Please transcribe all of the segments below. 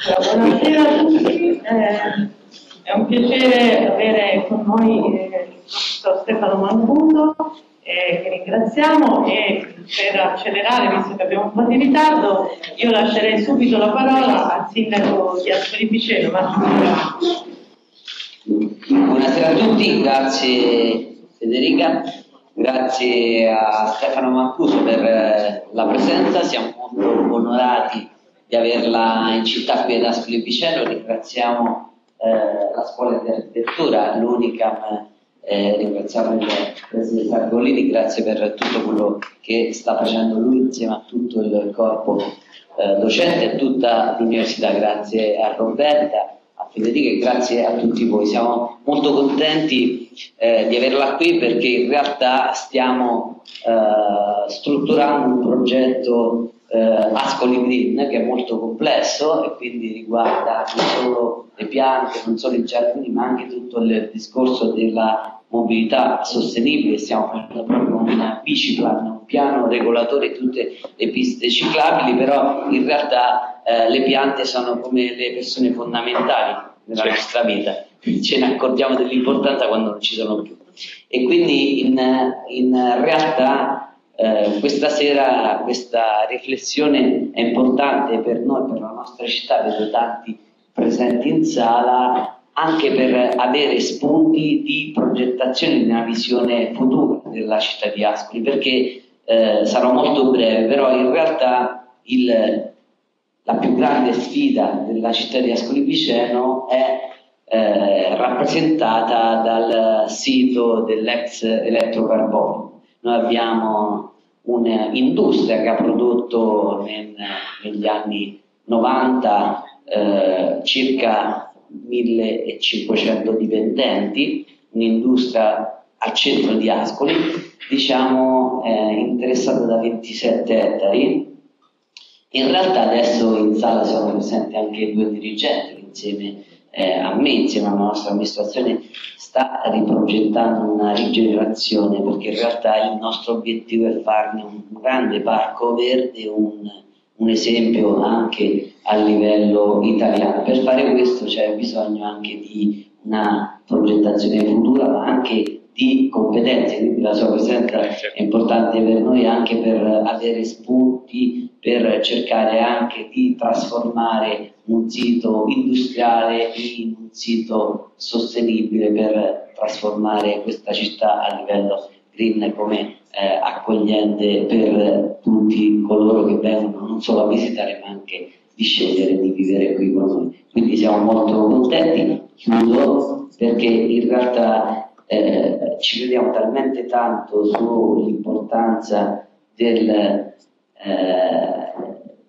Buonasera a tutti, eh, è un piacere avere con noi eh, il professor Stefano Mancuso eh, che ringraziamo e per accelerare, visto che abbiamo un po' di ritardo, io lascerei subito la parola al sindaco di Ascoli Piceno. Buonasera a tutti, grazie Federica, grazie a Stefano Mancuso per eh, la presenza, siamo molto onorati di averla in città qui ad Ascoli Piceno, ringraziamo eh, la scuola di architettura, l'Unicam, eh, ringraziamo il Presidente Argolini, grazie per tutto quello che sta facendo lui insieme a tutto il corpo eh, docente e tutta l'università, grazie a Roberta, a Federica e grazie a tutti voi. Siamo molto contenti eh, di averla qui perché in realtà stiamo eh, strutturando un progetto eh, Ascoli Green che è molto complesso e quindi riguarda non solo le piante, non solo i giardini, ma anche tutto il discorso della mobilità sostenibile. Stiamo facendo proprio un biciplan, un piano regolatore di tutte le piste ciclabili, però in realtà eh, le piante sono come le persone fondamentali nella sì. nostra vita, ce ne accorgiamo dell'importanza quando non ci sono più. E quindi in, in realtà eh, questa sera questa riflessione è importante per noi, per la nostra città, vedo tanti presenti in sala, anche per avere spunti di progettazione di una visione futura della città di Ascoli, perché eh, sarò molto breve, però in realtà il, la più grande sfida della città di Ascoli Piceno è eh, rappresentata dal sito dell'ex elettrocarbonio. Noi abbiamo un'industria che ha prodotto nel, negli anni 90 eh, circa 1500 dipendenti, un'industria al centro di Ascoli, diciamo eh, interessata da 27 ettari. In realtà adesso in sala sono presenti anche due dirigenti insieme eh, a me, insieme alla nostra amministrazione, sta riprogettando una rigenerazione perché in realtà il nostro obiettivo è farne un grande parco verde, un, un esempio anche a livello italiano. Per fare questo c'è bisogno anche di una progettazione futura, ma anche di competenze, quindi la sua presenza è importante per noi anche per avere spunti per cercare anche di trasformare un sito industriale in un sito sostenibile per trasformare questa città a livello green come eh, accogliente per tutti coloro che vengono non solo a visitare ma anche di scegliere di vivere qui con noi. Quindi siamo molto contenti, chiudo perché in realtà eh, ci crediamo talmente tanto sull'importanza del eh,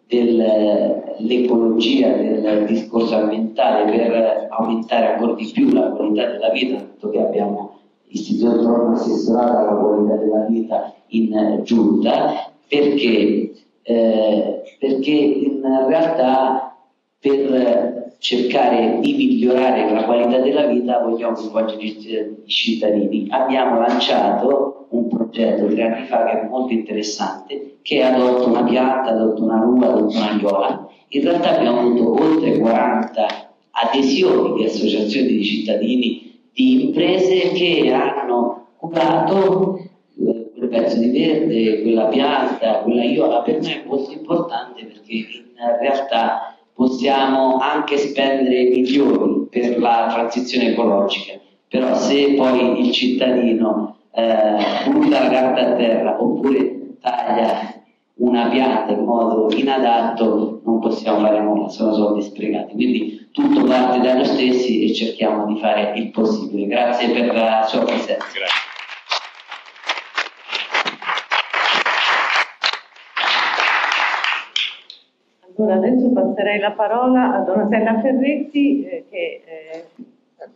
dell'ecologia, del discorso ambientale per aumentare ancora di più la qualità della vita, tanto che abbiamo istituito un assessorato alla qualità della vita in giunta, perché, eh, perché in realtà per cercare di migliorare la qualità della vita vogliamo coinvolgere i cittadini. Abbiamo lanciato un progetto tre anni fa che è molto interessante, che adotta una pianta, adotta una adotta una viola. In realtà abbiamo avuto oltre 40 adesioni di associazioni di cittadini, di imprese che hanno curato eh, quel pezzo di verde, quella pianta, quella iola. Per me è molto importante perché in realtà possiamo anche spendere milioni per la transizione ecologica, però se poi il cittadino eh, butta la carta a terra oppure taglia una pianta in modo inadatto non possiamo fare nulla, sono soldi sprecati. Quindi tutto parte da noi stessi e cerchiamo di fare il possibile. Grazie per la sua presenza. Grazie. Allora adesso passerei la parola a Donatella Ferretti eh, che eh,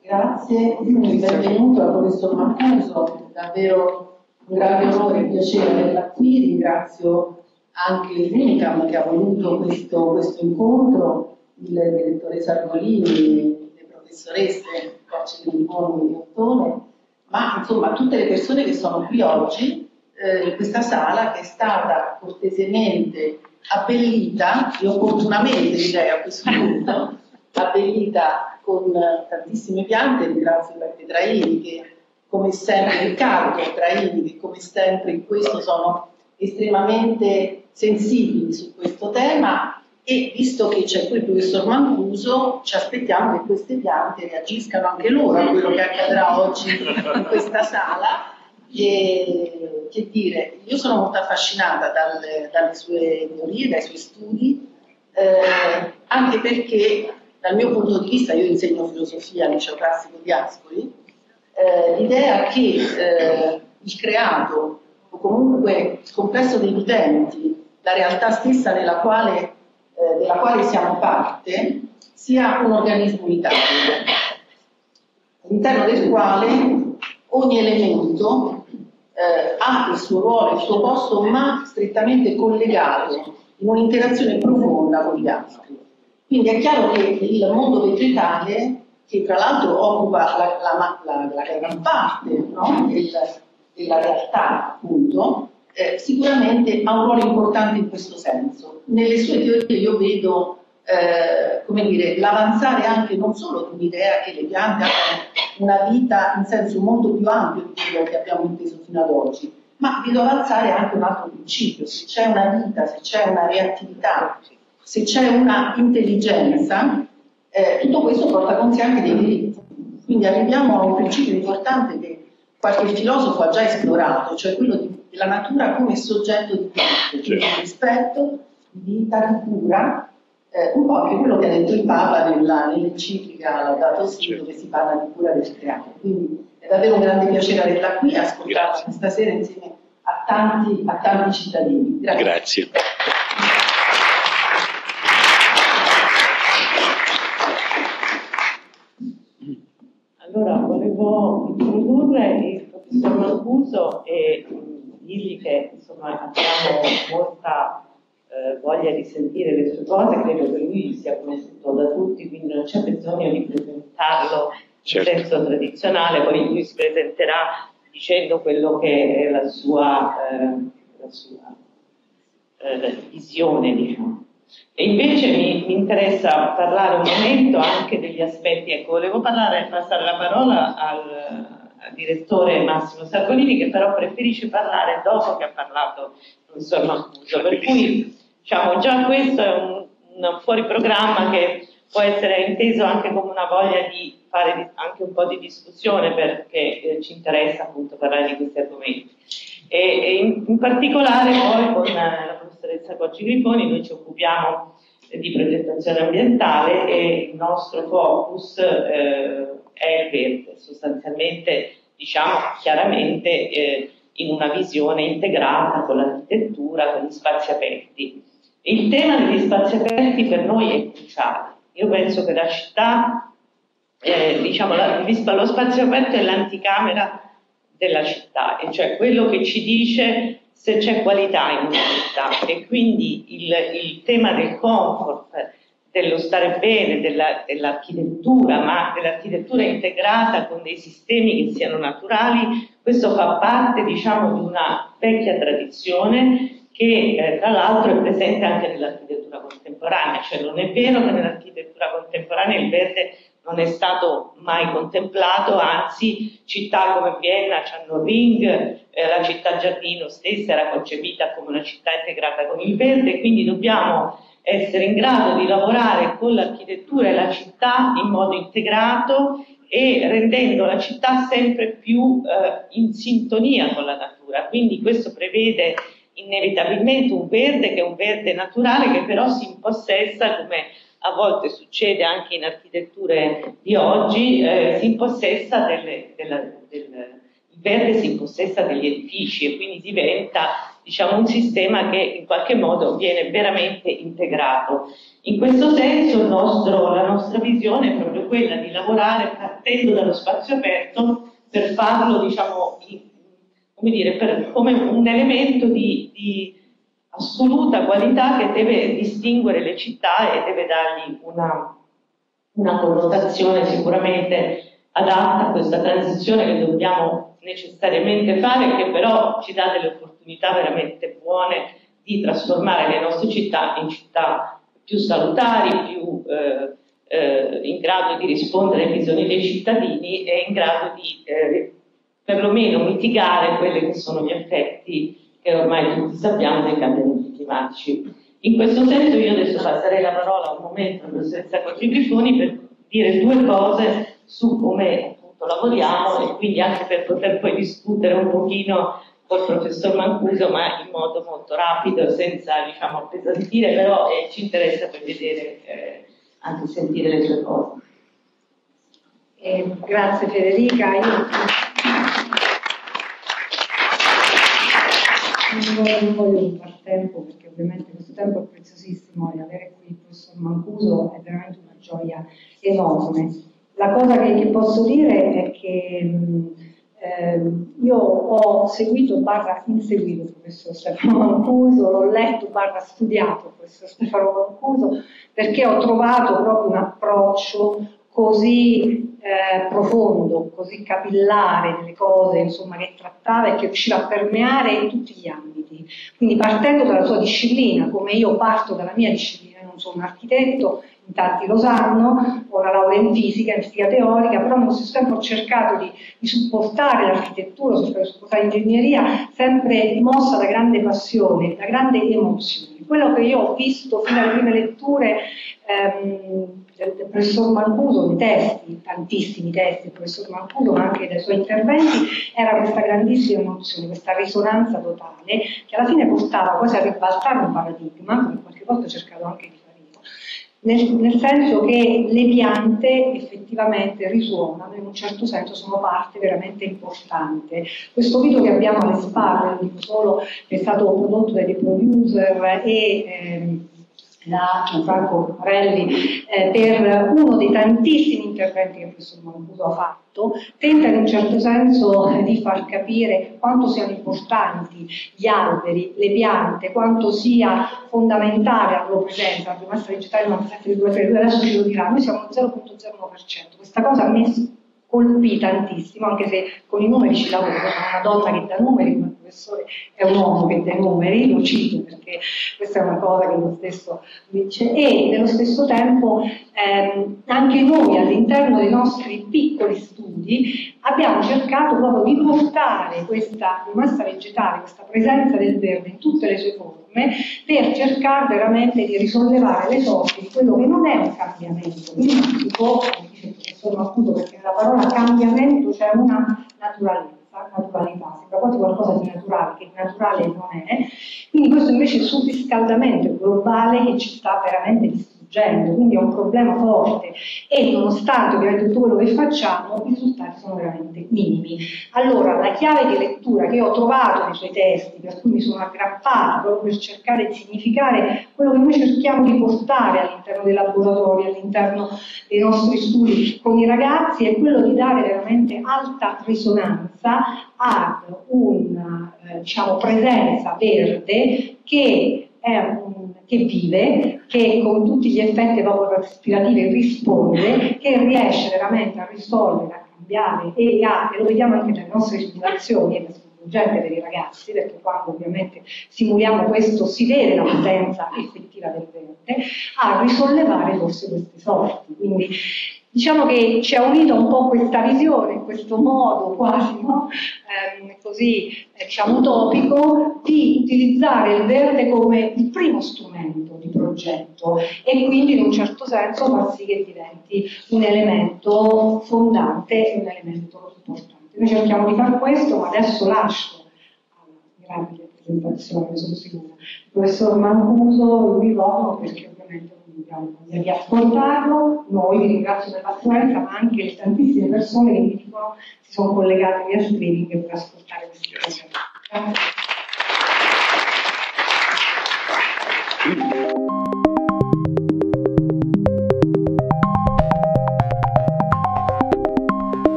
Grazie, benvenuto al professor Mancuso, davvero un grande onore e piacere averla qui, ringrazio anche l'Unicam che ha voluto questo, questo incontro, il direttore Sargolini, le professoresse Cocci Grimponi e Ottone, ma insomma tutte le persone che sono qui oggi eh, in questa sala che è stata cortesemente abbellita, e opportunamente direi a questo punto, abbellita con tantissime piante, ringrazio Beppe Traini che come sempre, Riccardo Traini che come sempre in questo sono estremamente sensibili su questo tema e visto che c'è qui il professor Mancuso ci aspettiamo che queste piante reagiscano anche loro a quello che accadrà oggi in questa sala e, che dire, io sono molto affascinata dalle, dalle sue teorie, dai suoi studi eh, anche perché dal mio punto di vista, io insegno filosofia al liceo classico di Ascoli, eh, l'idea che eh, il creato o comunque il complesso dei viventi, la realtà stessa nella quale, eh, della quale siamo parte, sia un organismo unitario, all'interno del quale ogni elemento eh, ha il suo ruolo, il suo posto, ma strettamente collegato in un'interazione profonda con gli altri. Quindi è chiaro che il mondo vegetale, che tra l'altro occupa la, la, la, la gran parte no? del, della realtà, appunto, eh, sicuramente ha un ruolo importante in questo senso. Nelle sue teorie io vedo eh, come dire, l'avanzare anche non solo di un'idea che le piante abbiano una vita in senso molto più ampio di quello che abbiamo inteso fino ad oggi, ma vedo avanzare anche un altro principio, se c'è una vita, se c'è una reattività, se c'è una intelligenza, eh, tutto questo porta con sé anche dei diritti. Quindi arriviamo a un principio importante che qualche filosofo ha già esplorato, cioè quello di, della natura come soggetto di diritto, certo. di rispetto, di vita, di cura, eh, un po' anche quello che ha detto il Papa nella, nell'enciclica Laudato Si, certo. dove si parla di cura del creato. Quindi è davvero un grande piacere averla qui e ascoltarla questa sera insieme a tanti, a tanti cittadini. Grazie. Grazie. Allora, volevo introdurre il professor Mancuso e dirgli che insomma, abbiamo molta eh, voglia di sentire le sue cose, credo che lui sia conosciuto da tutti, quindi non c'è bisogno di presentarlo certo. in senso tradizionale, poi lui si presenterà dicendo quello che è la sua, eh, la sua eh, visione, diciamo. E invece mi, mi, interessa parlare un momento anche degli aspetti, ecco, volevo parlare, passare la parola al, direttore Massimo Sargonini che però preferisce parlare dopo che ha parlato il professor Mancuso, per cui diciamo, già questo è un, un fuori programma che può essere inteso anche come una voglia di fare anche un po' di discussione perché eh, ci interessa appunto parlare di questi argomenti. E, e in, in, particolare poi con eh, la professoressa Cocci Grifoni noi ci occupiamo di progettazione ambientale e il nostro focus eh, è il verde, sostanzialmente diciamo chiaramente eh, in una visione integrata con l'architettura, con gli spazi aperti. Il tema degli spazi aperti per noi è cruciale. Io penso che la città, eh, diciamo, la, lo spazio aperto è l'anticamera della città, e cioè quello che ci dice se c'è qualità in una città e quindi il, il tema del comfort, dello stare bene, della, dell'architettura, ma dell'architettura integrata con dei sistemi che siano naturali, questo fa parte diciamo, di una vecchia tradizione che eh, tra l'altro è presente anche nell'architettura contemporanea, cioè non è vero che nell'architettura contemporanea il verde non è stato mai contemplato, anzi città come Vienna, Channoring, eh, la città giardino stessa era concepita come una città integrata con il verde, quindi dobbiamo essere in grado di lavorare con l'architettura e la città in modo integrato e rendendo la città sempre più eh, in sintonia con la natura. Quindi questo prevede inevitabilmente un verde che è un verde naturale che però si impossessa, come a volte succede anche in architetture di oggi, eh, si impossessa delle, della, del, il verde si impossessa degli edifici e quindi diventa diciamo, un sistema che in qualche modo viene veramente integrato. In questo senso nostro, la nostra visione è proprio quella di lavorare partendo dallo spazio aperto per farlo diciamo, in, come, dire, per, come un elemento di, di, assoluta qualità che deve distinguere le città e deve dargli una, una connotazione sicuramente adatta a questa transizione che dobbiamo necessariamente fare, che però ci dà delle opportunità veramente buone di trasformare le nostre città in città più salutari, più eh, eh, in grado di rispondere ai bisogni dei cittadini e in grado di eh, perlomeno mitigare quelli che sono gli effetti che ormai tutti sappiamo dei cambiamenti climatici. In questo senso io adesso passerei la parola un momento alla professoressa Cotrigrifoni per dire due cose su come appunto lavoriamo e quindi anche per poter poi discutere un pochino col professor Mancuso, ma in modo molto rapido, senza diciamo appesantire, però eh, ci interessa per vedere, eh, anche sentire le sue cose. Eh, grazie Federica. Io... Non voglio, rubare tempo perché ovviamente questo tempo è preziosissimo e avere qui il professor Mancuso è veramente una gioia enorme. La cosa che, che posso dire è che eh, io ho seguito barra inseguito il professor Stefano Mancuso, l'ho letto barra studiato il professor Stefano Mancuso perché ho trovato proprio un approccio così eh, profondo, così capillare nelle cose insomma, che trattava e che riusciva a permeare in tutti gli ambiti. Quindi partendo dalla sua disciplina, come io parto dalla mia disciplina, non sono un architetto, in tanti lo sanno, ho una laurea in fisica, in fisica teorica, però nello stesso tempo ho cercato di, di supportare l'architettura, ho cercato di supportare l'ingegneria, sempre mossa da grande passione, da grande emozione. Quello che io ho visto fino alle prime letture ehm, del, professor Mancuso, nei testi, tantissimi testi del professor Mancuso, ma anche dai suoi interventi, era questa grandissima emozione, questa risonanza totale, che alla fine portava quasi a ribaltare un paradigma, come qualche volta ho cercato anche di nel, nel, senso che le piante effettivamente risuonano, in un certo senso sono parte veramente importante. Questo video che abbiamo alle spalle, lo dico solo, è stato prodotto dai producer e ehm, da Gianfranco Marelli eh, per uno dei tantissimi interventi che il professor Mancuso ha fatto, tenta in un certo senso di far capire quanto siano importanti gli alberi, le piante, quanto sia fondamentale la loro presenza, la rimasta vegetale 97,3, adesso ce lo dirà, noi siamo al 0,01%, questa cosa me colpì tantissimo, anche se con i numeri ci lavoro, sono una donna che dà numeri, il professore è un uomo che dà numeri, lo cito perché questa è una cosa che lo stesso dice, e nello stesso tempo ehm, anche noi all'interno dei nostri piccoli studi abbiamo cercato proprio di portare questa massa vegetale, questa presenza del verde in tutte le sue forme, per cercare veramente di risollevare le sorti di quello che non è un cambiamento, può, come Maputo, perché nella parola cambiamento c'è una naturalezza naturalità, sembra quasi qualcosa di naturale, che naturale non è, quindi questo invece è il surriscaldamento globale che ci sta veramente distruggendo distruggendo, quindi è un problema forte e nonostante ovviamente tutto quello che facciamo, i risultati sono veramente minimi. Allora, la chiave di lettura che ho trovato nei suoi testi, per cui mi sono aggrappata proprio per cercare di significare quello che noi cerchiamo di portare all'interno dei laboratori, all'interno dei nostri studi con i ragazzi, è quello di dare veramente alta risonanza ad una eh, diciamo, presenza verde che un, che vive, che con tutti gli effetti respirativi risponde, che riesce veramente a risolvere, a cambiare e, a, e lo vediamo anche nelle nostre simulazioni, sconvolgente per i ragazzi, perché quando ovviamente simuliamo questo si vede la presenza effettiva del verde, a risollevare forse queste sorti. Quindi Diciamo che ci ha unito un po' questa visione, questo modo quasi no? eh, così diciamo utopico di utilizzare il verde come il primo strumento di progetto e quindi in un certo senso far sì che diventi un elemento fondante e un elemento importante. Noi cerchiamo di fare questo, ma adesso lascio alla grande presentazione, sono sicura, il professor Mancuso, vi voto perché ovviamente di ascoltarlo, noi vi ringrazio per l'affluenza, ma anche le tantissime persone che mi dicono si sono collegate via streaming per ascoltare queste cose. Grazie,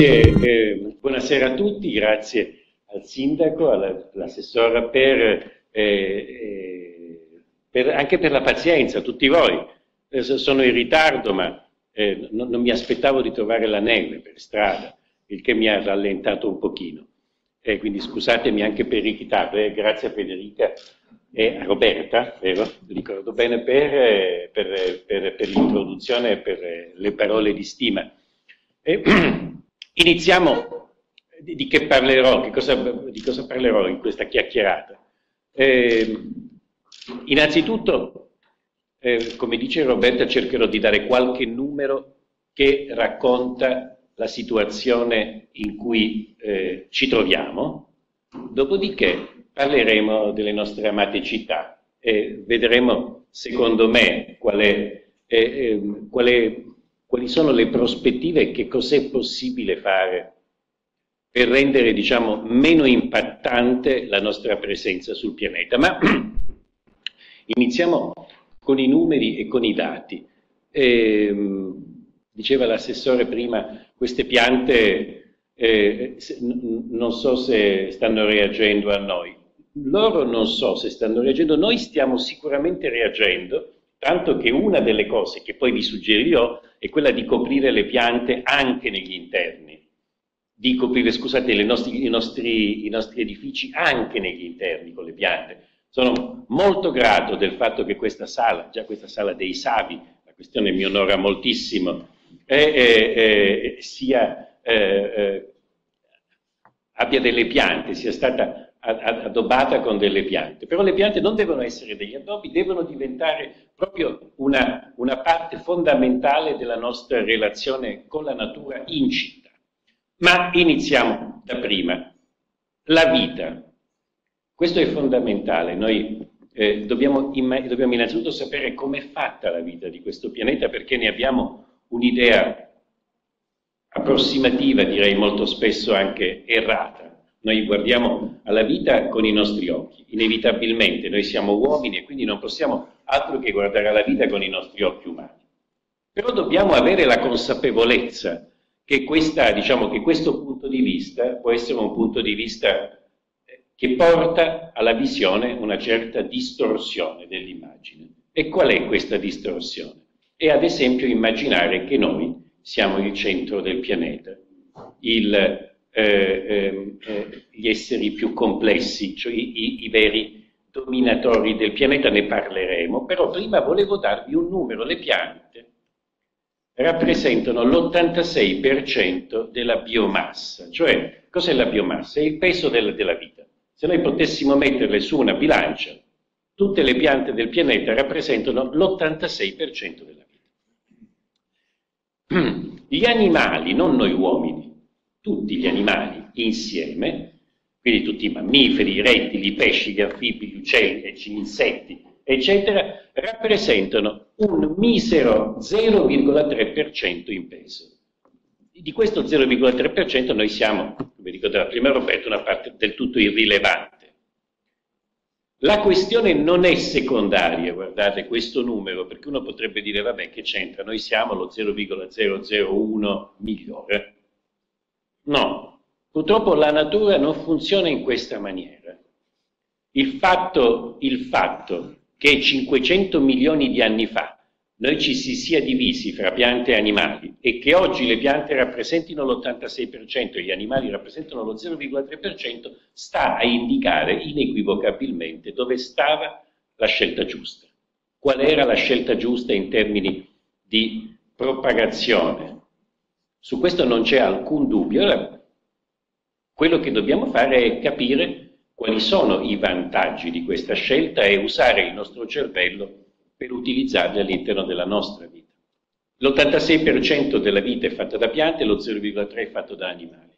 eh, buonasera a tutti, grazie al sindaco, all'assessora per eh, eh, per, anche per la pazienza, tutti voi. Eh, sono in ritardo, ma eh, non, non, mi aspettavo di trovare la neve per strada, il che mi ha rallentato un pochino. Eh, quindi scusatemi anche per i ritardi, eh, grazie a Federica e a Roberta, vero? Ricordo bene per, per, per, l'introduzione e per le parole di stima. iniziamo, di, di, che parlerò, che cosa, di cosa parlerò in questa chiacchierata. Eh, innanzitutto, eh, come dice Roberta, cercherò di dare qualche numero che racconta la situazione in cui eh, ci troviamo, dopodiché parleremo delle nostre amate città e vedremo, secondo me, qual è, eh, ehm, qual è, quali sono le prospettive e che cos'è possibile fare per rendere, diciamo, meno impattante la nostra presenza sul pianeta. Ma iniziamo con i numeri e con i dati. Eh, diceva l'assessore prima, queste piante eh, non so se stanno reagendo a noi. Loro non so se stanno reagendo, noi stiamo sicuramente reagendo, tanto che una delle cose che poi vi suggerirò è quella di coprire le piante anche negli interni di coprire, scusate, nostri, i, nostri, i nostri edifici anche negli interni con le piante. Sono molto grato del fatto che questa sala, già questa sala dei Savi, la questione mi onora moltissimo, eh, eh, sia, eh, abbia delle piante, sia stata addobbata con delle piante. Però le piante non devono essere degli addobbi, devono diventare proprio una, una parte fondamentale della nostra relazione con la natura in città. Ma iniziamo da prima. La vita. Questo è fondamentale. Noi eh, dobbiamo, dobbiamo innanzitutto sapere com'è fatta la vita di questo pianeta perché ne abbiamo un'idea approssimativa, direi molto spesso anche errata. Noi guardiamo alla vita con i nostri occhi, inevitabilmente noi siamo uomini e quindi non possiamo altro che guardare alla vita con i nostri occhi umani. Però dobbiamo avere la consapevolezza che, questa, diciamo, che questo punto di vista può essere un punto di vista eh, che porta alla visione una certa distorsione dell'immagine. E qual è questa distorsione? È ad esempio immaginare che noi siamo il centro del pianeta, il, eh, ehm, eh, gli esseri più complessi, cioè i, i, veri dominatori del pianeta, ne parleremo, però prima volevo darvi un numero, le piante rappresentano l'86% della biomassa. Cioè, cos'è la biomassa? È il peso del, della vita. Se noi potessimo metterle su una bilancia, tutte le piante del pianeta rappresentano l'86% della vita. Gli animali, non noi uomini, tutti gli animali insieme, quindi tutti i mammiferi, i rettili, i pesci, gli anfibi, gli uccelli, gli insetti, eccetera, rappresentano un misero 0,3% in peso. Di questo 0,3% noi siamo, come ricordava prima Roberto, una parte del tutto irrilevante. La questione non è secondaria, guardate questo numero, perché uno potrebbe dire, vabbè, che c'entra, noi siamo lo 0,001 migliore. No, purtroppo la natura non funziona in questa maniera. Il fatto, il fatto che 500 milioni di anni fa noi ci si sia divisi fra piante e animali e che oggi le piante rappresentino l'86% e gli animali rappresentano lo 0,3%, sta a indicare inequivocabilmente dove stava la scelta giusta. Qual era la scelta giusta in termini di propagazione? Su questo non c'è alcun dubbio. Quello che dobbiamo fare è capire quali sono i vantaggi di questa scelta e usare il nostro cervello per utilizzarli all'interno della nostra vita. L'86% della vita è fatta da piante, lo 0,3% è fatto da animali.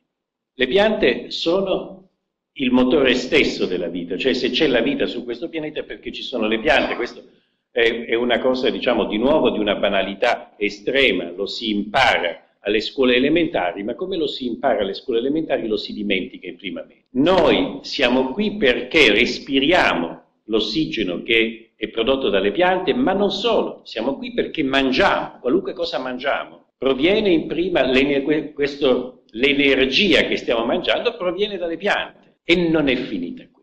Le piante sono il motore stesso della vita, cioè se c'è la vita su questo pianeta è perché ci sono le piante, questo è una cosa diciamo di nuovo di una banalità estrema, lo si impara alle scuole elementari, ma come lo si impara alle scuole elementari lo si dimentica in prima media. Noi siamo qui perché respiriamo l'ossigeno che è prodotto dalle piante, ma non solo, siamo qui perché mangiamo, qualunque cosa mangiamo, proviene in prima l'energia che stiamo mangiando proviene dalle piante e non è finita qui.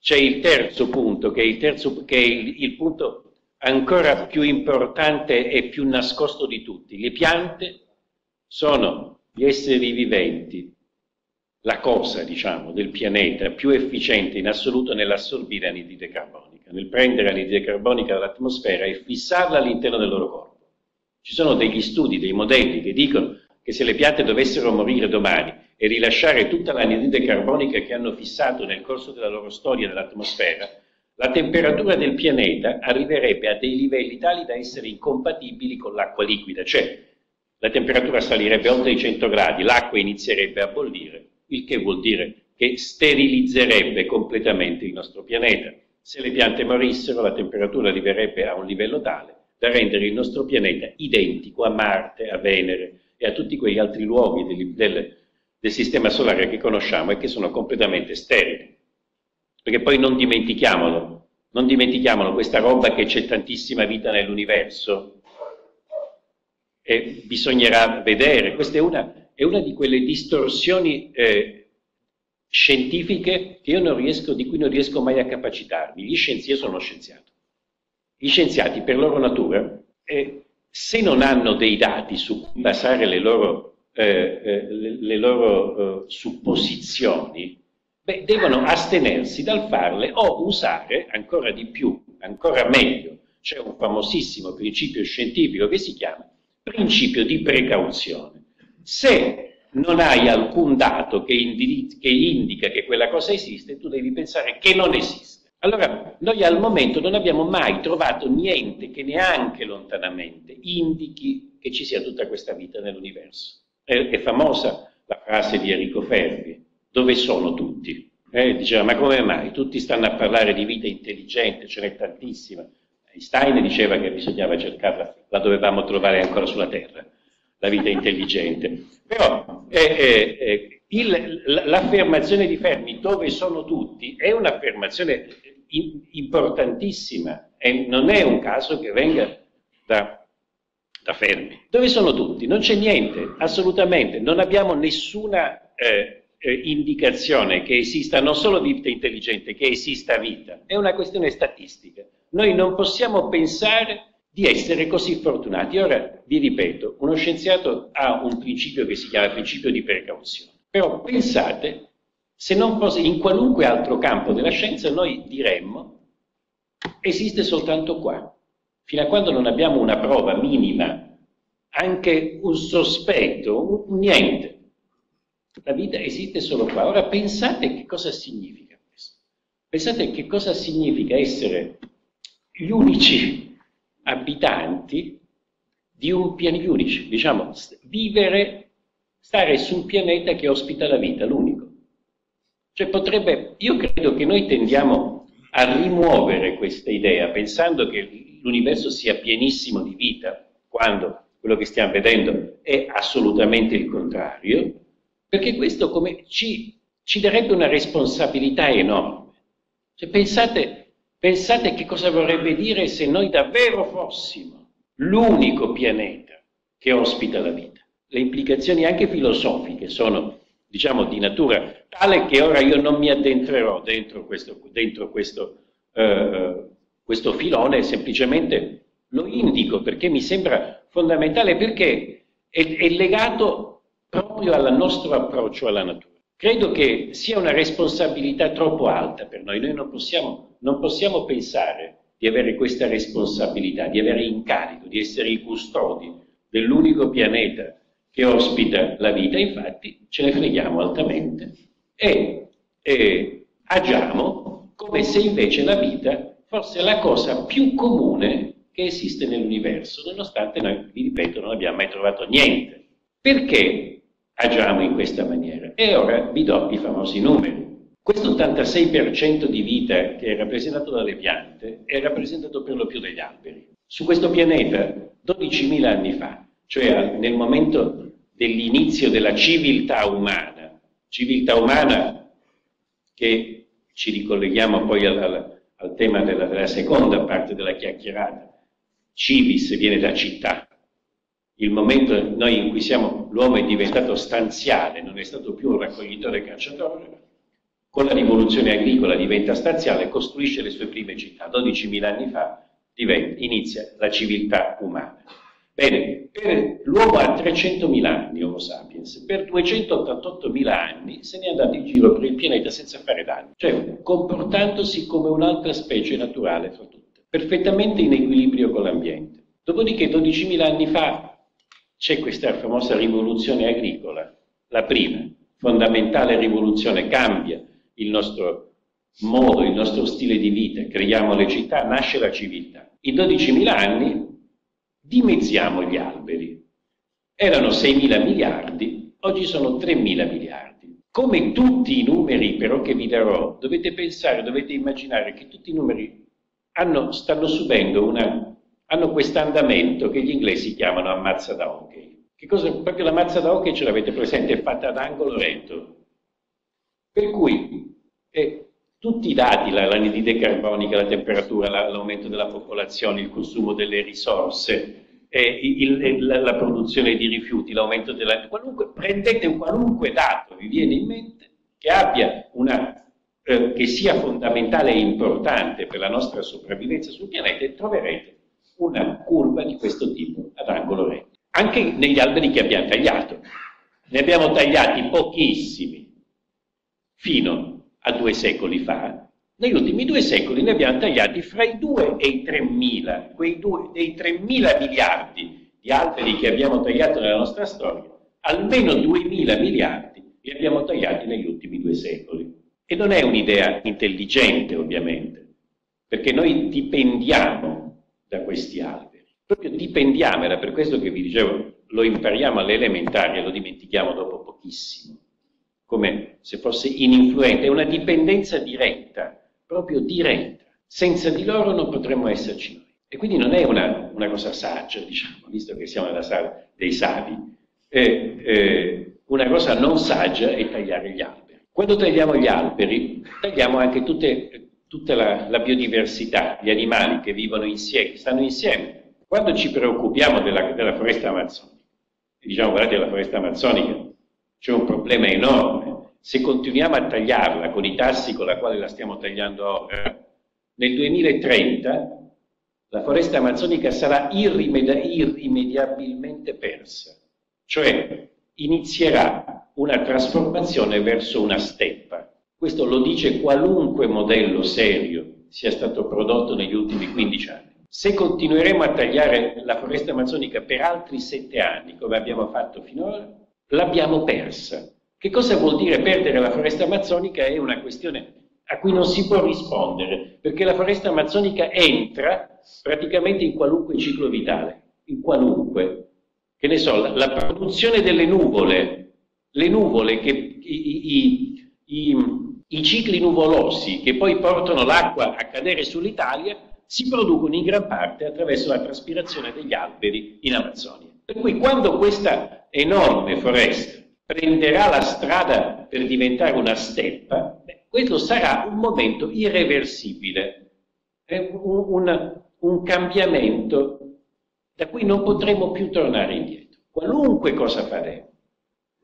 c'è il terzo punto, che è il, terzo, che è il, il punto ancora più importante e più nascosto di tutti. Le piante sono gli esseri viventi, la cosa, diciamo, del pianeta più efficiente in assoluto nell'assorbire anidride carbonica, nel prendere anidride carbonica dall'atmosfera e fissarla all'interno del loro corpo. Ci sono degli studi, dei modelli che dicono che se le piante dovessero morire domani e rilasciare tutta l'anidride carbonica che hanno fissato nel corso della loro storia nell'atmosfera, la temperatura del pianeta arriverebbe a dei livelli tali da essere incompatibili con l'acqua liquida, cioè la temperatura salirebbe oltre i 100 gradi, l'acqua inizierebbe a bollire, il che vuol dire che sterilizzerebbe completamente il nostro pianeta. Se le piante morissero, la temperatura arriverebbe a un livello tale da rendere il nostro pianeta identico a Marte, a Venere e a tutti quegli altri luoghi del, del, del sistema solare che conosciamo e che sono completamente sterili. Perché poi non dimentichiamolo, non dimentichiamolo questa roba che c'è tantissima vita nell'universo e bisognerà vedere, questa è una, è una di quelle distorsioni eh, scientifiche riesco, di cui non riesco mai a capacitarmi. Gli scienziati, sono scienziato, gli scienziati per loro natura, eh, se non hanno dei dati su cui basare le loro, eh, eh, le, le loro eh, supposizioni, beh, devono astenersi dal farle o usare ancora di più, ancora meglio. C'è un famosissimo principio scientifico che si chiama principio di precauzione. Se non hai alcun dato che, che indica che quella cosa esiste, tu devi pensare che non esiste. Allora, noi al momento non abbiamo mai trovato niente che neanche lontanamente indichi che ci sia tutta questa vita nell'universo. È, è famosa la frase di Enrico Ferri, dove sono tutti? Eh, diceva, ma come mai? Tutti stanno a parlare di vita intelligente, ce n'è tantissima. Einstein diceva che bisognava cercarla, la dovevamo trovare ancora sulla Terra, la vita intelligente. Però eh, eh, eh l'affermazione di Fermi, dove sono tutti, è un'affermazione importantissima e non è un caso che venga da, da Fermi. Dove sono tutti? Non c'è niente, assolutamente, non abbiamo nessuna eh, eh, indicazione che esista non solo vita intelligente, che esista vita, è una questione statistica. Noi non possiamo pensare di essere così fortunati. Ora, vi ripeto, uno scienziato ha un principio che si chiama principio di precauzione, però pensate se non fosse in qualunque altro campo della scienza, noi diremmo esiste soltanto qua. Fino a quando non abbiamo una prova minima, anche un sospetto, un, niente. La vita esiste solo qua. Ora pensate che cosa significa questo. Pensate che cosa significa essere gli unici abitanti di un pianeta, gli unici, diciamo, vivere, stare su un pianeta che ospita la vita, l'unico. Cioè potrebbe, io credo che noi tendiamo a rimuovere questa idea pensando che l'universo sia pienissimo di vita, quando quello che stiamo vedendo è assolutamente il contrario, perché questo come ci, ci darebbe una responsabilità enorme. Cioè pensate, pensate che cosa vorrebbe dire se noi davvero fossimo l'unico pianeta che ospita la vita. Le implicazioni anche filosofiche sono diciamo, di natura tale che ora io non mi addentrerò dentro questo, dentro questo, eh, questo filone, semplicemente lo indico perché mi sembra fondamentale, perché è, è legato proprio al nostro approccio alla natura. Credo che sia una responsabilità troppo alta per noi, noi non possiamo, non possiamo pensare di avere questa responsabilità, di avere incarico, di essere i custodi dell'unico pianeta che ospita la vita, infatti ce ne freghiamo altamente e, e agiamo come se invece la vita fosse la cosa più comune che esiste nell'universo, nonostante noi, vi ripeto, non abbiamo mai trovato niente. Perché agiamo in questa maniera? E ora vi do i famosi numeri. Questo 86% di vita che è rappresentato dalle piante è rappresentato per lo più dagli alberi. Su questo pianeta, 12.000 anni fa, cioè nel momento dell'inizio della civiltà umana, civiltà umana che ci ricolleghiamo poi al, al, al tema della, della, seconda parte della chiacchierata. Civis viene da città. Il momento noi in cui siamo, l'uomo è diventato stanziale, non è stato più un raccoglitore cacciatore, con la rivoluzione agricola diventa staziale e costruisce le sue prime città. 12.000 anni fa diventa, inizia la civiltà umana. Bene, l'uomo ha 300.000 anni, Homo sapiens, per 288.000 anni se ne è andato in giro per il pianeta senza fare danni, cioè comportandosi come un'altra specie naturale fra tutte, perfettamente in equilibrio con l'ambiente. Dopodiché 12.000 anni fa c'è questa famosa rivoluzione agricola, la prima, fondamentale rivoluzione, cambia il nostro modo, il nostro stile di vita, creiamo le città, nasce la civiltà. In 12.000 anni dimezziamo gli alberi. Erano 6.000 miliardi, oggi sono 3.000 miliardi. Come tutti i numeri però che vi darò, dovete pensare, dovete immaginare che tutti i numeri hanno, stanno subendo una, hanno questo andamento che gli inglesi chiamano ammazza da hockey. Che cosa, proprio la mazza da hockey ce l'avete presente, è fatta ad angolo retto. Per cui eh, tutti i dati, l'anidride carbonica, la temperatura, la, l'aumento della popolazione, il consumo delle risorse, eh, il, la, la, produzione di rifiuti, l'aumento della... Qualunque, prendete un qualunque dato vi viene in mente che abbia una... Eh, che sia fondamentale e importante per la nostra sopravvivenza sul pianeta e troverete una curva di questo tipo ad angolo retto. Anche negli alberi che abbiamo tagliato. Ne abbiamo tagliati pochissimi fino a due secoli fa, negli ultimi due secoli ne abbiamo tagliati fra i 2 e i 3.000, quei due, dei 3.000 miliardi di alberi che abbiamo tagliato nella nostra storia, almeno 2.000 miliardi li abbiamo tagliati negli ultimi due secoli. E non è un'idea intelligente, ovviamente, perché noi dipendiamo da questi alberi. Proprio dipendiamo, era per questo che vi dicevo, lo impariamo alle elementari e lo dimentichiamo dopo pochissimo come se fosse ininfluente, è una dipendenza diretta, proprio diretta. Senza di loro non potremmo esserci noi. E quindi non è una, una cosa saggia, diciamo, visto che siamo nella sala dei savi, eh, eh, una cosa non saggia è tagliare gli alberi. Quando tagliamo gli alberi, tagliamo anche tutte, tutta la, la, biodiversità, gli animali che vivono insieme, stanno insieme. Quando ci preoccupiamo della, della foresta amazzonica, diciamo guardate la foresta amazzonica, c'è un problema enorme. Se continuiamo a tagliarla con i tassi con la quale la stiamo tagliando ora, nel 2030 la foresta amazzonica sarà irrimedi- irrimediabilmente persa, cioè inizierà una trasformazione verso una steppa. Questo lo dice qualunque modello serio sia stato prodotto negli ultimi 15 anni. Se continueremo a tagliare la foresta amazzonica per altri sette anni, come abbiamo fatto finora, l'abbiamo persa. Che cosa vuol dire perdere la foresta amazzonica? È una questione a cui non si può rispondere, perché la foresta amazzonica entra praticamente in qualunque ciclo vitale, in qualunque. Che ne so, la, la produzione delle nuvole, le nuvole, che, i, i, i, i cicli nuvolosi che poi portano l'acqua a cadere sull'Italia, si producono in gran parte attraverso la traspirazione degli alberi in Amazzonia. Per cui quando questa enorme foresta prenderà la strada per diventare una steppa, beh, questo sarà un momento irreversibile, un, un, un cambiamento da cui non potremo più tornare indietro, qualunque cosa faremo.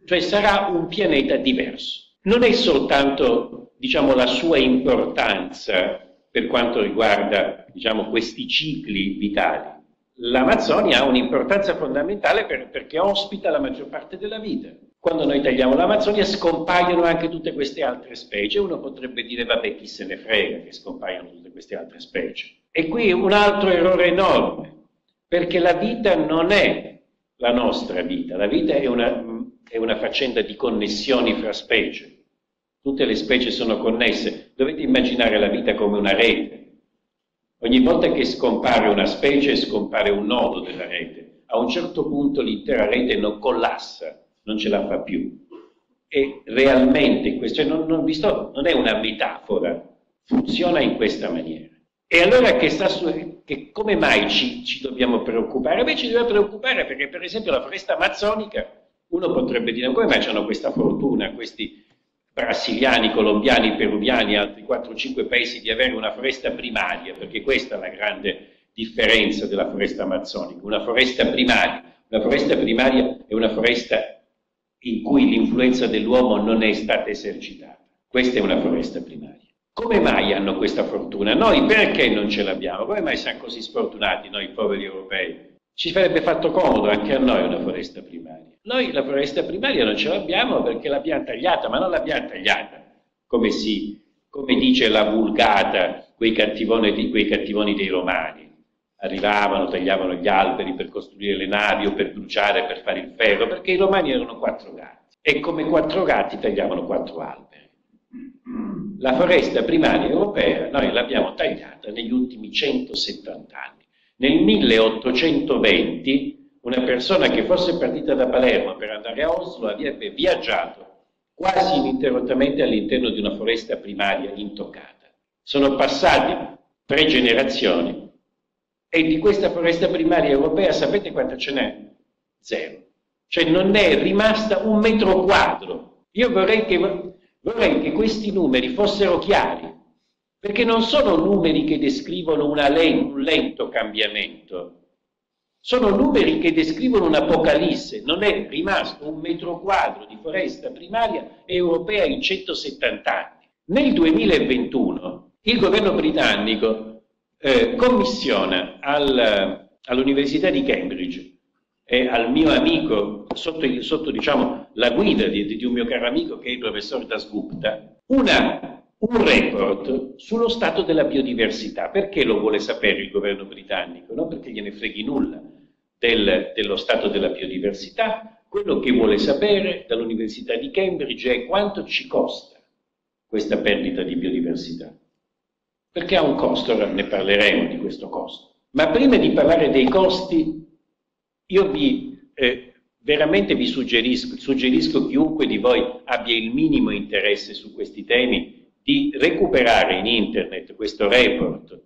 Cioè sarà un pianeta diverso. Non è soltanto, diciamo, la sua importanza per quanto riguarda, diciamo, questi cicli vitali, l'Amazzonia ha un'importanza fondamentale per, perché ospita la maggior parte della vita. Quando noi tagliamo l'Amazzonia scompaiono anche tutte queste altre specie. Uno potrebbe dire, vabbè, chi se ne frega che scompaiono tutte queste altre specie. E qui un altro errore enorme, perché la vita non è la nostra vita, la vita è una, è una faccenda di connessioni fra specie. Tutte le specie sono connesse. Dovete immaginare la vita come una rete Ogni volta che scompare una specie scompare un nodo della rete. A un certo punto l'intera rete non collassa, non ce la fa più. E realmente questo non, non, sto, non è una metafora, funziona in questa maniera. E allora che, su, che come mai ci, ci, dobbiamo preoccupare? Beh, ci dobbiamo preoccupare perché per esempio la foresta amazzonica, uno potrebbe dire come mai hanno questa fortuna, questi brasiliani, colombiani, peruviani altri 4-5 paesi di avere una foresta primaria, perché questa è la grande differenza della foresta amazzonica. Una foresta primaria, una foresta primaria è una foresta in cui l'influenza dell'uomo non è stata esercitata. Questa è una foresta primaria. Come mai hanno questa fortuna? Noi perché non ce l'abbiamo? Come mai siamo così sfortunati, noi poveri europei? Ci sarebbe fatto comodo anche a noi una foresta primaria. Noi la foresta primaria non ce l'abbiamo perché l'abbiamo tagliata, ma non l'abbiamo tagliata come, si, come dice la vulgata, quei cattivoni, quei cattivoni dei romani. Arrivavano, tagliavano gli alberi per costruire le navi o per bruciare, per fare il ferro, perché i romani erano quattro gatti e come quattro gatti tagliavano quattro alberi. La foresta primaria europea noi l'abbiamo tagliata negli ultimi 170 anni. Nel 1820 una persona che fosse partita da Palermo per andare a Oslo avrebbe viaggiato quasi ininterrottamente all'interno di una foresta primaria intoccata. Sono passati tre generazioni e di questa foresta primaria europea sapete quanta ce n'è? Zero. Cioè non è rimasta un metro quadro. Io vorrei che, vorrei che questi numeri fossero chiari, perché non sono numeri che descrivono len- un lento cambiamento, sono numeri che descrivono un'apocalisse, non è rimasto un metro quadro di foresta primaria europea in 170 anni. Nel 2021 il governo britannico eh, commissiona al, all'Università di Cambridge e al mio amico, sotto, sotto diciamo, la guida di, di, un mio caro amico che è il professor Dasgupta, una, un report sullo stato della biodiversità. Perché lo vuole sapere il governo britannico? Non perché gliene freghi nulla del, dello stato della biodiversità, quello che vuole sapere dall'Università di Cambridge è quanto ci costa questa perdita di biodiversità. Perché ha un costo, ora ne parleremo di questo costo. Ma prima di parlare dei costi, io vi, eh, veramente vi suggerisco, suggerisco chiunque di voi abbia il minimo interesse su questi temi di recuperare in internet questo report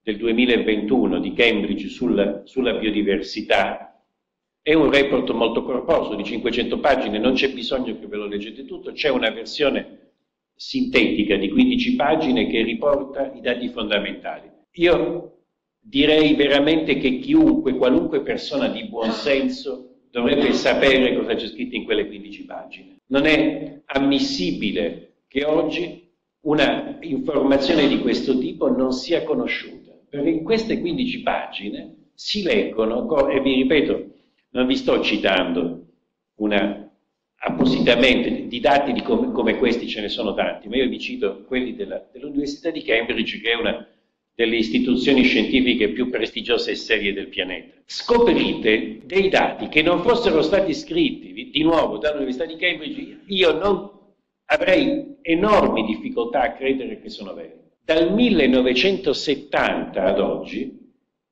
del 2021 di Cambridge sulla, sulla biodiversità è un report molto corposo di 500 pagine, non c'è bisogno che ve lo leggete tutto, c'è una versione sintetica di 15 pagine che riporta i dati fondamentali. Io direi veramente che chiunque, qualunque persona di buon senso dovrebbe sapere cosa c'è scritto in quelle 15 pagine. Non è ammissibile che oggi una informazione di questo tipo non sia conosciuta perché in queste 15 pagine si leggono, e vi ripeto, non vi sto citando una, appositamente di dati di come, come, questi ce ne sono tanti, ma io vi cito quelli della, dell'Università di Cambridge, che è una delle istituzioni scientifiche più prestigiose e serie del pianeta. Scoprite dei dati che non fossero stati scritti di nuovo dall'Università di Cambridge, io non avrei enormi difficoltà a credere che sono veri. Dal 1970 ad oggi,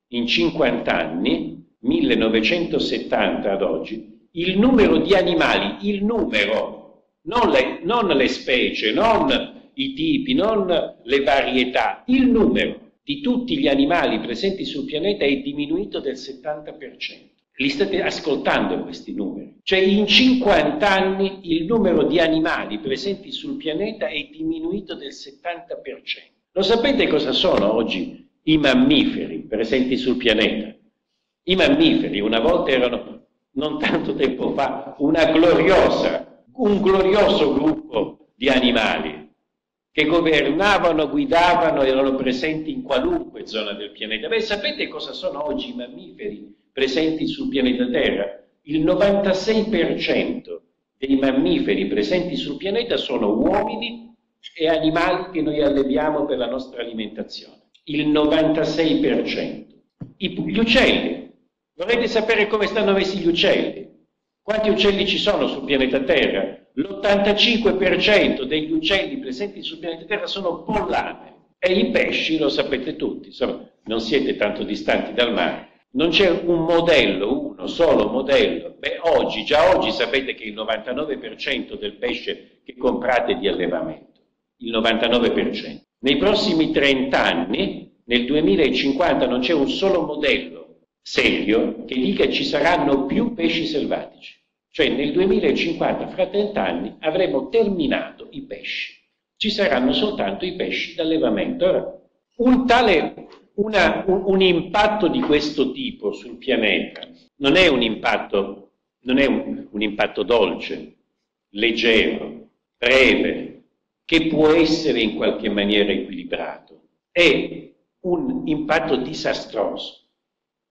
in 50 anni, 1970 ad oggi, il numero di animali, il numero, non le, non le specie, non i tipi, non le varietà, il numero di tutti gli animali presenti sul pianeta è diminuito del 70%. Li state ascoltando questi numeri. Cioè in 50 anni il numero di animali presenti sul pianeta è diminuito del 70%. Lo sapete cosa sono oggi i mammiferi presenti sul pianeta? I mammiferi una volta erano, non tanto tempo fa, una gloriosa, un glorioso gruppo di animali che governavano, guidavano, erano presenti in qualunque zona del pianeta. Beh, sapete cosa sono oggi i mammiferi presenti sul pianeta Terra? Il 96% dei mammiferi presenti sul pianeta sono uomini e animali che noi alleviamo per la nostra alimentazione. Il 96%. I, gli uccelli. Vorrete sapere come stanno messi gli uccelli? Quanti uccelli ci sono sul pianeta Terra? L'85% degli uccelli presenti sul pianeta Terra sono pollame. E i pesci, lo sapete tutti, insomma, non siete tanto distanti dal mare. Non c'è un modello, uno solo modello. Beh, oggi, già oggi sapete che il 99% del pesce che comprate è di allevamento il 99%. Nei prossimi 30 anni, nel 2050, non c'è un solo modello serio che dica ci saranno più pesci selvatici. Cioè nel 2050, fra 30 anni, avremo terminato i pesci. Ci saranno soltanto i pesci d'allevamento. Ora, un tale una, un, un, impatto di questo tipo sul pianeta non è un impatto, non è un, un impatto dolce, leggero, breve, che può essere in qualche maniera equilibrato, è un impatto disastroso,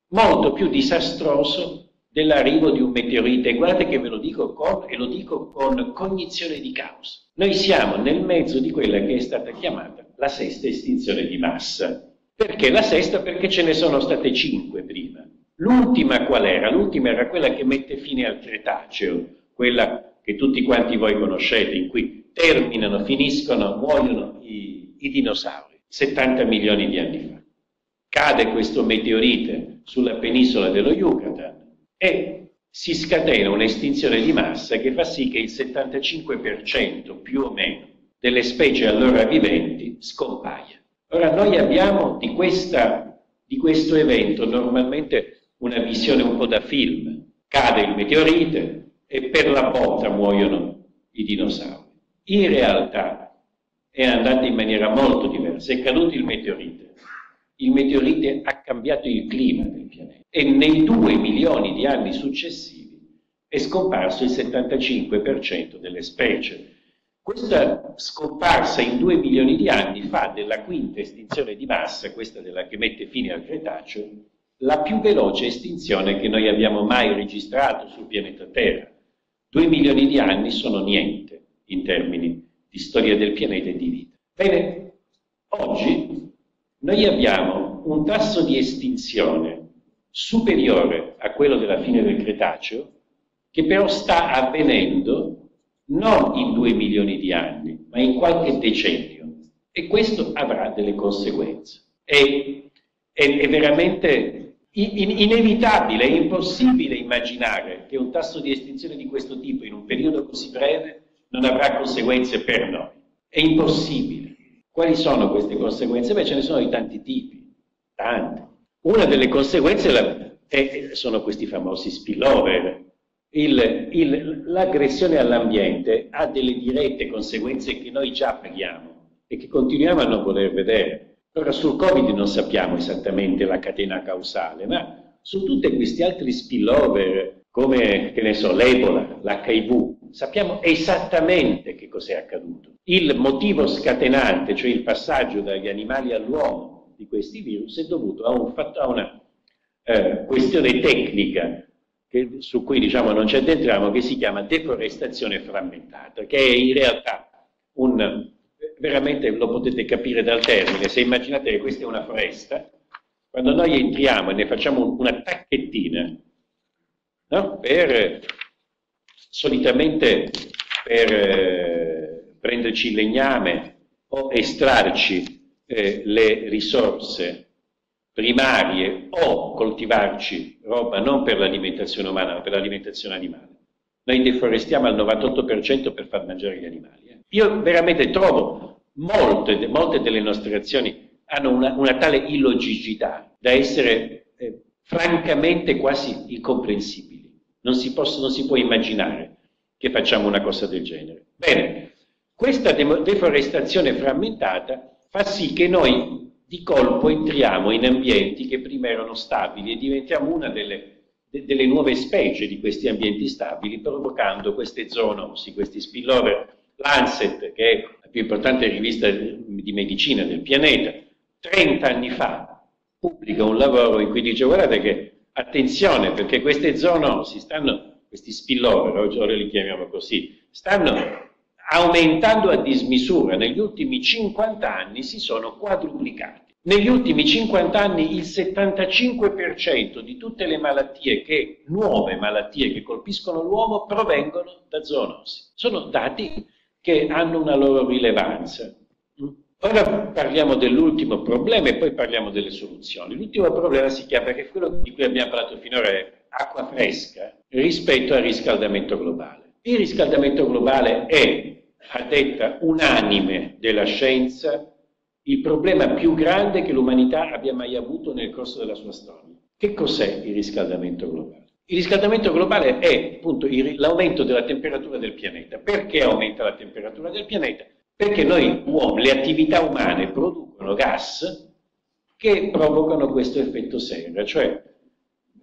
molto più disastroso dell'arrivo di un meteorite. Guardate che ve lo dico con, e lo dico con cognizione di causa. Noi siamo nel mezzo di quella che è stata chiamata la sesta estinzione di massa. Perché la sesta? Perché ce ne sono state cinque prima. L'ultima qual era? L'ultima era quella che mette fine al Cretaceo, quella che tutti quanti voi conoscete, in cui terminano, finiscono, muoiono i, i dinosauri, 70 milioni di anni fa. Cade questo meteorite sulla penisola dello Yucatan e si scatena un'estinzione di massa che fa sì che il 75% più o meno delle specie allora viventi scompaia. Ora noi abbiamo di, questa, di questo evento normalmente una visione un po' da film. Cade il meteorite e per la botta muoiono i dinosauri. In realtà è andata in maniera molto diversa. È caduto il meteorite. Il meteorite ha cambiato il clima del pianeta e nei due milioni di anni successivi è scomparso il 75% delle specie. Questa scomparsa in due milioni di anni fa della quinta estinzione di massa, questa della che mette fine al Cretaceo, la più veloce estinzione che noi abbiamo mai registrato sul pianeta Terra. Due milioni di anni sono niente in termini di storia del pianeta e di vita. Bene, oggi noi abbiamo un tasso di estinzione superiore a quello della fine del Cretaceo, che però sta avvenendo non in due milioni di anni, ma in qualche decennio. E questo avrà delle conseguenze. È, è, è veramente in, inevitabile, è impossibile immaginare che un tasso di estinzione di questo tipo in un periodo così breve non avrà conseguenze per noi. È impossibile. Quali sono queste conseguenze? Beh, ce ne sono di tanti tipi, tanti. Una delle conseguenze è, sono questi famosi spillover. L'aggressione all'ambiente ha delle dirette conseguenze che noi già paghiamo e che continuiamo a non voler vedere. Ora sul Covid non sappiamo esattamente la catena causale, ma su tutti questi altri spillover, come che ne so, l'Ebola, l'HIV, sappiamo esattamente che cos'è accaduto. Il motivo scatenante, cioè il passaggio dagli animali all'uomo, di questi virus è dovuto a, un, a una eh, questione tecnica che, su cui diciamo, non ci addentriamo, che si chiama deforestazione frammentata, che è in realtà un, veramente lo potete capire dal termine, se immaginate che questa è una foresta, quando noi entriamo e ne facciamo una tacchettina, no? per, solitamente per eh, prenderci il legname o estrarci eh, le risorse primarie o coltivarci roba non per l'alimentazione umana ma per l'alimentazione animale. Noi deforestiamo al 98% per far mangiare gli animali. Eh. Io veramente trovo molte, molte, delle nostre azioni hanno una, una tale illogicità da essere eh, francamente quasi incomprensibili. Non si, posso, non si può immaginare che facciamo una cosa del genere. Bene, questa deforestazione frammentata fa sì che noi di colpo entriamo in ambienti che prima erano stabili e diventiamo una delle, de, delle nuove specie di questi ambienti stabili, provocando queste zoonosi, questi spillover. Lancet, che è la più importante rivista di medicina del pianeta, 30 anni fa pubblica un lavoro in cui dice guardate che attenzione perché queste zoonosi stanno, questi spillover, oggi li chiamiamo così, stanno aumentando a dismisura. Negli ultimi 50 anni si sono quadruplicati. Negli ultimi 50 anni il 75% di tutte le malattie che, nuove malattie che colpiscono l'uomo provengono da zoonosi. Sono dati che hanno una loro rilevanza. Ora parliamo dell'ultimo problema e poi parliamo delle soluzioni. L'ultimo problema si chiama, che quello di cui abbiamo parlato finora, è acqua fresca rispetto al riscaldamento globale. Il riscaldamento globale è a detta unanime della scienza, il problema più grande che l'umanità abbia mai avuto nel corso della sua storia. Che cos'è il riscaldamento globale? Il riscaldamento globale è appunto l'aumento della temperatura del pianeta. Perché aumenta la temperatura del pianeta? Perché noi uomini, le attività umane producono gas che provocano questo effetto serra, cioè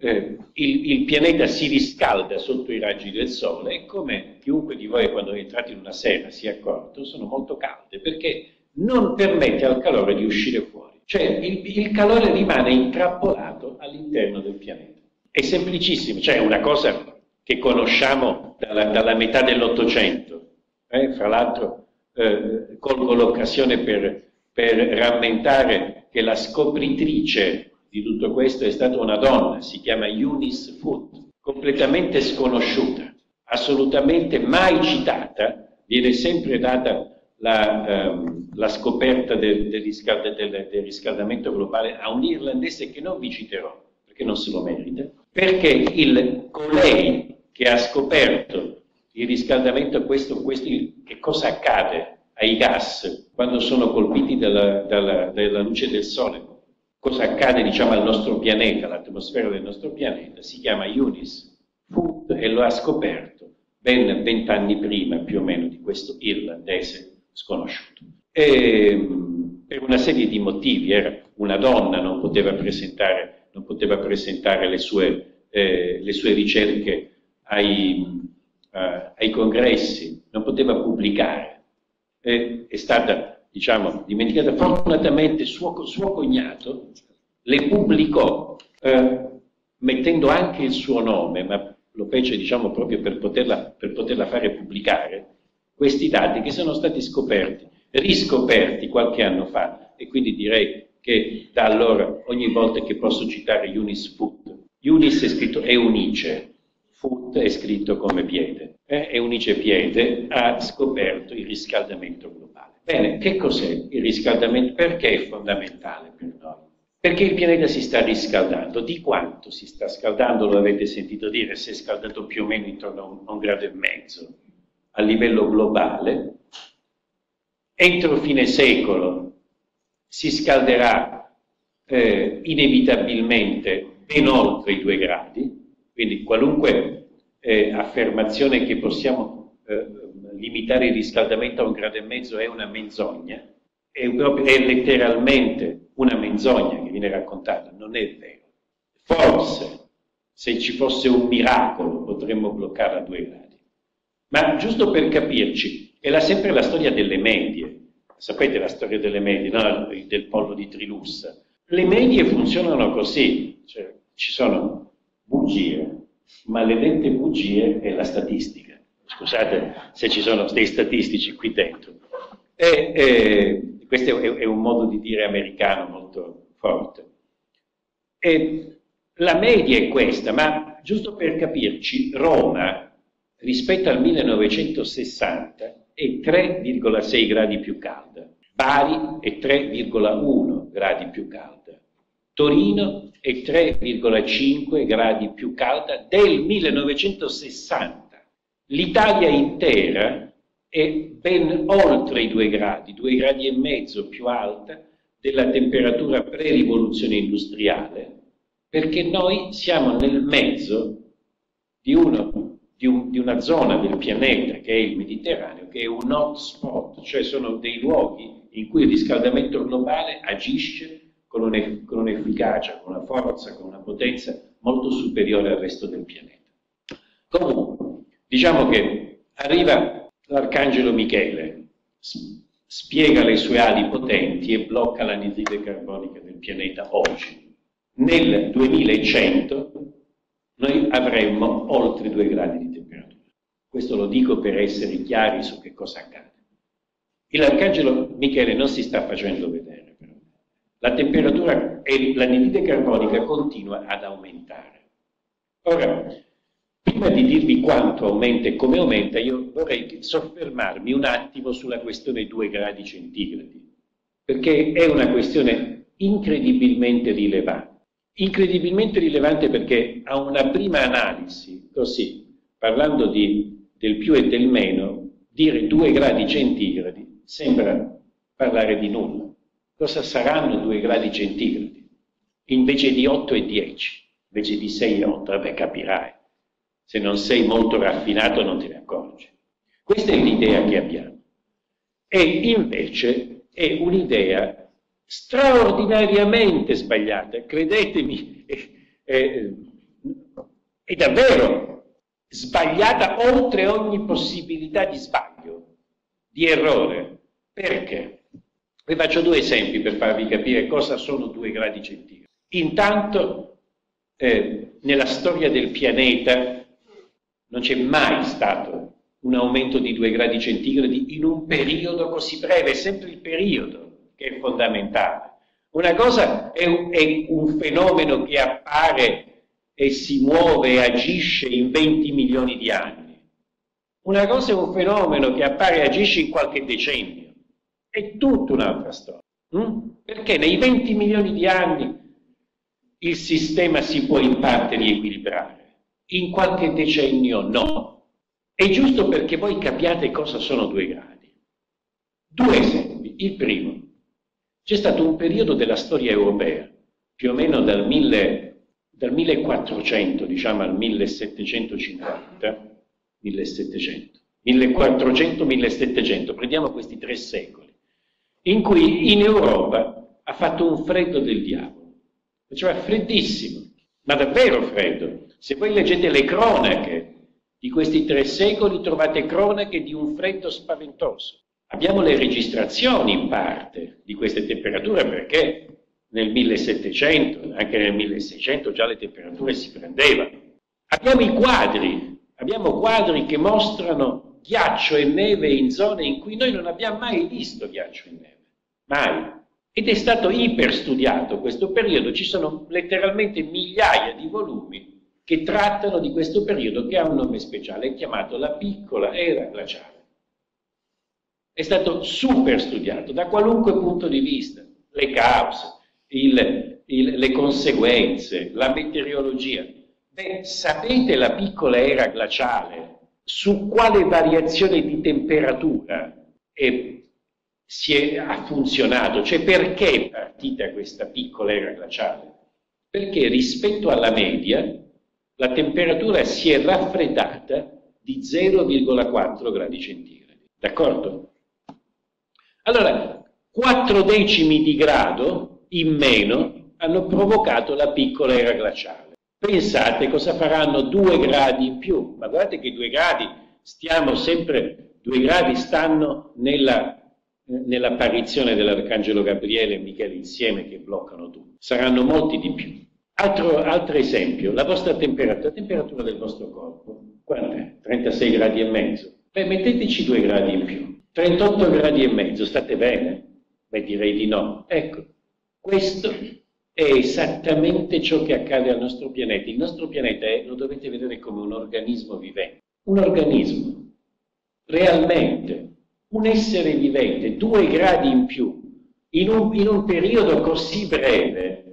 eh, il, il, pianeta si riscalda sotto i raggi del Sole e come chiunque di voi quando è entrato in una sera si è accorto, sono molto calde perché non permette al calore di uscire fuori. Cioè il, il calore rimane intrappolato all'interno del pianeta. È semplicissimo, cioè è una cosa che conosciamo dalla, dalla metà dell'Ottocento. Eh? Fra l'altro eh, colgo l'occasione per, per rammentare che la scopritrice di tutto questo è stata una donna, si chiama Eunice Foot, completamente sconosciuta, assolutamente mai citata, viene sempre data la, ehm, la scoperta del, del, riscalda, del, del, riscaldamento globale a un irlandese che non vi citerò, perché non se lo merita, perché il, colei che ha scoperto il riscaldamento, questo, questo, che cosa accade ai gas quando sono colpiti dalla, dalla, dalla luce del sole, cosa accade diciamo, al nostro pianeta, all'atmosfera del nostro pianeta, si chiama Eunice Foot e lo ha scoperto ben vent'anni prima più o meno di questo irlandese sconosciuto. E, per una serie di motivi, era una donna, non poteva presentare, non poteva presentare le, sue, eh, le, sue, ricerche ai, uh, ai, congressi, non poteva pubblicare, e, è stata diciamo, dimenticata, fortunatamente suo, suo cognato le pubblicò eh, mettendo anche il suo nome, ma lo fece diciamo, proprio per poterla, per poterla fare pubblicare, questi dati che sono stati scoperti, riscoperti qualche anno fa e quindi direi che da allora ogni volta che posso citare Eunice Foot, Eunice è scritto Eunice, Foot è scritto come piede, eh? Eunice Piede ha scoperto il riscaldamento globale. Bene, che cos'è il riscaldamento? Perché è fondamentale per noi? Perché il pianeta si sta riscaldando. Di quanto si sta scaldando? Lo avete sentito dire, si è scaldato più o meno intorno a un, a un grado e mezzo a livello globale. Entro fine secolo si scalderà eh, inevitabilmente ben oltre i due gradi, quindi qualunque eh, affermazione che possiamo eh, limitare il riscaldamento a un grado e mezzo è una menzogna, è, proprio, è letteralmente una menzogna che viene raccontata, non è vero. Forse, se ci fosse un miracolo, potremmo bloccare a due gradi. Ma giusto per capirci, è la, sempre la storia delle medie. Sapete la storia delle medie, no? del pollo di Trilussa? Le medie funzionano così, cioè ci sono bugie, maledette bugie e la statistica scusate se ci sono dei statistici qui dentro. E, e, questo è, è, un modo di dire americano molto forte. E la media è questa, ma giusto per capirci, Roma rispetto al 1960 è 3,6 gradi più calda, Bari è 3,1 gradi più calda, Torino è 3,5 gradi più calda del 1960 L'Italia intera è ben oltre i due gradi, due gradi e mezzo più alta della temperatura pre-rivoluzione industriale, perché noi siamo nel mezzo di, uno, di, un, di una zona del pianeta che è il Mediterraneo, che è un hotspot, cioè sono dei luoghi in cui il riscaldamento globale agisce con, un'efficacia, con una forza, con una potenza molto superiore al resto del pianeta. Comunque, Diciamo che arriva l'arcangelo Michele, spiega le sue ali potenti e blocca l'anidride carbonica del pianeta oggi. Nel 2100 noi avremmo oltre 2 gradi di temperatura. Questo lo dico per essere chiari su che cosa accade. L'arcangelo Michele non si sta facendo vedere, però. La temperatura e l'anidride carbonica continua ad aumentare. Ora, Prima di dirvi quanto aumenta e come aumenta, io vorrei soffermarmi un attimo sulla questione 2 gradi centigradi, perché è una questione incredibilmente rilevante. Incredibilmente rilevante perché a una prima analisi, così, parlando di, del più e del meno, dire 2 gradi centigradi sembra parlare di nulla. Cosa saranno 2 gradi centigradi? Invece di 8 e 10, invece di 6 e 8, vabbè capirai se non sei molto raffinato non te ne accorgi. Questa è l'idea che abbiamo. E invece è un'idea straordinariamente sbagliata, credetemi, eh, eh, è davvero sbagliata oltre ogni possibilità di sbaglio, di errore. Perché? Vi faccio due esempi per farvi capire cosa sono due gradi centigradi. Intanto, eh, nella storia del pianeta non c'è mai stato un aumento di due gradi centigradi in un periodo così breve, è sempre il periodo che è fondamentale. Una cosa è un, è un fenomeno che appare e si muove e agisce in 20 milioni di anni. Una cosa è un fenomeno che appare e agisce in qualche decennio. È tutta un'altra storia. Hm? Perché nei 20 milioni di anni il sistema si può in parte riequilibrare, in qualche decennio no. È giusto perché voi capiate cosa sono due gradi. Due esempi. Il primo, c'è stato un periodo della storia europea, più o meno dal, mille, dal 1400 diciamo al 1750, 1700, 1400-1700, prendiamo questi tre secoli, in cui in Europa ha fatto un freddo del diavolo. Faceva freddissimo, ma davvero freddo. Se voi leggete le cronache di questi tre secoli trovate cronache di un freddo spaventoso. Abbiamo le registrazioni in parte di queste temperature perché nel 1700, anche nel 1600 già le temperature si prendevano. Abbiamo i quadri, abbiamo quadri che mostrano ghiaccio e neve in zone in cui noi non abbiamo mai visto ghiaccio e neve, mai. Ed è stato iperstudiato questo periodo, ci sono letteralmente migliaia di volumi che trattano di questo periodo che ha un nome speciale, è chiamato la piccola era glaciale. È stato super studiato da qualunque punto di vista, le cause, il, il, le conseguenze, la meteorologia. Beh, sapete la piccola era glaciale su quale variazione di temperatura è, si è, ha funzionato? Cioè perché è partita questa piccola era glaciale? Perché rispetto alla media la temperatura si è raffreddata di 0,4 gradi centigradi. D'accordo? Allora, 4 decimi di grado in meno hanno provocato la piccola era glaciale. Pensate cosa faranno 2 gradi in più, ma guardate che 2 gradi stiamo sempre, 2 gradi stanno nella, nell'apparizione dell'Arcangelo Gabriele e Michele insieme che bloccano tutto. Saranno molti di più. Altro, altro esempio, la vostra temperatura, la temperatura del vostro corpo, quant'è? 36 gradi e mezzo. Beh, metteteci 2 gradi in più. 38 gradi e mezzo, state bene? Beh, direi di no. Ecco, questo è esattamente ciò che accade al nostro pianeta. Il nostro pianeta è, lo dovete vedere come un organismo vivente. Un organismo, realmente, un essere vivente, due gradi in più, in un, in un periodo così breve,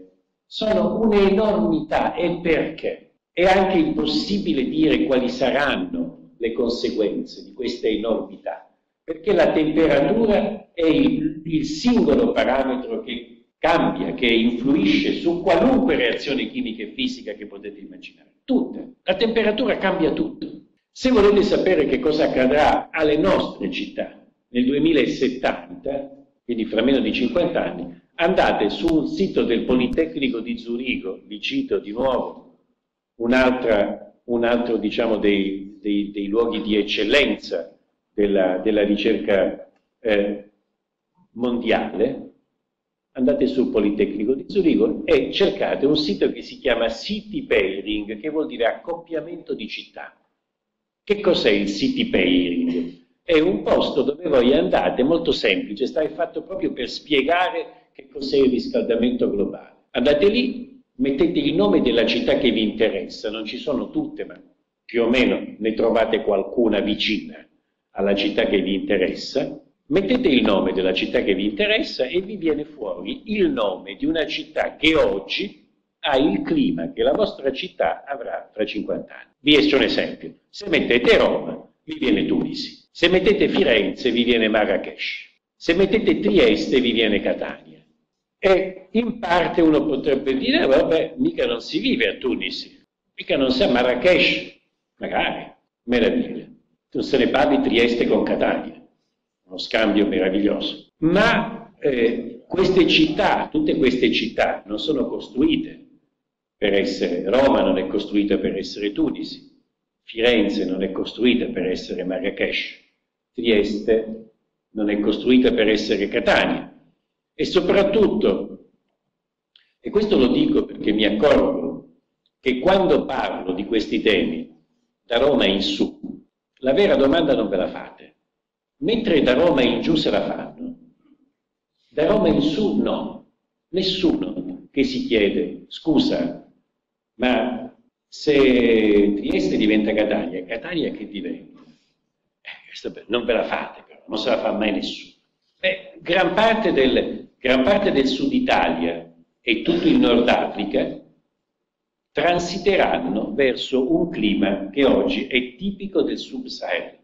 sono un'enormità. E perché? È anche impossibile dire quali saranno le conseguenze di questa enormità, perché la temperatura è il, il singolo parametro che cambia, che influisce su qualunque reazione chimica e fisica che potete immaginare. Tutte. La temperatura cambia tutto. Se volete sapere che cosa accadrà alle nostre città nel 2070, quindi fra meno di 50 anni, andate sul sito del Politecnico di Zurigo, vi cito di nuovo un, altro diciamo, dei, dei, dei, luoghi di eccellenza della, della ricerca eh, mondiale, andate sul Politecnico di Zurigo e cercate un sito che si chiama City Pairing, che vuol dire accoppiamento di città. Che cos'è il City Pairing? È un posto dove voi andate, molto semplice, sta fatto proprio per spiegare che cos'è il riscaldamento globale. Andate lì, mettete il nome della città che vi interessa, non ci sono tutte, ma più o meno ne trovate qualcuna vicina alla città che vi interessa, mettete il nome della città che vi interessa e vi viene fuori il nome di una città che oggi ha il clima che la vostra città avrà tra 50 anni. Vi esce un esempio. Se mettete Roma, vi viene Tunisi. Se mettete Firenze, vi viene Marrakesh. Se mettete Trieste, vi viene Catania. E in parte uno potrebbe dire, vabbè, mica non si vive a Tunisi, mica non si a Marrakesh, magari, meraviglia. Non se ne parli Trieste con Catania, uno scambio meraviglioso. Ma eh, queste città, tutte queste città non sono costruite per essere Roma, non è costruita per essere Tunisi, Firenze non è costruita per essere Marrakesh, Trieste non è costruita per essere Catania. E soprattutto, e questo lo dico perché mi accorgo che quando parlo di questi temi da Roma in su, la vera domanda non ve la fate, mentre da Roma in giù se la fanno, da Roma in su no, nessuno che si chiede, scusa, ma se Trieste diventa Catania, Catania che diventa? Eh, non ve la fate però, non se la fa mai nessuno. Beh, gran, parte del, gran parte del sud Italia e tutto il Nord Africa transiteranno verso un clima che oggi è tipico del sub-Sahel,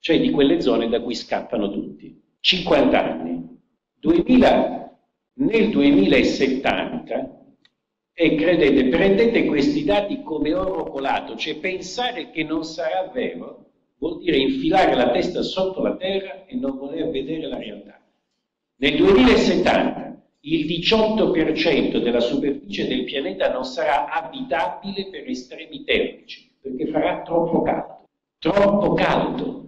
cioè di quelle zone da cui scappano tutti. 50 anni. 2000, nel 2070, e credete, prendete questi dati come oro colato, cioè pensare che non sarà vero vuol dire infilare la testa sotto la terra e non voler vedere la realtà. Nel 2070 il 18% della superficie del pianeta non sarà abitabile per estremi termici, perché farà troppo caldo. Troppo caldo.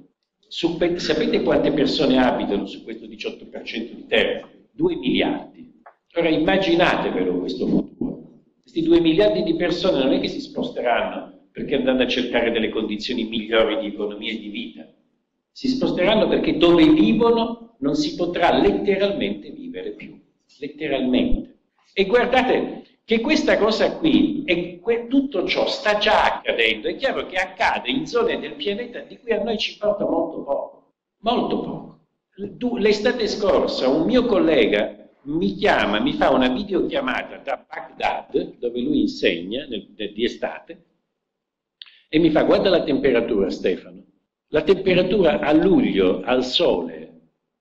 Sapete quante persone abitano su questo 18% di terra? 2 miliardi. Ora immaginatevelo questo futuro. Questi 2 miliardi di persone non è che si sposteranno perché andranno a cercare delle condizioni migliori di economia e di vita. Si sposteranno perché dove vivono non si potrà letteralmente vivere più letteralmente. E guardate che questa cosa qui, e tutto ciò sta già accadendo, è chiaro che accade in zone del pianeta di cui a noi ci porta molto poco, molto poco. L'estate scorsa un mio collega mi chiama, mi fa una videochiamata da Baghdad, dove lui insegna di estate, e mi fa guarda la temperatura Stefano, la temperatura a luglio al sole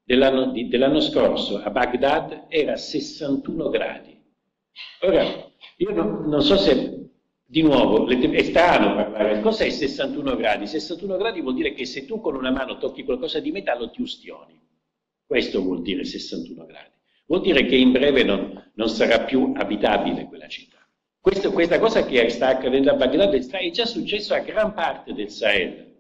dell'anno, dell'anno scorso a Baghdad era 61 gradi. Ora, io non, non so se, di nuovo, è strano parlare, cos'è 61 gradi? 61 gradi vuol dire che se tu con una mano tocchi qualcosa di metallo ti ustioni. Questo vuol dire 61 gradi. Vuol dire che in breve non, non sarà più abitabile quella città. Questo, questa cosa che sta accadendo a Baghdad è già successo a gran parte del Sahel.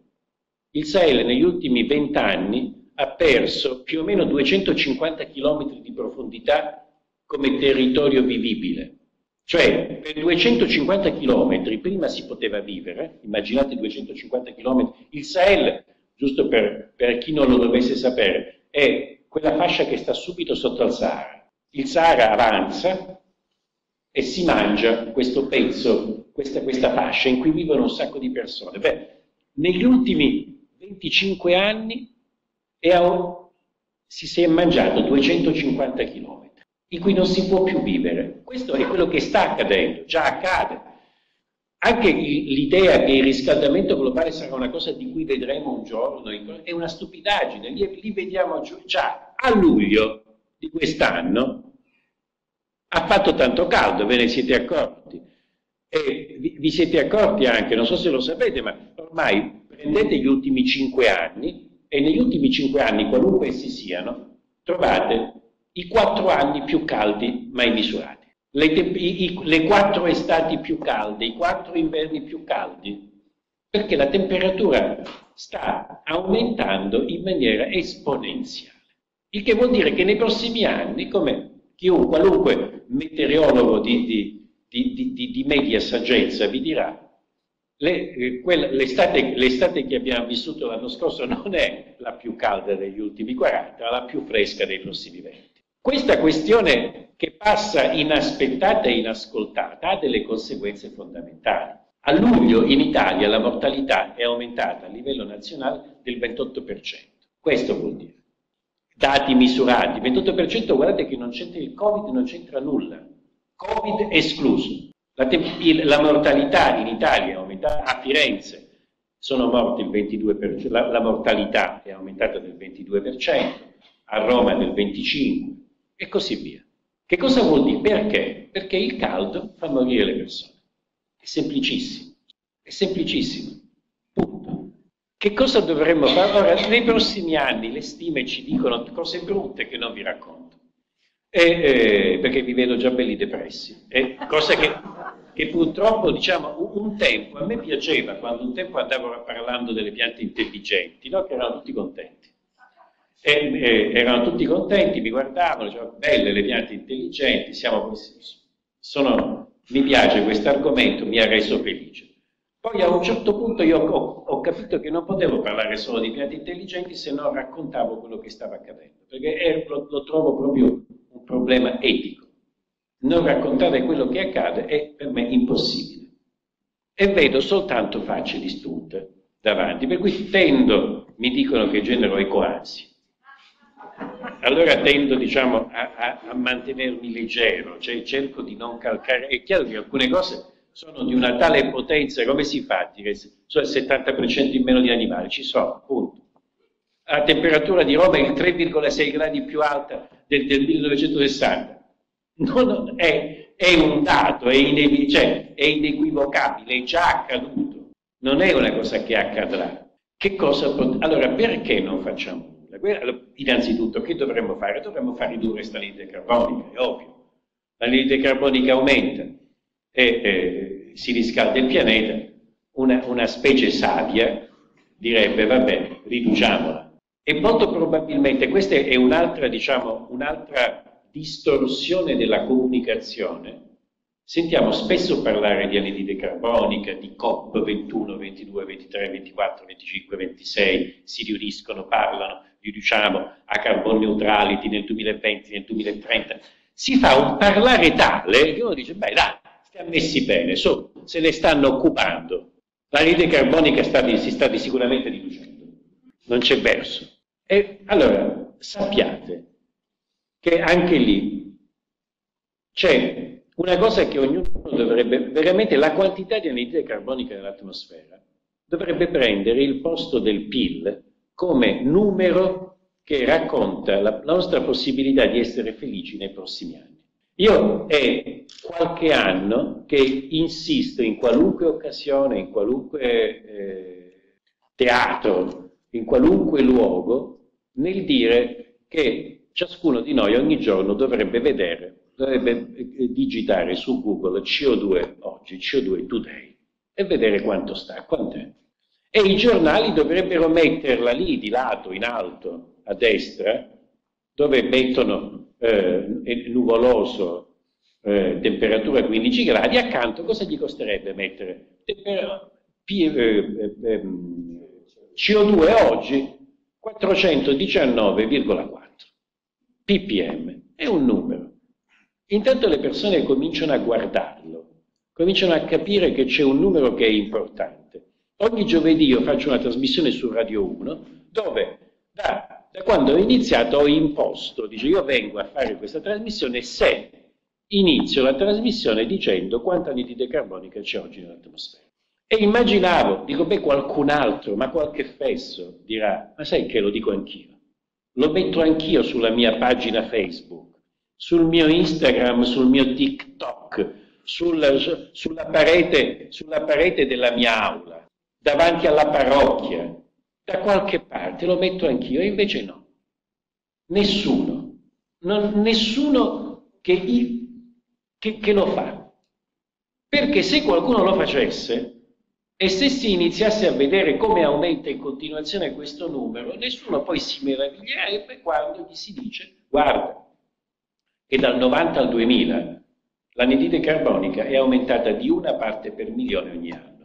Il Sahel negli ultimi vent'anni ha perso più o meno 250 km di profondità come territorio vivibile. Cioè, per 250 km prima si poteva vivere, immaginate 250 km, il Sahel, giusto per, per chi non lo dovesse sapere, è quella fascia che sta subito sotto al Sahara. Il Sahara avanza e si mangia questo pezzo, questa, questa fascia in cui vivono un sacco di persone. Beh, negli ultimi 25 anni e a, si, si è mangiato 250 km, in cui non si può più vivere. Questo è quello che sta accadendo, già accade. Anche l'idea che il riscaldamento globale sarà una cosa di cui vedremo un giorno è una stupidaggine, lì, lì vediamo già a luglio di quest'anno ha fatto tanto caldo, ve ne siete accorti. E vi, siete accorti anche, non so se lo sapete, ma ormai prendete gli ultimi cinque anni e negli ultimi cinque anni, qualunque essi siano, trovate i quattro anni più caldi mai misurati. Le, i, i, le quattro estati più calde, i quattro inverni più caldi, perché la temperatura sta aumentando in maniera esponenziale. Il che vuol dire che nei prossimi anni, come chiunque, qualunque meteorologo di, di, di, di media saggezza vi dirà, eh, l'estate, l'estate, che abbiamo vissuto l'anno scorso non è la più calda degli ultimi 40, ma la più fresca dei prossimi 20. Questa questione che passa inaspettata e inascoltata ha delle conseguenze fondamentali. A luglio in Italia la mortalità è aumentata a livello nazionale del 28%. Questo vuol dire. Dati misurati, 28% guardate che non c'entra il Covid, non c'entra nulla. Covid escluso. La, la mortalità in Italia è aumentata, a Firenze sono morti il 22%, la, la mortalità è aumentata del 22%, a Roma del 25% e così via. Che cosa vuol dire? Perché? Perché il caldo fa morire le persone. È semplicissimo, è semplicissimo. Che cosa dovremmo fare? Ora, nei prossimi anni le stime ci dicono cose brutte che non vi racconto. E, eh, perché vi vedo già belli depressi. Eh, cosa che che purtroppo, diciamo, un tempo, a me piaceva quando un tempo andavo parlando delle piante intelligenti, no? che erano tutti contenti. E, e, erano tutti contenti, mi guardavano, dicevano, belle le piante intelligenti, siamo, sono, mi piace questo argomento, mi ha reso felice. Poi a un certo punto io ho, ho, capito che non potevo parlare solo di piante intelligenti se non raccontavo quello che stava accadendo, perché è, lo, lo trovo proprio un problema etico. Non raccontare quello che accade è per me impossibile. E vedo soltanto facce distrutte davanti, per cui tendo, mi dicono che genero ecoansi. Allora tendo diciamo, a, a, a mantenermi leggero, cioè cerco di non calcare. È chiaro che alcune cose sono di una tale potenza, come si fa a dire sono il 70% in meno di animali? Ci sono, appunto. La temperatura di Roma è il 3,6 gradi più alta del, del 1960. Non, è, è, un dato, è, inev- cioè, è inequivocabile, è già accaduto. Non è una cosa che accadrà. Che cosa allora, perché non facciamo nulla? Allora, innanzitutto, che dovremmo fare? Dovremmo far ridurre questa anidride carbonica, è ovvio. L'anidride carbonica aumenta e eh, si riscalda il pianeta, una, una specie savia direbbe vabbè, riduciamola. E molto probabilmente questa è un'altra, diciamo, un'altra distorsione della comunicazione. Sentiamo spesso parlare di anidride carbonica, di COP 21, 22, 23, 24, 25, 26, si riuniscono, parlano, riduciamo a carbon neutrality nel 2020, nel 2030. Si fa un parlare tale che uno dice, beh dai, messi bene, so, se ne stanno occupando. L'anidride carbonica sta di, si sta di sicuramente riducendo, non c'è verso. E allora sappiate che anche lì c'è una cosa che ognuno dovrebbe, veramente la quantità di anidride carbonica nell'atmosfera dovrebbe prendere il posto del PIL come numero che racconta la, la nostra possibilità di essere felici nei prossimi anni. Io è qualche anno che insisto in qualunque occasione, in qualunque eh, teatro, in qualunque luogo, nel dire che ciascuno di noi ogni giorno dovrebbe vedere, dovrebbe eh, digitare su Google CO2 oggi, CO2 today, e vedere quanto sta, quant'è. E i giornali dovrebbero metterla lì di lato, in alto, a destra, dove mettono eh, nuvoloso, eh, temperatura 15 gradi, accanto cosa gli costerebbe mettere? Temper- eh, ehm, CO2 oggi 419,4 ppm, è un numero. Intanto le persone cominciano a guardarlo, cominciano a capire che c'è un numero che è importante. Ogni giovedì io faccio una trasmissione su Radio 1 dove da da quando ho iniziato ho imposto, dice io vengo a fare questa trasmissione se inizio la trasmissione dicendo quanta anidride carbonica c'è oggi nell'atmosfera. E immaginavo, dico, beh, qualcun altro, ma qualche fesso dirà, ma sai che lo dico anch'io? Lo metto anch'io sulla mia pagina Facebook, sul mio Instagram, sul mio TikTok, sul, sulla, parete, sulla parete della mia aula, davanti alla parrocchia, da qualche parte, lo metto anch'io, e invece no. Nessuno, non, nessuno che, che, che lo fa. Perché se qualcuno lo facesse, e se si iniziasse a vedere come aumenta in continuazione questo numero, nessuno poi si meraviglierebbe quando gli si dice, guarda, che dal 90 al 2000 l'anidride carbonica è aumentata di una parte per milione ogni anno.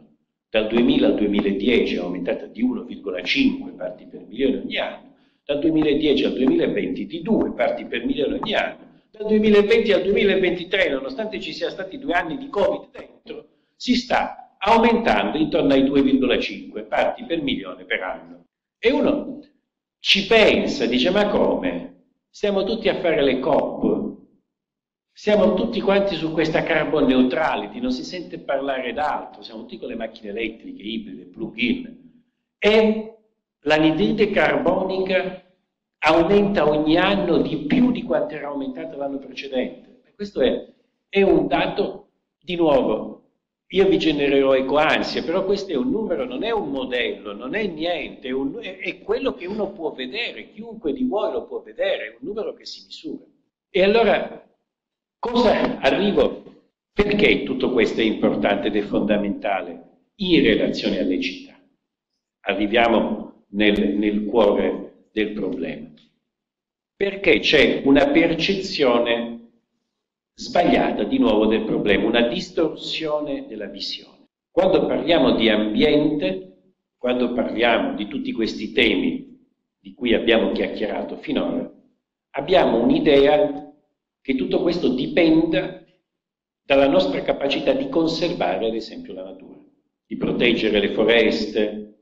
Dal 2000 al 2010 è aumentata di 1,5 parti per milione ogni anno, dal 2010 al 2020 di 2 parti per milione ogni anno, dal 2020 al 2023, nonostante ci sia stati due anni di Covid dentro, si sta aumentando intorno ai 2,5 parti per milione per anno. E uno ci pensa, dice ma come? Stiamo tutti a fare le COP, siamo tutti quanti su questa carbon neutrality, non si sente parlare d'altro, siamo tutti con le macchine elettriche, ibride, plug-in. E l'anidride carbonica aumenta ogni anno di più di quanto era aumentata l'anno precedente. Questo è, è un dato, di nuovo, io vi genererò ecoansia, però questo è un numero, non è un modello, non è niente, è, un, è, è quello che uno può vedere, chiunque di voi lo può vedere, è un numero che si misura. E allora Cosa arrivo Perché tutto questo è importante ed è fondamentale in relazione alle città? Arriviamo nel, nel cuore del problema. Perché c'è una percezione sbagliata di nuovo del problema, una distorsione della visione. Quando parliamo di ambiente, quando parliamo di tutti questi temi di cui abbiamo chiacchierato finora, abbiamo un'idea che tutto questo dipenda dalla nostra capacità di conservare, ad esempio, la natura, di proteggere le foreste,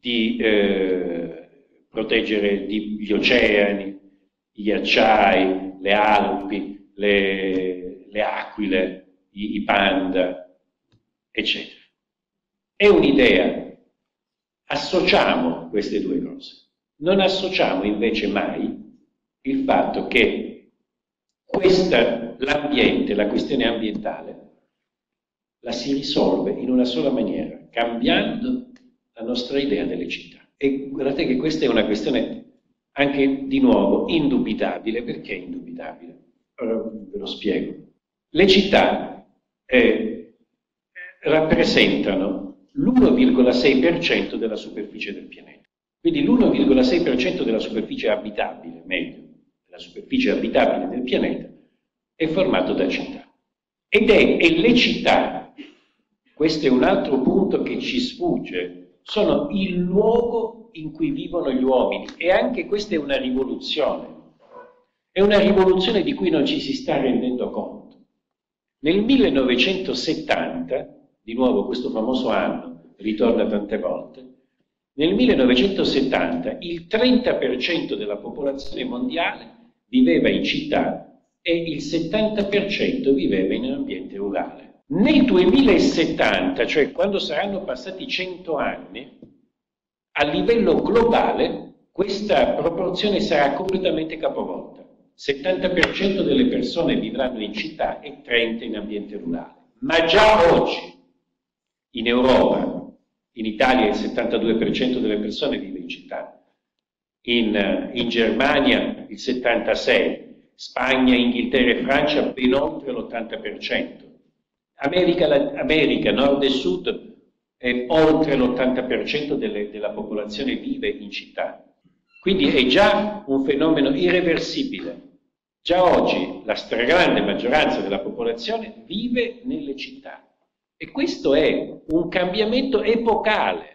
di eh, proteggere gli oceani, gli ghiacciai, le Alpi, le, le aquile, i, i panda, eccetera. È un'idea. Associamo queste due cose. Non associamo invece mai il fatto che questa, l'ambiente, la questione ambientale, la si risolve in una sola maniera, cambiando la nostra idea delle città. E guardate che questa è una questione anche di nuovo indubitabile. Perché indubitabile? Ora ve lo spiego. Le città eh, rappresentano l'1,6% della superficie del pianeta. Quindi l'1,6% della superficie abitabile, meglio, della superficie abitabile del pianeta, è formato da città. Ed è, e le città, questo è un altro punto che ci sfugge, sono il luogo in cui vivono gli uomini e anche questa è una rivoluzione. È una rivoluzione di cui non ci si sta rendendo conto. Nel 1970, di nuovo questo famoso anno ritorna tante volte, nel 1970 il 30% della popolazione mondiale viveva in città e il 70% viveva in un ambiente rurale. Nel 2070, cioè quando saranno passati 100 anni, a livello globale questa proporzione sarà completamente capovolta. 70% delle persone vivranno in città e 30% in ambiente rurale. Ma già oggi in Europa, in Italia il 72% delle persone vive in città, in, in Germania il 76%, Spagna, Inghilterra e Francia ben oltre l'80%. America, America, nord e sud eh, oltre l'80% delle, della popolazione vive in città. Quindi è già un fenomeno irreversibile. Già oggi la stragrande maggioranza della popolazione vive nelle città e questo è un cambiamento epocale.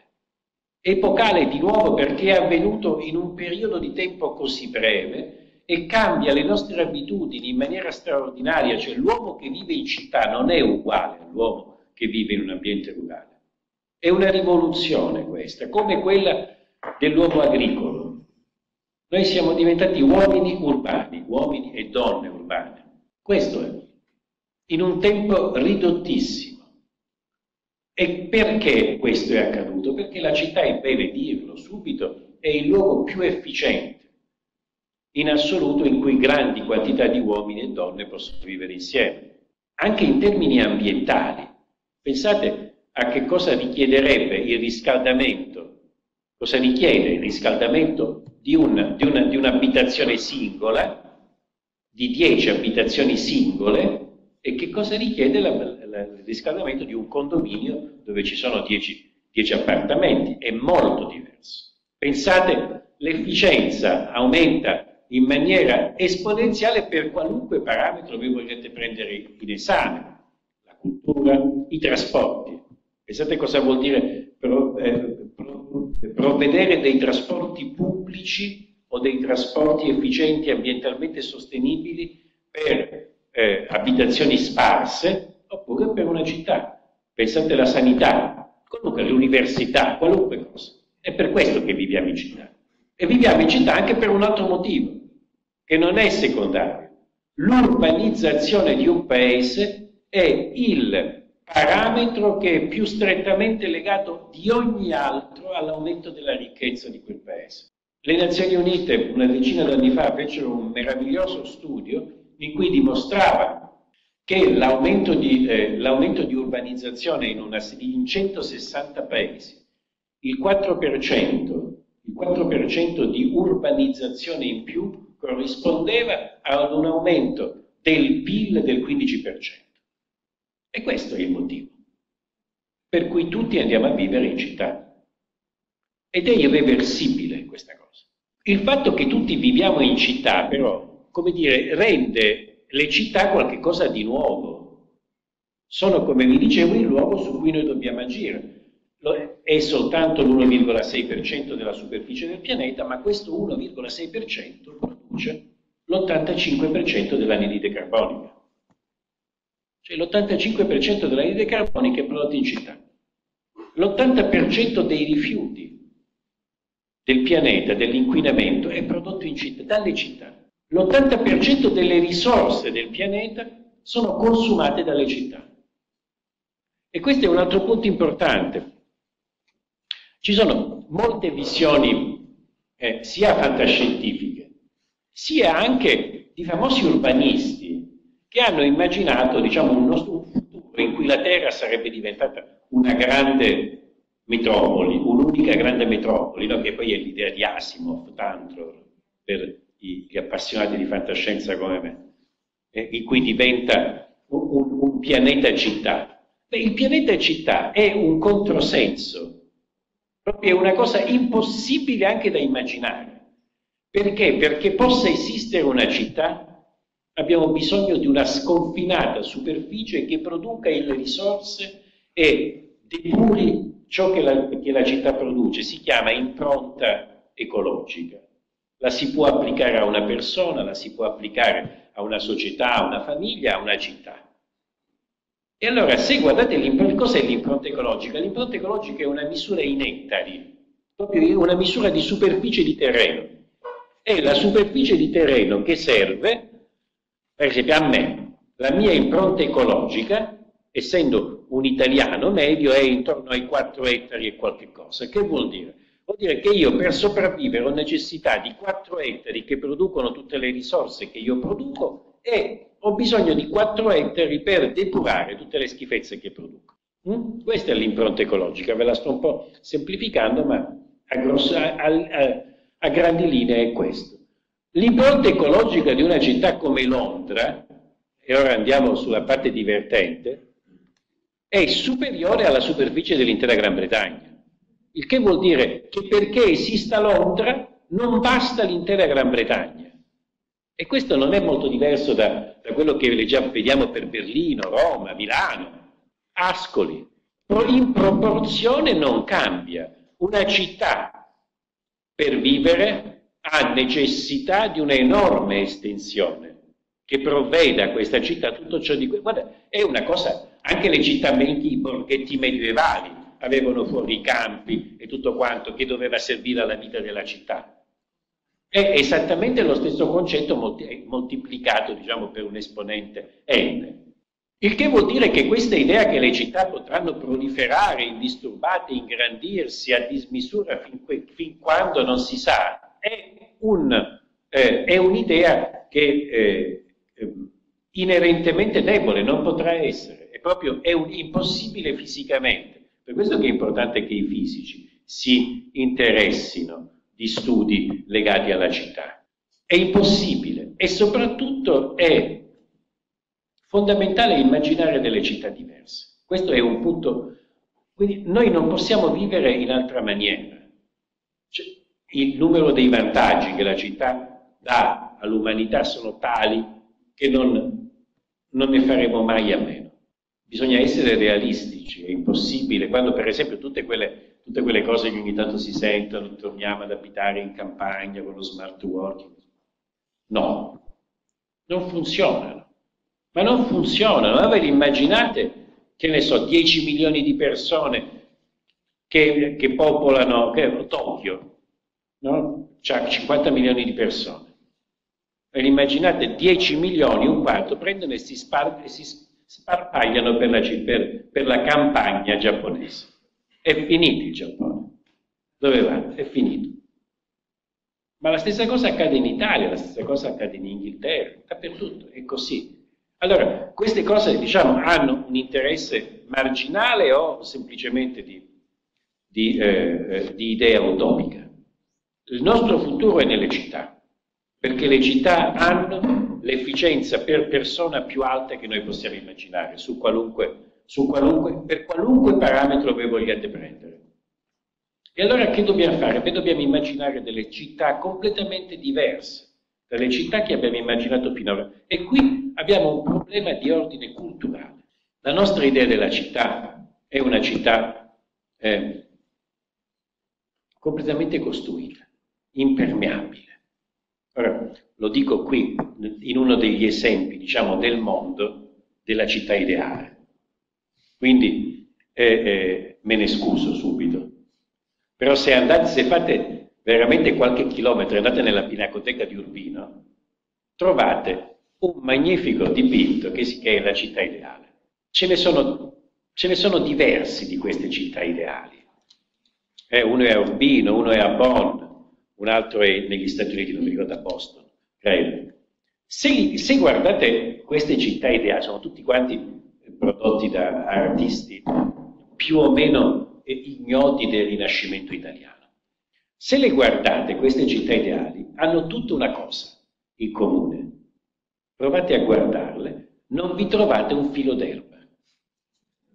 Epocale di nuovo perché è avvenuto in un periodo di tempo così breve e cambia le nostre abitudini in maniera straordinaria, cioè l'uomo che vive in città non è uguale all'uomo che vive in un ambiente rurale. È una rivoluzione questa, come quella dell'uomo agricolo. Noi siamo diventati uomini urbani, uomini e donne urbane. Questo è, in un tempo ridottissimo. E perché questo è accaduto? Perché la città, è bene dirlo subito, è il luogo più efficiente in assoluto in cui grandi quantità di uomini e donne possono vivere insieme, anche in termini ambientali. Pensate a che cosa richiederebbe il riscaldamento, cosa richiede il riscaldamento di, un, di, una, di un'abitazione singola, di 10 abitazioni singole, e che cosa richiede la, il riscaldamento di un condominio dove ci sono 10, 10 appartamenti. È molto diverso. Pensate, l'efficienza aumenta in maniera esponenziale per qualunque parametro voi vogliate prendere in esame, la cultura, i trasporti. Pensate cosa vuol dire eh, provvedere dei trasporti pubblici o dei trasporti efficienti ambientalmente sostenibili per eh, abitazioni sparse oppure per una città. Pensate alla sanità, comunque all'università, qualunque cosa. È per questo che viviamo in città. E viviamo in città anche per un altro motivo, che non è secondario. L'urbanizzazione di un paese è il parametro che è più strettamente legato di ogni altro all'aumento della ricchezza di quel paese. Le Nazioni Unite una decina d'anni fa fecero un meraviglioso studio in cui dimostravano che l'aumento di, eh, di urbanizzazione in, una, in 160 paesi, il 4%, il 4% di urbanizzazione in più corrispondeva ad un aumento del PIL del 15%. E questo è il motivo per cui tutti andiamo a vivere in città. Ed è irreversibile questa cosa. Il fatto che tutti viviamo in città, però, come dire, rende le città qualcosa di nuovo. Sono, come vi dicevo, il luogo su cui noi dobbiamo agire. È soltanto l'1,6% della superficie del pianeta, ma questo 1,6% produce l'85% dell'anidride carbonica. Cioè l'85% dell'anidride carbonica è prodotta in città. L'80% dei rifiuti del pianeta, dell'inquinamento, è prodotto in città, dalle città. L'80% delle risorse del pianeta sono consumate dalle città. E questo è un altro punto importante. Ci sono molte visioni eh, sia fantascientifiche, sia anche di famosi urbanisti che hanno immaginato diciamo, un, futuro in cui la Terra sarebbe diventata una grande metropoli, un'unica grande metropoli, no? che poi è l'idea di Asimov, tanto per gli appassionati di fantascienza come me, eh, in cui diventa un, un, pianeta città. Beh, il pianeta città è un controsenso, proprio è una cosa impossibile anche da immaginare. Perché? Perché possa esistere una città abbiamo bisogno di una sconfinata superficie che produca le risorse e depuri ciò che la, che la città produce si chiama impronta ecologica. La si può applicare a una persona, la si può applicare a una società, a una famiglia, a una città. E allora, se guardate l'impronta, cos'è l'impronta ecologica? L'impronta ecologica è una misura in ettari, proprio una misura di superficie di terreno. È la superficie di terreno che serve, per esempio a me, la mia impronta ecologica, essendo un italiano medio è intorno ai 4 ettari e qualche cosa. Che vuol dire? Dire che io per sopravvivere ho necessità di 4 ettari che producono tutte le risorse che io produco e ho bisogno di 4 ettari per depurare tutte le schifezze che produco. Mm? Questa è l'impronta ecologica, ve la sto un po' semplificando, ma a, grossa, a, a, a grandi linee è questo. L'impronta ecologica di una città come Londra, e ora andiamo sulla parte divertente, è superiore alla superficie dell'intera Gran Bretagna. Il che vuol dire che perché esista Londra non basta l'intera Gran Bretagna. E questo non è molto diverso da, da quello che vediamo per Berlino, Roma, Milano, Ascoli. In proporzione non cambia. Una città per vivere ha necessità di un'enorme estensione che provveda a questa città tutto ciò di cui... Guarda, è una cosa anche le città i borghetti medievali avevano fuori i campi e tutto quanto che doveva servire alla vita della città. È esattamente lo stesso concetto moltiplicato, diciamo, per un esponente n. Il che vuol dire che questa idea che le città potranno proliferare indisturbate, ingrandirsi a dismisura fin, fin quando non si sa, è, un, eh, è un'idea che eh, eh inerentemente debole, non potrà essere è proprio è un, impossibile fisicamente. Per questo che è importante che i fisici si interessino di studi legati alla città. È impossibile e soprattutto è fondamentale immaginare delle città diverse. Questo è un punto. Quindi noi non possiamo vivere in altra maniera. Cioè, il numero dei vantaggi che la città dà all'umanità sono tali che non, non ne faremo mai a meno. Bisogna essere realistici, è impossibile. Quando per esempio tutte quelle, tutte quelle cose che ogni tanto si sentono, torniamo ad abitare in campagna con lo smart working, no, non funzionano. Ma non funzionano. Allora immaginate, che ne so, 10 milioni di persone che, che popolano che, Tokyo, no? C'ha 50 milioni di persone. E immaginate 10 milioni, un quarto, prendono e si, spar- sparpagliano per la, per, per la campagna giapponese. È finito il Giappone. Dove va? È finito. Ma la stessa cosa accade in Italia, la stessa cosa accade in Inghilterra, dappertutto, è così. Allora, queste cose, diciamo, hanno un interesse marginale o semplicemente di, di, eh, di idea utopica. Il nostro futuro è nelle città, perché le città hanno l'efficienza per persona più alta che noi possiamo immaginare, su qualunque, su qualunque, per qualunque parametro voi vogliate prendere. E allora che dobbiamo fare? Beh, dobbiamo immaginare delle città completamente diverse dalle città che abbiamo immaginato finora. E qui abbiamo un problema di ordine culturale. La nostra idea della città è una città eh, completamente costruita, impermeabile. Ora, lo dico qui, in uno degli esempi, diciamo, del mondo della città ideale. Quindi eh, eh, me ne scuso subito. Però se andate, se fate veramente qualche chilometro, andate nella Pinacoteca di Urbino, trovate un magnifico dipinto che, si, è la città ideale. Ce ne, sono, ce ne sono diversi di queste città ideali. Eh, uno è a Urbino, uno è a Bonn, un altro è negli Stati Uniti, non mi ricordo a Boston, credo. Se, se guardate queste città ideali, sono tutti quanti prodotti da artisti più o meno ignoti del Rinascimento italiano. Se le guardate, queste città ideali hanno tutta una cosa in comune. Provate a guardarle, non vi trovate un filo d'erba.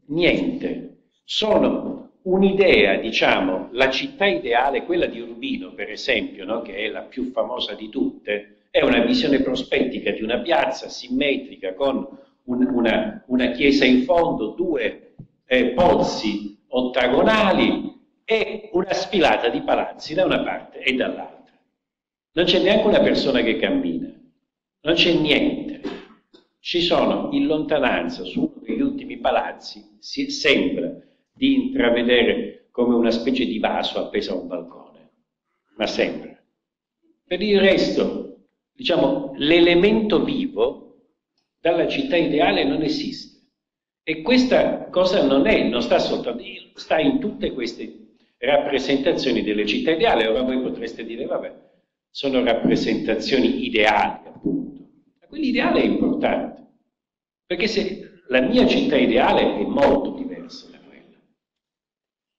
Niente. Sono un'idea, diciamo, la città ideale, quella di Urbino, per esempio, no? che è la più famosa di tutte, è una visione prospettica di una piazza simmetrica con un, una, una, chiesa in fondo, due eh, pozzi ottagonali e una sfilata di palazzi da una parte e dall'altra. Non c'è neanche una persona che cammina, non c'è niente. Ci sono in lontananza, su uno degli ultimi palazzi, si sembra di intravedere come una specie di vaso appeso a un balcone, ma sembra. Per il resto, diciamo, l'elemento vivo dalla città ideale non esiste. E questa cosa non è, non sta soltanto, sta in tutte queste rappresentazioni delle città ideali. Ora voi potreste dire, vabbè, sono rappresentazioni ideali, appunto. Ma quell'ideale è importante, perché se la mia città ideale è molto diversa da quella.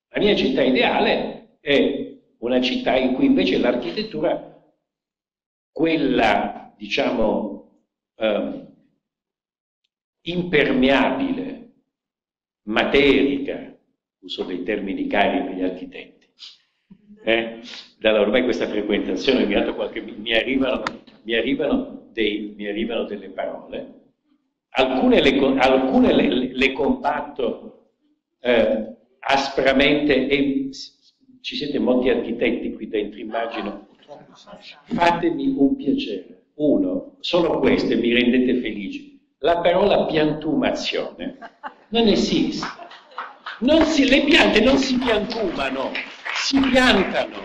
La mia città ideale è una città in cui invece l'architettura, quella, diciamo, eh, impermeabile, materica, uso dei termini cari per gli architetti. Eh? Da ormai questa frequentazione mi, qualche, mi, arrivano, mi, arrivano dei, mi, arrivano, delle parole, alcune le, alcune le, le combatto eh, aspramente e ci siete molti architetti qui dentro, immagino. Fatemi un piacere. Uno, solo questo e mi rendete felici. La parola piantumazione non esiste. Non si, le piante non si piantumano, si piantano.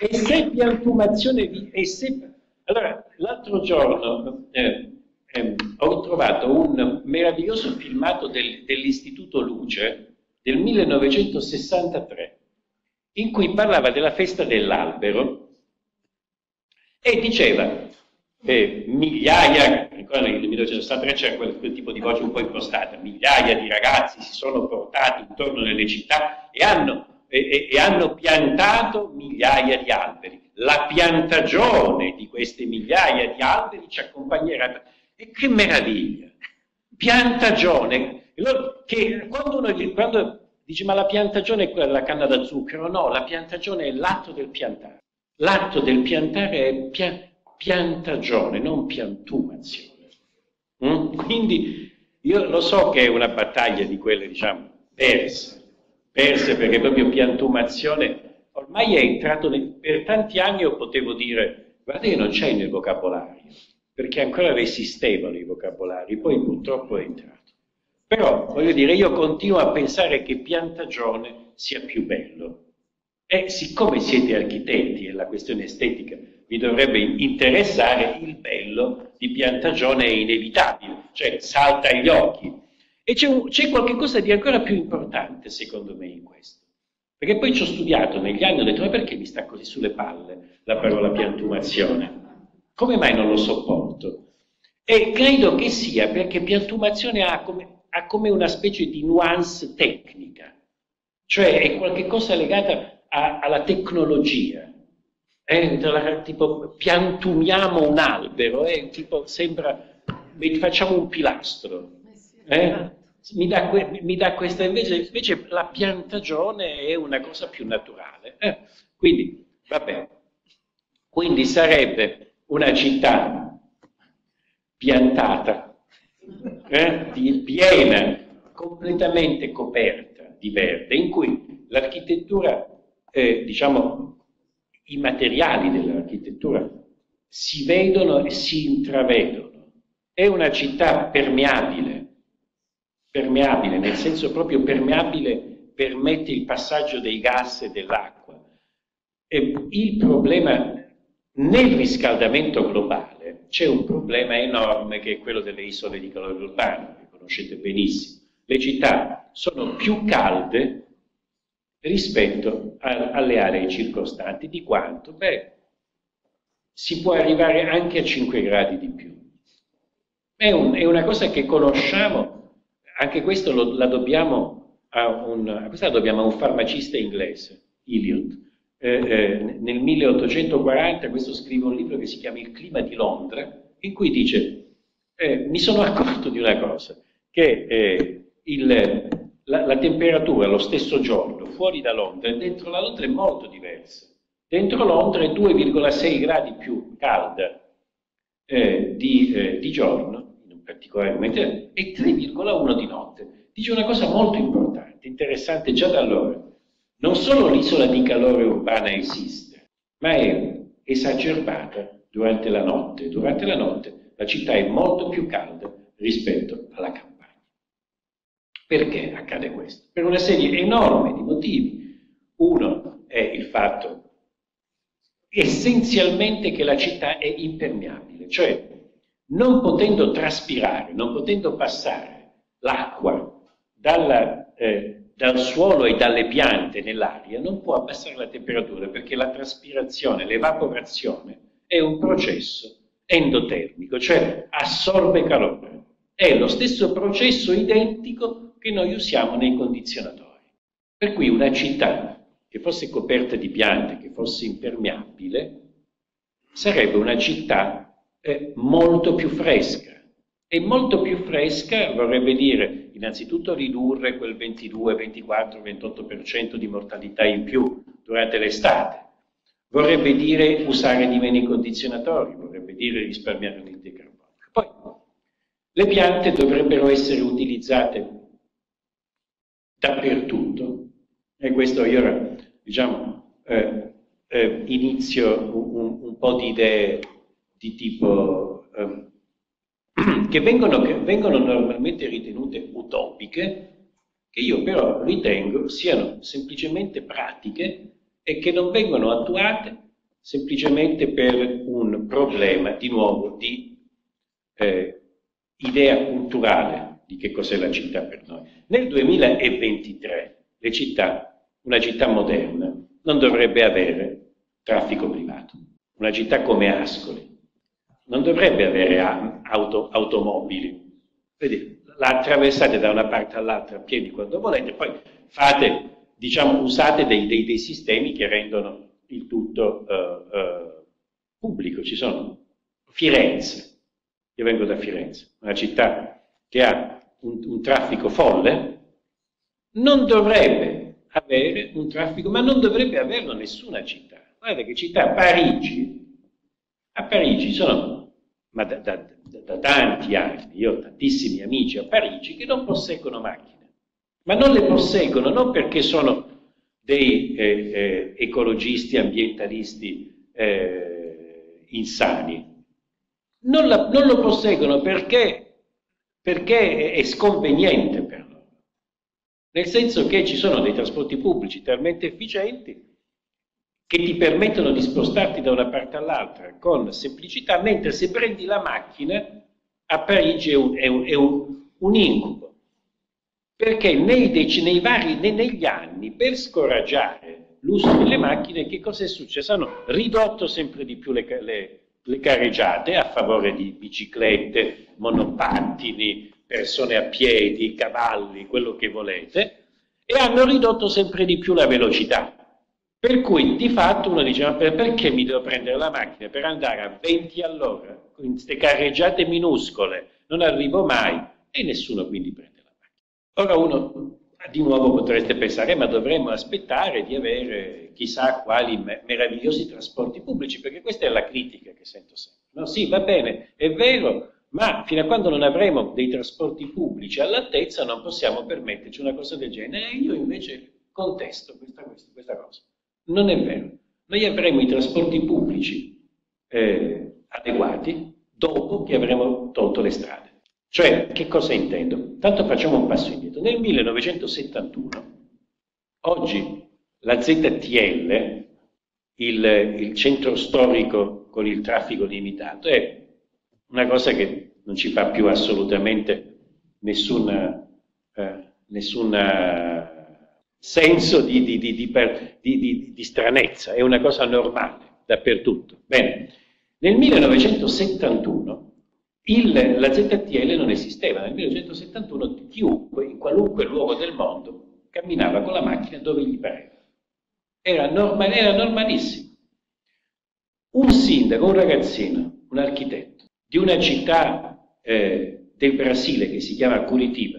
E se piantumazione... E se, allora, l'altro giorno eh, eh, ho trovato un meraviglioso filmato del, dell'Istituto Luce del 1963, in cui parlava della festa dell'albero e diceva eh, migliaia, ancora nel 1963 c'era quel, quel, tipo di voce un po' impostata, migliaia di ragazzi si sono portati intorno nelle città e hanno, e, e hanno piantato migliaia di alberi. La piantagione di queste migliaia di alberi ci accompagnerà. E che meraviglia! Piantagione, che quando uno quando dice ma la piantagione è quella della canna da zucchero, no, la piantagione è l'atto del piantare. L'atto del piantare è piantare piantagione, non piantumazione. Mm? Quindi io lo so che è una battaglia di quelle, diciamo, perse, perse perché proprio piantumazione ormai è entrato, nel, per tanti anni io potevo dire, guarda che non c'è nel vocabolario, perché ancora resistevano i vocabolari, poi purtroppo è entrato. Però, voglio dire, io continuo a pensare che piantagione sia più bello. E siccome siete architetti e la questione estetica vi dovrebbe interessare il bello di piantagione è inevitabile, cioè salta agli occhi. E c'è, qualcosa di ancora più importante, secondo me, in questo. Perché poi ci ho studiato negli anni e ho detto, ma perché mi sta così sulle palle la parola piantumazione? Come mai non lo sopporto? E credo che sia perché piantumazione ha come, ha come una specie di nuance tecnica, cioè è qualcosa legata a, alla tecnologia eh, tipo piantumiamo un albero, eh, tipo sembra, facciamo un pilastro. Eh? Mi, dà, mi dà, questa invece, invece la piantagione è una cosa più naturale. Eh? Quindi, vabbè, quindi sarebbe una città piantata, eh? piena, completamente coperta di verde, in cui l'architettura, eh, diciamo, i materiali dell'architettura si vedono e si intravedono. È una città permeabile, permeabile, nel senso proprio permeabile permette il passaggio dei gas e dell'acqua. E il problema nel riscaldamento globale c'è un problema enorme che è quello delle isole di calore urbano, che conoscete benissimo. Le città sono più calde rispetto a, alle aree circostanti. Di quanto? Beh, si può arrivare anche a 5 gradi di più. È, un, è una cosa che conosciamo, anche questo lo, la dobbiamo a un, la dobbiamo a un farmacista inglese, Eliot. Eh, eh, nel 1840 questo scrive un libro che si chiama Il clima di Londra, in cui dice, eh, mi sono accorto di una cosa, che eh, il, la, la temperatura lo stesso giorno fuori da Londra e dentro la Londra è molto diversa. Dentro Londra è 2,6 gradi più calda eh, di, eh, di, giorno, momento, e 3,1 di notte. Dice una cosa molto importante, interessante già da allora. Non solo l'isola di calore urbana esiste, ma è esacerbata durante la notte. Durante la notte la città è molto più calda rispetto alla campagna. Perché accade questo? Per una serie enorme di motivi. Uno è il fatto essenzialmente che la città è impermeabile, cioè non potendo traspirare, non potendo passare l'acqua eh, dal suolo e dalle piante nell'aria, non può abbassare la temperatura perché la traspirazione, l'evaporazione è un processo endotermico, cioè assorbe calore. È lo stesso processo identico che noi usiamo nei condizionatori. Per cui una città che fosse coperta di piante, che fosse impermeabile, sarebbe una città eh, molto più fresca. E molto più fresca vorrebbe dire innanzitutto ridurre quel 22, 24, 28% di mortalità in più durante l'estate. Vorrebbe dire usare di meno i condizionatori, vorrebbe dire risparmiare l'anidride carbonica. Poi le piante dovrebbero essere utilizzate dappertutto. E questo io, diciamo, eh, eh, inizio un, un, po' di idee di tipo eh, che, vengono, che vengono normalmente ritenute utopiche, che io però ritengo siano semplicemente pratiche e che non vengono attuate semplicemente per un problema, di nuovo, di eh, idea culturale di che cos'è la città per noi. Nel 2023 le città, una città moderna, non dovrebbe avere traffico privato. Una città come Ascoli non dovrebbe avere auto, automobili. Vedete, la attraversate da una parte all'altra a piedi quando volete, poi fate, diciamo, usate dei, dei, dei sistemi che rendono il tutto uh, uh, pubblico. Ci sono Firenze, io vengo da Firenze, una città che ha un, un traffico folle, non dovrebbe avere un traffico, ma non dovrebbe averlo nessuna città. Guardate che città, Parigi, a Parigi sono, ma da, da, da, tanti anni, io ho tantissimi amici a Parigi che non posseggono macchine, ma non le posseggono non perché sono dei eh, eh, ecologisti, ambientalisti eh, insani, non, la, non lo posseggono perché perché è sconveniente per loro. Nel senso che ci sono dei trasporti pubblici talmente efficienti che ti permettono di spostarti da una parte all'altra con semplicità, mentre se prendi la macchina a Parigi è un, è un, è un, un incubo. Perché nei, nei vari, nei, negli anni, per scoraggiare l'uso delle macchine, che cosa è successo? Hanno ridotto sempre di più le, le, le careggiate a favore di biciclette, monopattini, persone a piedi, cavalli, quello che volete, e hanno ridotto sempre di più la velocità. Per cui di fatto uno dice, ma perché mi devo prendere la macchina per andare a 20 all'ora, con queste carreggiate minuscole, non arrivo mai, e nessuno quindi prende la macchina. Ora uno di nuovo potreste pensare, ma dovremmo aspettare di avere chissà quali meravigliosi trasporti pubblici, perché questa è la critica che sento sempre. No, sì, va bene, è vero, ma fino a quando non avremo dei trasporti pubblici all'altezza non possiamo permetterci una cosa del genere. E io invece contesto questa, questa, questa cosa. Non è vero. Noi avremo i trasporti pubblici eh, adeguati dopo che avremo tolto le strade. Cioè, che cosa intendo? Tanto facciamo un passo indietro. Nel 1971, oggi la ZTL, il, il centro storico con il traffico limitato, è una cosa che non ci fa più assolutamente nessun eh, senso di, di, di, di, stranezza, è una cosa normale dappertutto. Bene, nel 1971 il, la ZTL non esisteva, nel 1971 chiunque, in qualunque luogo del mondo, camminava con la macchina dove gli pareva. Era, normal, era normalissimo. Un sindaco, un ragazzino, un architetto di una città eh, del Brasile che si chiama Curitiba,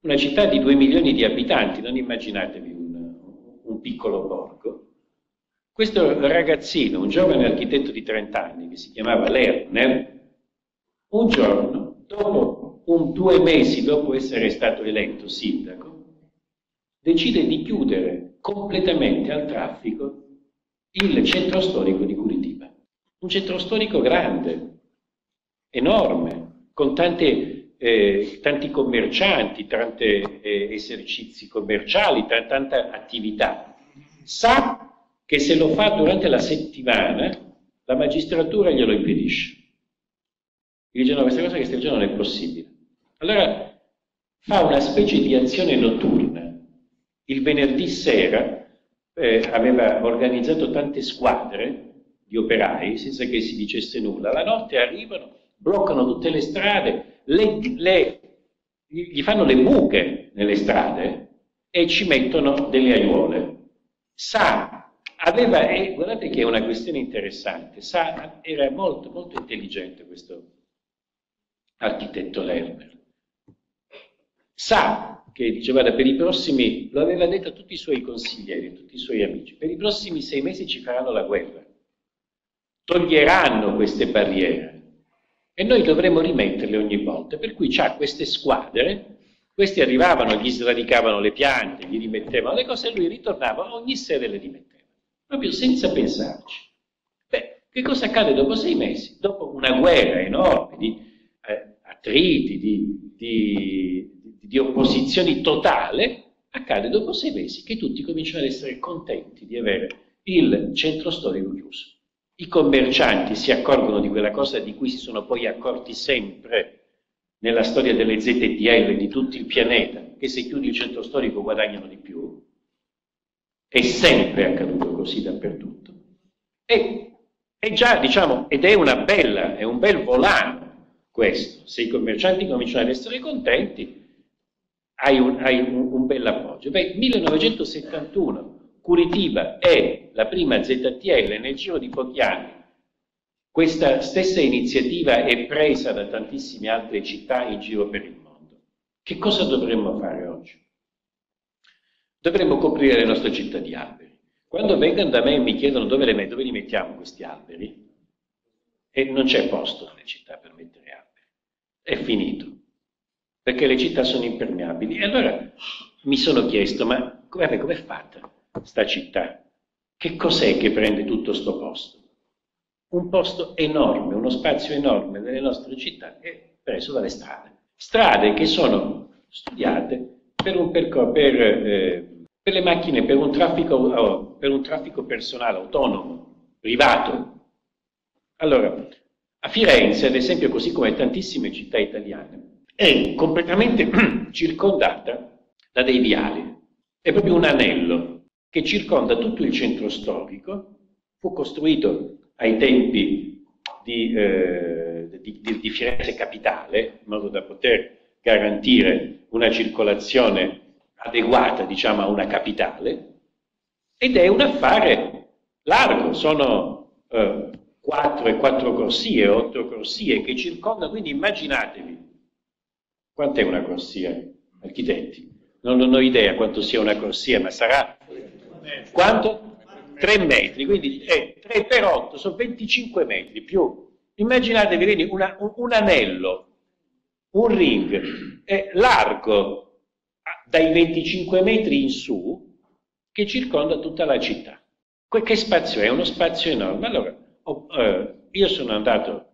una città di 2 milioni di abitanti, non immaginatevi un, un piccolo borgo, questo ragazzino, un giovane architetto di 30 anni che si chiamava Lerner, un giorno, dopo un, due mesi dopo essere stato eletto sindaco, decide di chiudere completamente al traffico il centro storico di Curitiba. Un centro storico grande, enorme, con tante, eh, tanti commercianti, tanti eh, esercizi commerciali, tanta attività. Sa che se lo fa durante la settimana, la magistratura glielo impedisce. Gli dice no, questa cosa che stai facendo non è possibile. Allora fa una specie di azione notturna. Il venerdì sera eh, aveva organizzato tante squadre di operai senza che si dicesse nulla. La notte arrivano, bloccano tutte le strade, le, le, gli fanno le buche nelle strade e ci mettono delle aiuole. Sa, aveva, e guardate che è una questione interessante, sa, era molto, molto intelligente questo architetto Lerner. Sa che diceva per i prossimi, lo aveva detto a tutti i suoi consiglieri, a tutti i suoi amici, per i prossimi sei mesi ci faranno la guerra, toglieranno queste barriere e noi dovremo rimetterle ogni volta. Per cui ha queste squadre, questi arrivavano, gli sradicavano le piante, gli rimettevano le cose e lui ritornava, ogni sera le rimetteva, proprio senza pensarci. Beh, che cosa accade dopo sei mesi? Dopo una guerra enorme di attriti, di, di, di opposizioni totale, accade dopo sei mesi che tutti cominciano ad essere contenti di avere il centro storico chiuso. I commercianti si accorgono di quella cosa di cui si sono poi accorti sempre nella storia delle ZTL di tutto il pianeta, che se chiudi il centro storico guadagnano di più. È sempre accaduto così dappertutto. E, e già, diciamo, ed è una bella, è un bel volano questo. Se i commercianti cominciano ad essere contenti, hai un, hai un, un bel appoggio. Beh, 1971, Curitiba è la prima ZTL nel giro di pochi anni. Questa stessa iniziativa è presa da tantissime altre città in giro per il mondo. Che cosa dovremmo fare oggi? Dovremmo coprire le nostre città di alberi. Quando vengono da me e mi chiedono dove, le, dove li mettiamo questi alberi, e non c'è posto nelle città per mettere è finito, perché le città sono impermeabili. E allora mi sono chiesto, ma come è fatta sta città? Che cos'è che prende tutto sto posto? Un posto enorme, uno spazio enorme delle nostre città è preso dalle strade. Strade che sono studiate per, un percor- per, eh, per le macchine, per un, traffico, oh, per un traffico personale autonomo, privato. Allora, a Firenze, ad esempio, così come tantissime città italiane, è completamente circondata da dei viali. È proprio un anello che circonda tutto il centro storico, fu costruito ai tempi di, eh, di, di, di Firenze capitale, in modo da poter garantire una circolazione adeguata, diciamo, a una capitale, ed è un affare largo, sono eh, quattro e quattro corsie, otto corsie che circondano, quindi immaginatevi quant'è una corsia, architetti? Non, non ho idea quanto sia una corsia, ma sarà quanto? 3 metri, quindi eh, 3 per 8 sono 25 metri più. Immaginatevi quindi una, un, un, anello, un ring eh, largo dai 25 metri in su che circonda tutta la città. Che spazio è? Uno spazio enorme. Allora, oh, eh, io sono andato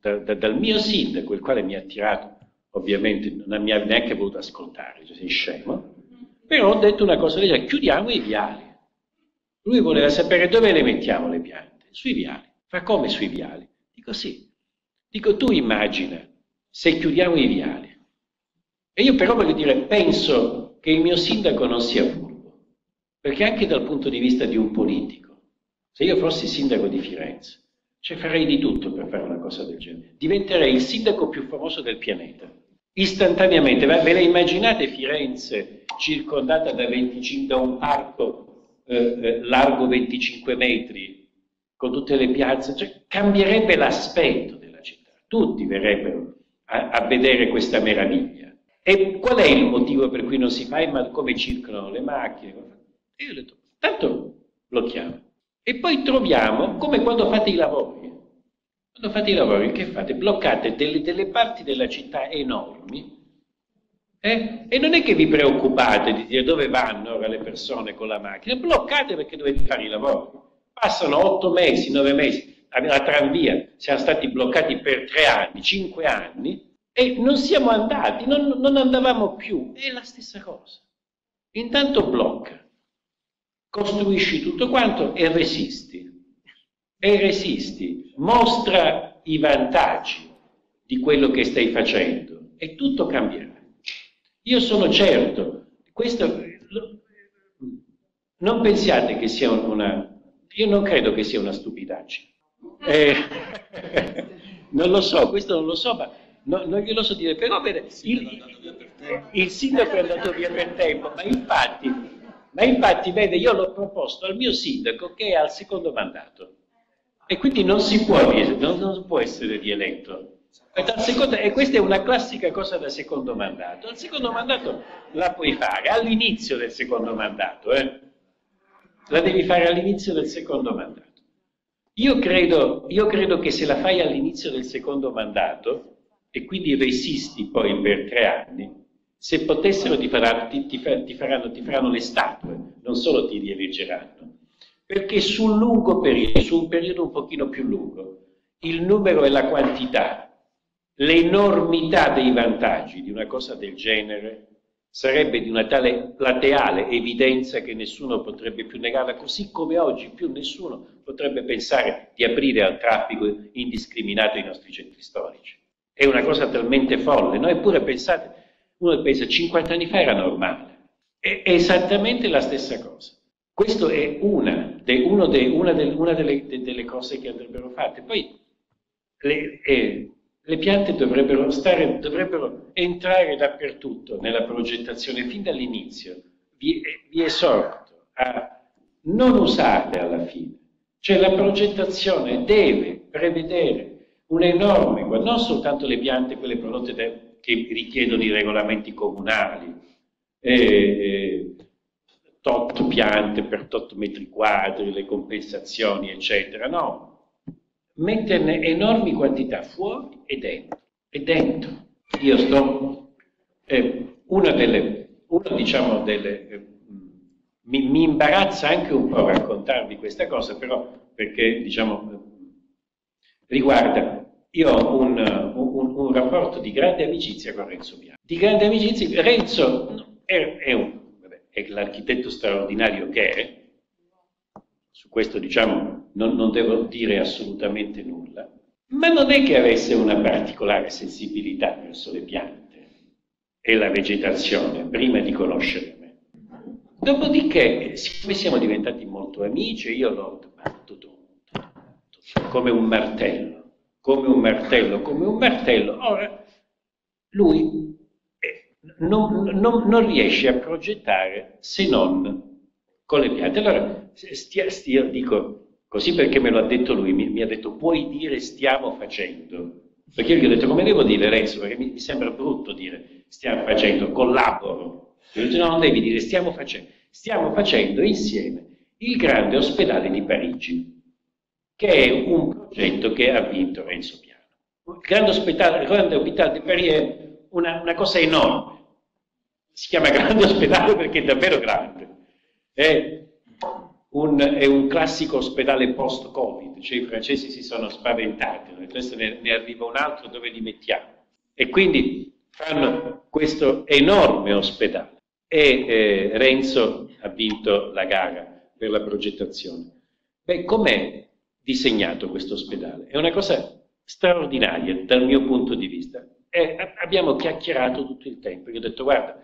da, da, dal mio sindaco, il quale mi ha tirato, ovviamente non mi ha neanche voluto ascoltare, cioè sei scemo, però ho detto una cosa, chiudiamo i viali. Lui voleva sapere dove le mettiamo le piante, sui viali. Fa come sui viali? Dico sì. Dico tu immagina se chiudiamo i viali. E io però voglio dire, penso che il mio sindaco non sia furbo, perché anche dal punto di vista di un politico, se io fossi sindaco di Firenze, cioè farei di tutto per fare una cosa del genere. Diventerei il sindaco più famoso del pianeta. Istantaneamente, ve la immaginate Firenze circondata da, 25, da un parco eh, eh, largo 25 metri, con tutte le piazze, cioè, cambierebbe l'aspetto della città. Tutti verrebbero a, a, vedere questa meraviglia. E qual è il motivo per cui non si fa? Ma come circolano le macchine? E io ho detto, tanto blocchiamo. E poi troviamo, come quando fate i lavori, quando fate i lavori, che fate? Bloccate delle, delle parti della città enormi eh? E non è che vi preoccupate di dire dove vanno ora le persone con la macchina, bloccate perché dovete fare i lavori. Passano otto mesi, nove mesi, la tranvia, siamo stati bloccati per tre anni, cinque anni, e non siamo andati, non, non andavamo più. È la stessa cosa. Intanto blocca, costruisci tutto quanto e resisti. E resisti, mostra i vantaggi di quello che stai facendo e tutto cambierà. Io sono certo, questo, non pensiate che sia una, io non credo che sia una stupidaggine. Eh, non lo so, questo non lo so, ma no, non glielo so dire, però bene, il, il, sindaco è andato via per tempo, ma infatti, ma infatti, vede, io l'ho proposto al mio sindaco che è al secondo mandato e quindi non si può, non, non può essere rieletto Secondo, e questa è una classica cosa da secondo mandato. Al secondo mandato la puoi fare all'inizio del secondo mandato, eh? la devi fare all'inizio del secondo mandato. Io credo, io credo che se la fai all'inizio del secondo mandato e quindi resisti poi per tre anni, se potessero ti faranno, ti, ti, faranno, ti faranno le statue, non solo ti rieleggeranno. Perché sul lungo periodo, su un periodo un pochino più lungo, il numero e la quantità L'enormità dei vantaggi di una cosa del genere sarebbe di una tale plateale evidenza che nessuno potrebbe più negarla, così come oggi più nessuno potrebbe pensare di aprire al traffico indiscriminato i nostri centri storici. È una cosa talmente folle, no? Eppure pensate, uno pensa 50 anni fa era normale, è esattamente la stessa cosa. Questa è una, de, de, una, de, una delle, de, delle, cose che andrebbero fatte. Poi le, eh, le piante dovrebbero, stare, dovrebbero entrare dappertutto nella progettazione, fin dall'inizio. Vi, vi esorto a non usarle alla fine. Cioè la progettazione deve prevedere un enorme, non soltanto le piante, quelle prodotte da, che richiedono i regolamenti comunali, eh, eh, tot piante per tot metri quadri, le compensazioni, eccetera, no, metterne enormi quantità fuori e dentro. E dentro. Io sto... Eh, una delle... Una, diciamo, delle eh, mi, mi, imbarazza anche un po' raccontarvi questa cosa, però perché, diciamo, riguarda... Io ho un, un, un rapporto di grande amicizia con Renzo Bianco. Di grande amicizia... Renzo è, è, è l'architetto straordinario che è, su questo diciamo non, non devo dire assolutamente nulla, ma non è che avesse una particolare sensibilità verso le piante e la vegetazione prima di conoscere me. Dopodiché, siccome siamo diventati molto amici, io l'ho battuto come un martello, come un martello, come un martello. Ora, lui eh, non, non, non riesce a progettare se non con le piante. Allora, stia, stia, dico, così perché me lo ha detto lui, mi, mi, ha detto puoi dire stiamo facendo. Perché io gli ho detto come devo dire Renzo, perché mi, mi sembra brutto dire stiamo facendo, collaboro. Io ho no, non devi dire stiamo facendo. Stiamo facendo insieme il grande ospedale di Parigi, che è un progetto che ha vinto Renzo Piano. Il grande ospedale, il grande ospedale di Parigi è una, una cosa enorme. Si chiama grande ospedale perché è davvero grande. È un, è un classico ospedale post-Covid, cioè i francesi si sono spaventati, adesso ne, ne arriva un altro dove li mettiamo. E quindi fanno questo enorme ospedale. E eh, Renzo ha vinto la gara per la progettazione. Beh, com'è disegnato questo ospedale? È una cosa straordinaria dal mio punto di vista. E abbiamo chiacchierato tutto il tempo. Io ho detto, guarda,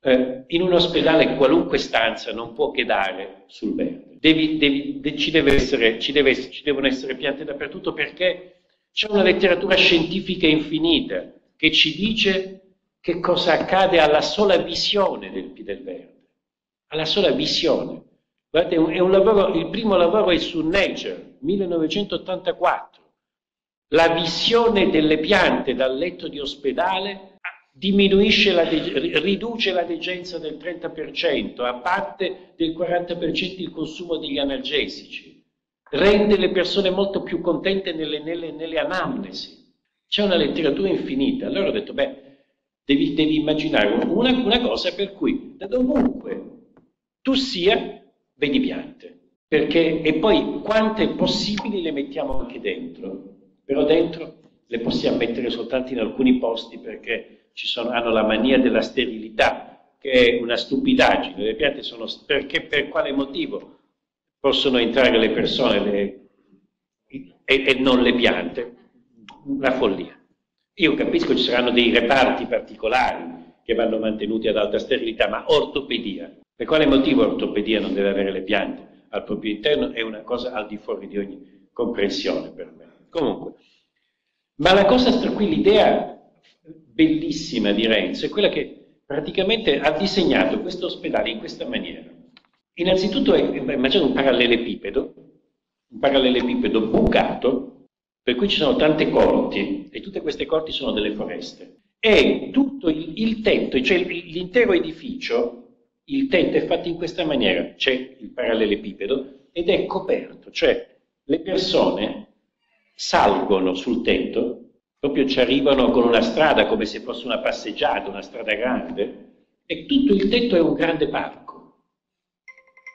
eh, in un ospedale qualunque stanza non può quedare sul verde. Devi, devi, de, ci, deve essere, ci, deve, ci devono essere piante dappertutto perché c'è una letteratura scientifica infinita che ci dice che cosa accade alla sola visione del, del verde, alla sola visione. Guardate, lavoro, il primo lavoro è su Nature, 1984 la visione delle piante dal letto di ospedale la de- riduce la degenza del 30%, abbatte del 40% il consumo degli analgesici, rende le persone molto più contente nelle, nelle, nelle anamnesi. C'è una letteratura infinita. Allora ho detto, beh, devi, devi immaginare una, una cosa per cui da dovunque tu sia, vedi piante. Perché, e poi quante possibili le mettiamo anche dentro però dentro le possiamo mettere soltanto in alcuni posti perché sono, hanno la mania della sterilità, che è una stupidaggine. Le piante sono perché per quale motivo possono entrare le persone le, e, e non le piante? Una follia. Io capisco ci saranno dei reparti particolari che vanno mantenuti ad alta sterilità, ma ortopedia. Per quale motivo ortopedia non deve avere le piante al proprio interno? È una cosa al di fuori di ogni comprensione per me. Comunque, ma la cosa qui, l'idea bellissima di Renzo è quella che praticamente ha disegnato questo ospedale in questa maniera. Innanzitutto immaginate un parallelepipedo, un parallelepipedo bucato, per cui ci sono tante corti, e tutte queste corti sono delle foreste. E tutto il, il tetto, cioè l'intero edificio, il tetto è fatto in questa maniera, c'è il parallelepipedo ed è coperto, cioè le persone salgono sul tetto, proprio ci arrivano con una strada come se fosse una passeggiata, una strada grande, e tutto il tetto è un grande parco.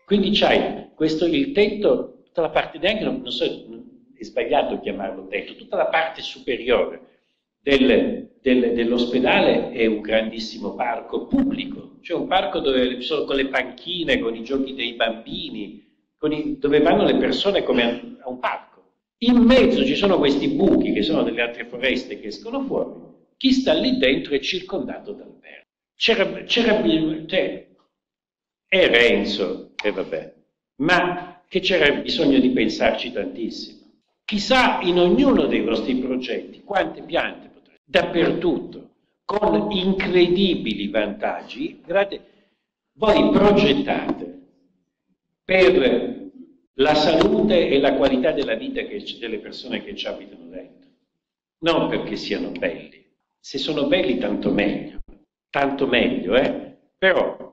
Quindi c'hai questo, il tetto, tutta la parte neanche, non, non so, è sbagliato chiamarlo tetto, tutta la parte superiore del, del, dell'ospedale è un grandissimo parco pubblico, cioè un parco dove sono con le panchine, con i giochi dei bambini, i, dove vanno le persone come a un parco. In mezzo ci sono questi buchi che sono delle altre foreste che escono fuori. Chi sta lì dentro è circondato dal verde. C'era, c'era cioè, è Renzo, e vabbè, ma che c'era bisogno di pensarci tantissimo. Chissà in ognuno dei vostri progetti quante piante potrete, dappertutto, con incredibili vantaggi. Voi progettate per la salute e la qualità della vita delle persone che ci abitano dentro. Non perché siano belli. Se sono belli tanto meglio, tanto meglio, eh? Però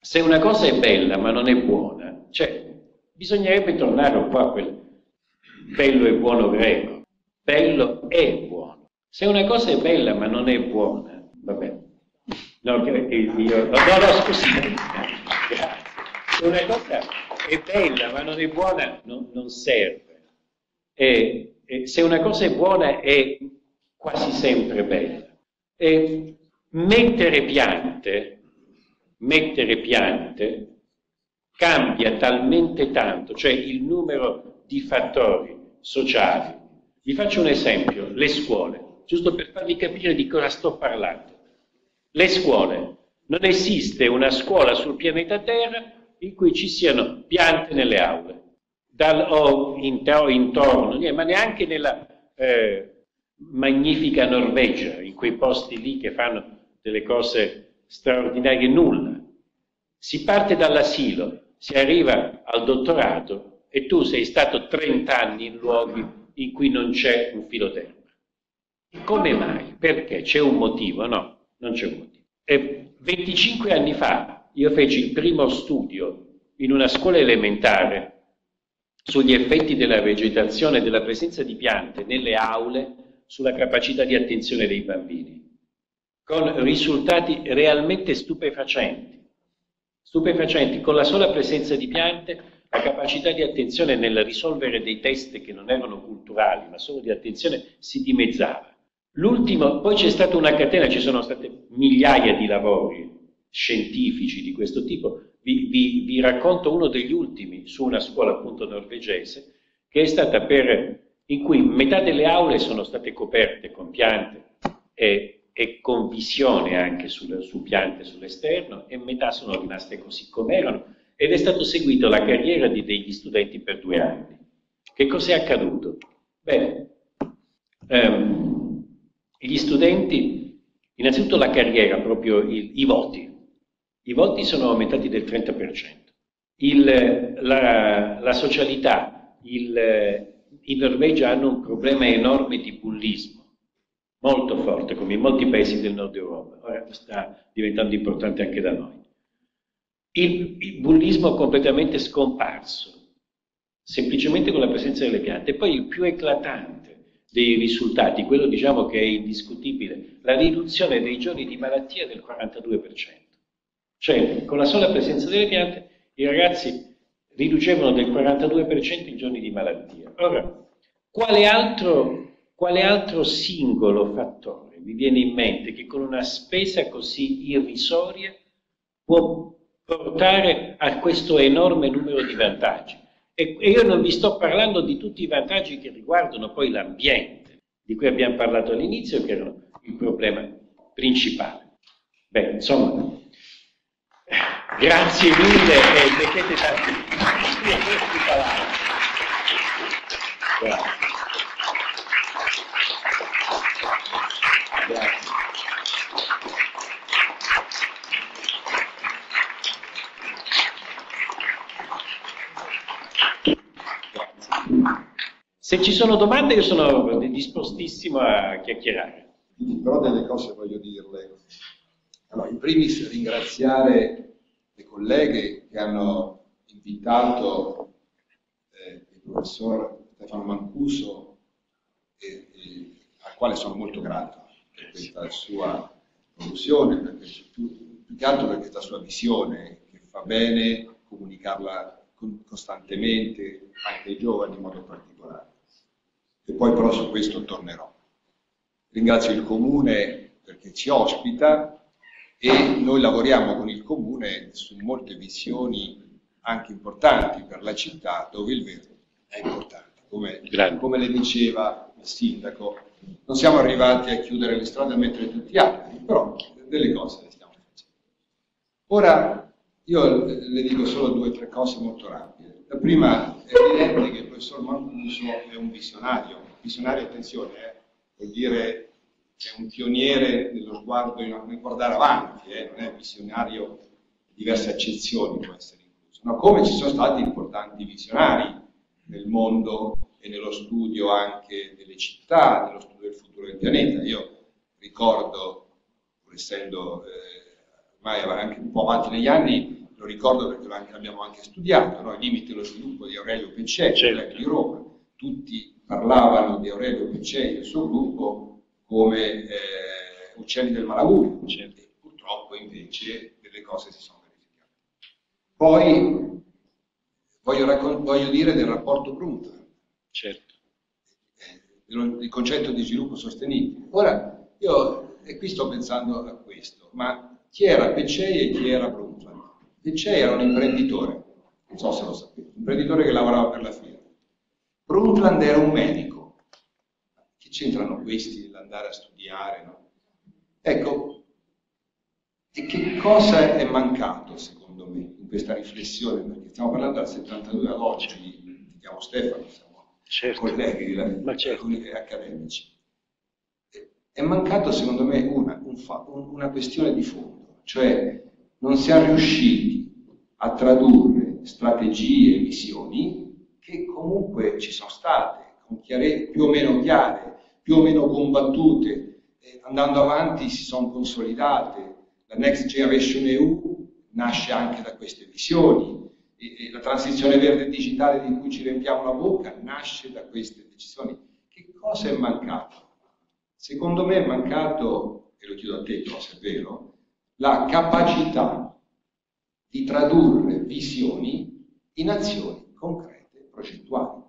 se una cosa è bella ma non è buona, cioè bisognerebbe tornare un po' a quel bello e buono greco. Bello e buono. Se una cosa è bella ma non è buona, vabbè. No, io, no, no, scusate. Grazie. Se una cosa è bella ma non è buona, non, non serve. E, e se una cosa è buona è quasi sempre bella. E mettere piante, mettere piante cambia talmente tanto, cioè il numero di fattori sociali. Vi faccio un esempio, le scuole, giusto per farvi capire di cosa sto parlando. Le scuole. Non esiste una scuola sul pianeta Terra in cui ci siano piante nelle aule, dal, o intorno, ma neanche nella eh, magnifica Norvegia, in quei posti lì che fanno delle cose straordinarie, nulla. Si parte dall'asilo, si arriva al dottorato e tu sei stato 30 anni in luoghi in cui non c'è un filoterra. Come mai? Perché? C'è un motivo? No, non c'è un motivo. E 25 anni fa io feci il primo studio in una scuola elementare sugli effetti della vegetazione e della presenza di piante nelle aule sulla capacità di attenzione dei bambini, con risultati realmente stupefacenti. Stupefacenti, con la sola presenza di piante la capacità di attenzione nel risolvere dei test che non erano culturali, ma solo di attenzione, si dimezzava. L'ultimo, poi c'è stata una catena, ci sono state migliaia di lavori scientifici di questo tipo. Vi, vi, vi racconto uno degli ultimi su una scuola appunto norvegese, che è stata per, in cui metà delle aule sono state coperte con piante e, e con visione anche sul, su piante sull'esterno e metà sono rimaste così come erano ed è stato seguito la carriera di, degli studenti per due anni. Che cos'è accaduto? Beh, ehm, gli studenti, innanzitutto la carriera, proprio il, i voti. I voti sono aumentati del 30%. Il, la, la, socialità, il, in Norvegia hanno un problema enorme di bullismo, molto forte, come in molti paesi del nord Europa. Ora sta diventando importante anche da noi il, il bullismo completamente scomparso, semplicemente con la presenza delle piante. E poi il più eclatante dei risultati, quello diciamo che è indiscutibile, la riduzione dei giorni di malattia del 42%. Cioè, con la sola presenza delle piante, i ragazzi riducevano del 42% i giorni di malattia. Ora, quale altro, quale altro singolo fattore vi viene in mente che con una spesa così irrisoria può portare a questo enorme numero di vantaggi. E, io non vi sto parlando di tutti i vantaggi che riguardano poi l'ambiente, di cui abbiamo parlato all'inizio, che erano il problema principale. Beh, insomma, grazie mille e mettete tanti. Grazie. Se ci sono domande io sono dispostissimo a chiacchierare. Però delle cose voglio dirle. Allora, in primis ringraziare le colleghe che hanno invitato eh, il professor Stefano Mancuso, e, e, al quale sono molto grato per questa sua produzione, perché, più, più che altro per questa sua visione, che fa bene comunicarla costantemente anche ai giovani in modo particolare e poi però su questo tornerò. Ringrazio il Comune perché ci ospita e noi lavoriamo con il Comune su molte visioni anche importanti per la città dove il vetro è importante. Come, come le diceva il sindaco, non siamo arrivati a chiudere le strade e a mettere tutti gli altri, però delle cose le stiamo facendo. Ora io le dico solo due o tre cose molto rapide. La prima è evidente che il professor Mancuso è un visionario. Visionario, attenzione, eh, vuol dire che è un pioniere nello sguardo, nel guardare avanti, eh, non è visionario, diverse accezioni può essere incluso. No, come ci sono stati importanti visionari nel mondo e nello studio anche delle città, nello studio del futuro del pianeta. Io ricordo, pur essendo eh, ormai anche un po' avanti negli anni, lo ricordo perché l'abbiamo anche studiato, no? i limiti dello sviluppo di Aurelio Peccei, certo. di Roma. Tutti parlavano di Aurelio Peccei e il suo gruppo come eh, uccelli del malaugurio, certo. purtroppo invece delle cose si sono verificate. Poi voglio, voglio dire del rapporto Brundtland, certo. eh, il concetto di sviluppo sostenibile. Ora, io e qui sto pensando a questo, ma chi era Peccei e chi era Brundtland? Licei era un imprenditore, non so se lo sapete, un imprenditore che lavorava per la Fiat. Brundtland era un medico. Che c'entrano questi nell'andare a studiare? No? Ecco, e che cosa è mancato secondo me in questa riflessione? Perché stiamo parlando dal 72 ad oggi, mi chiamo Stefano, siamo certo. colleghi la, certo. accademici. È mancato secondo me una, un fa, un, una questione di fondo, cioè non siamo riusciti a tradurre strategie, visioni che comunque ci sono state, chiare, più o meno chiare, più o meno combattute, eh, andando avanti si sono consolidate. La Next Generation EU nasce anche da queste visioni, e, e la transizione verde e digitale di cui ci riempiamo la bocca nasce da queste decisioni. Che cosa è mancato? Secondo me è mancato, e lo chiedo a te, se è vero, la capacità di tradurre visioni in azioni concrete, progettuali.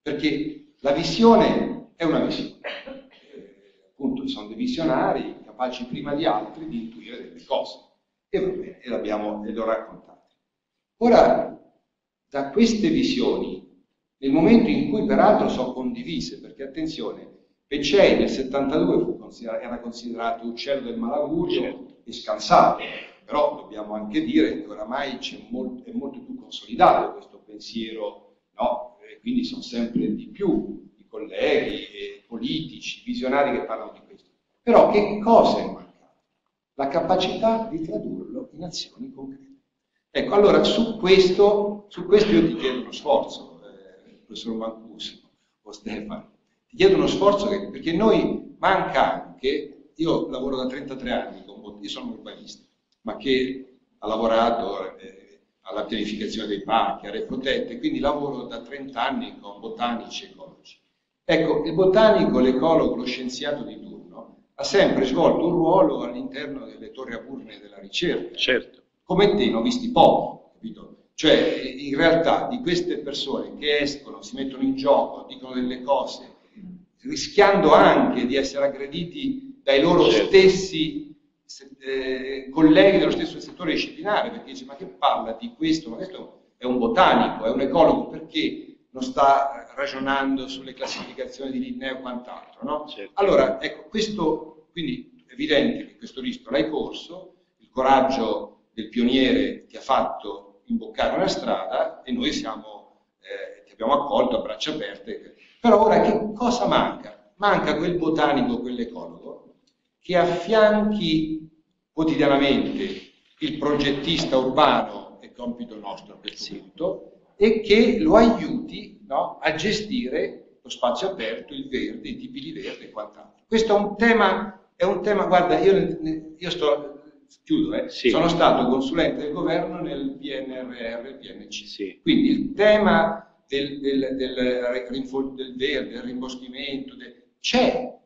Perché la visione è una visione. Eh, appunto, sono dei visionari capaci prima di altri di intuire delle cose. E va bene, e, l'abbiamo, e l'ho raccontato. Ora, da queste visioni, nel momento in cui peraltro sono condivise, perché attenzione, Peccei nel 72 considerato, era considerato uccello del malaugurio certo. e scansato, però dobbiamo anche dire che oramai molto, è molto più consolidato questo pensiero, no? e quindi sono sempre di più i colleghi e politici, visionari che parlano di questo. Però che cosa è mancato? La capacità di tradurlo in azioni concrete. Ecco, allora su questo, su questo io ti chiedo uno sforzo, eh, professor Mancuso o Stefano ti chiedo uno sforzo che, perché noi manca anche, io lavoro da 33 anni, io sono urbanista, ma che ha lavorato eh, alla pianificazione dei parchi, aree protette, quindi lavoro da 30 anni con botanici e ecologi. Ecco, il botanico, l'ecologo, lo scienziato di turno ha sempre svolto un ruolo all'interno delle torri apurne della ricerca. Certo. Come te ne ho visti pochi, capito? Cioè, in realtà, di queste persone che escono, si mettono in gioco, dicono delle cose, rischiando anche di essere aggrediti dai loro certo. stessi eh, colleghi dello stesso settore disciplinare, perché dice ma che parla di questo? Ma questo è un botanico, è un ecologo, perché non sta ragionando sulle classificazioni di Linneo e quant'altro? No? Certo. Allora, ecco, questo, quindi è evidente che questo rischio l'hai corso, il coraggio del pioniere ti ha fatto imboccare una strada e noi siamo, eh, ti abbiamo accolto a braccia aperte però ora che cosa manca? Manca quel botanico, quell'ecologo, che affianchi quotidianamente il progettista urbano, è compito nostro a questo punto, e che lo aiuti no, a gestire lo spazio aperto, il verde, i tipi di verde e quant'altro. Questo è un tema, è un tema guarda, io, io sto, chiudo, eh, sì. sono stato consulente del governo nel PNRR e PNC. Sì. Quindi il tema del, del, del, del verde, del rimboschimento, c'è,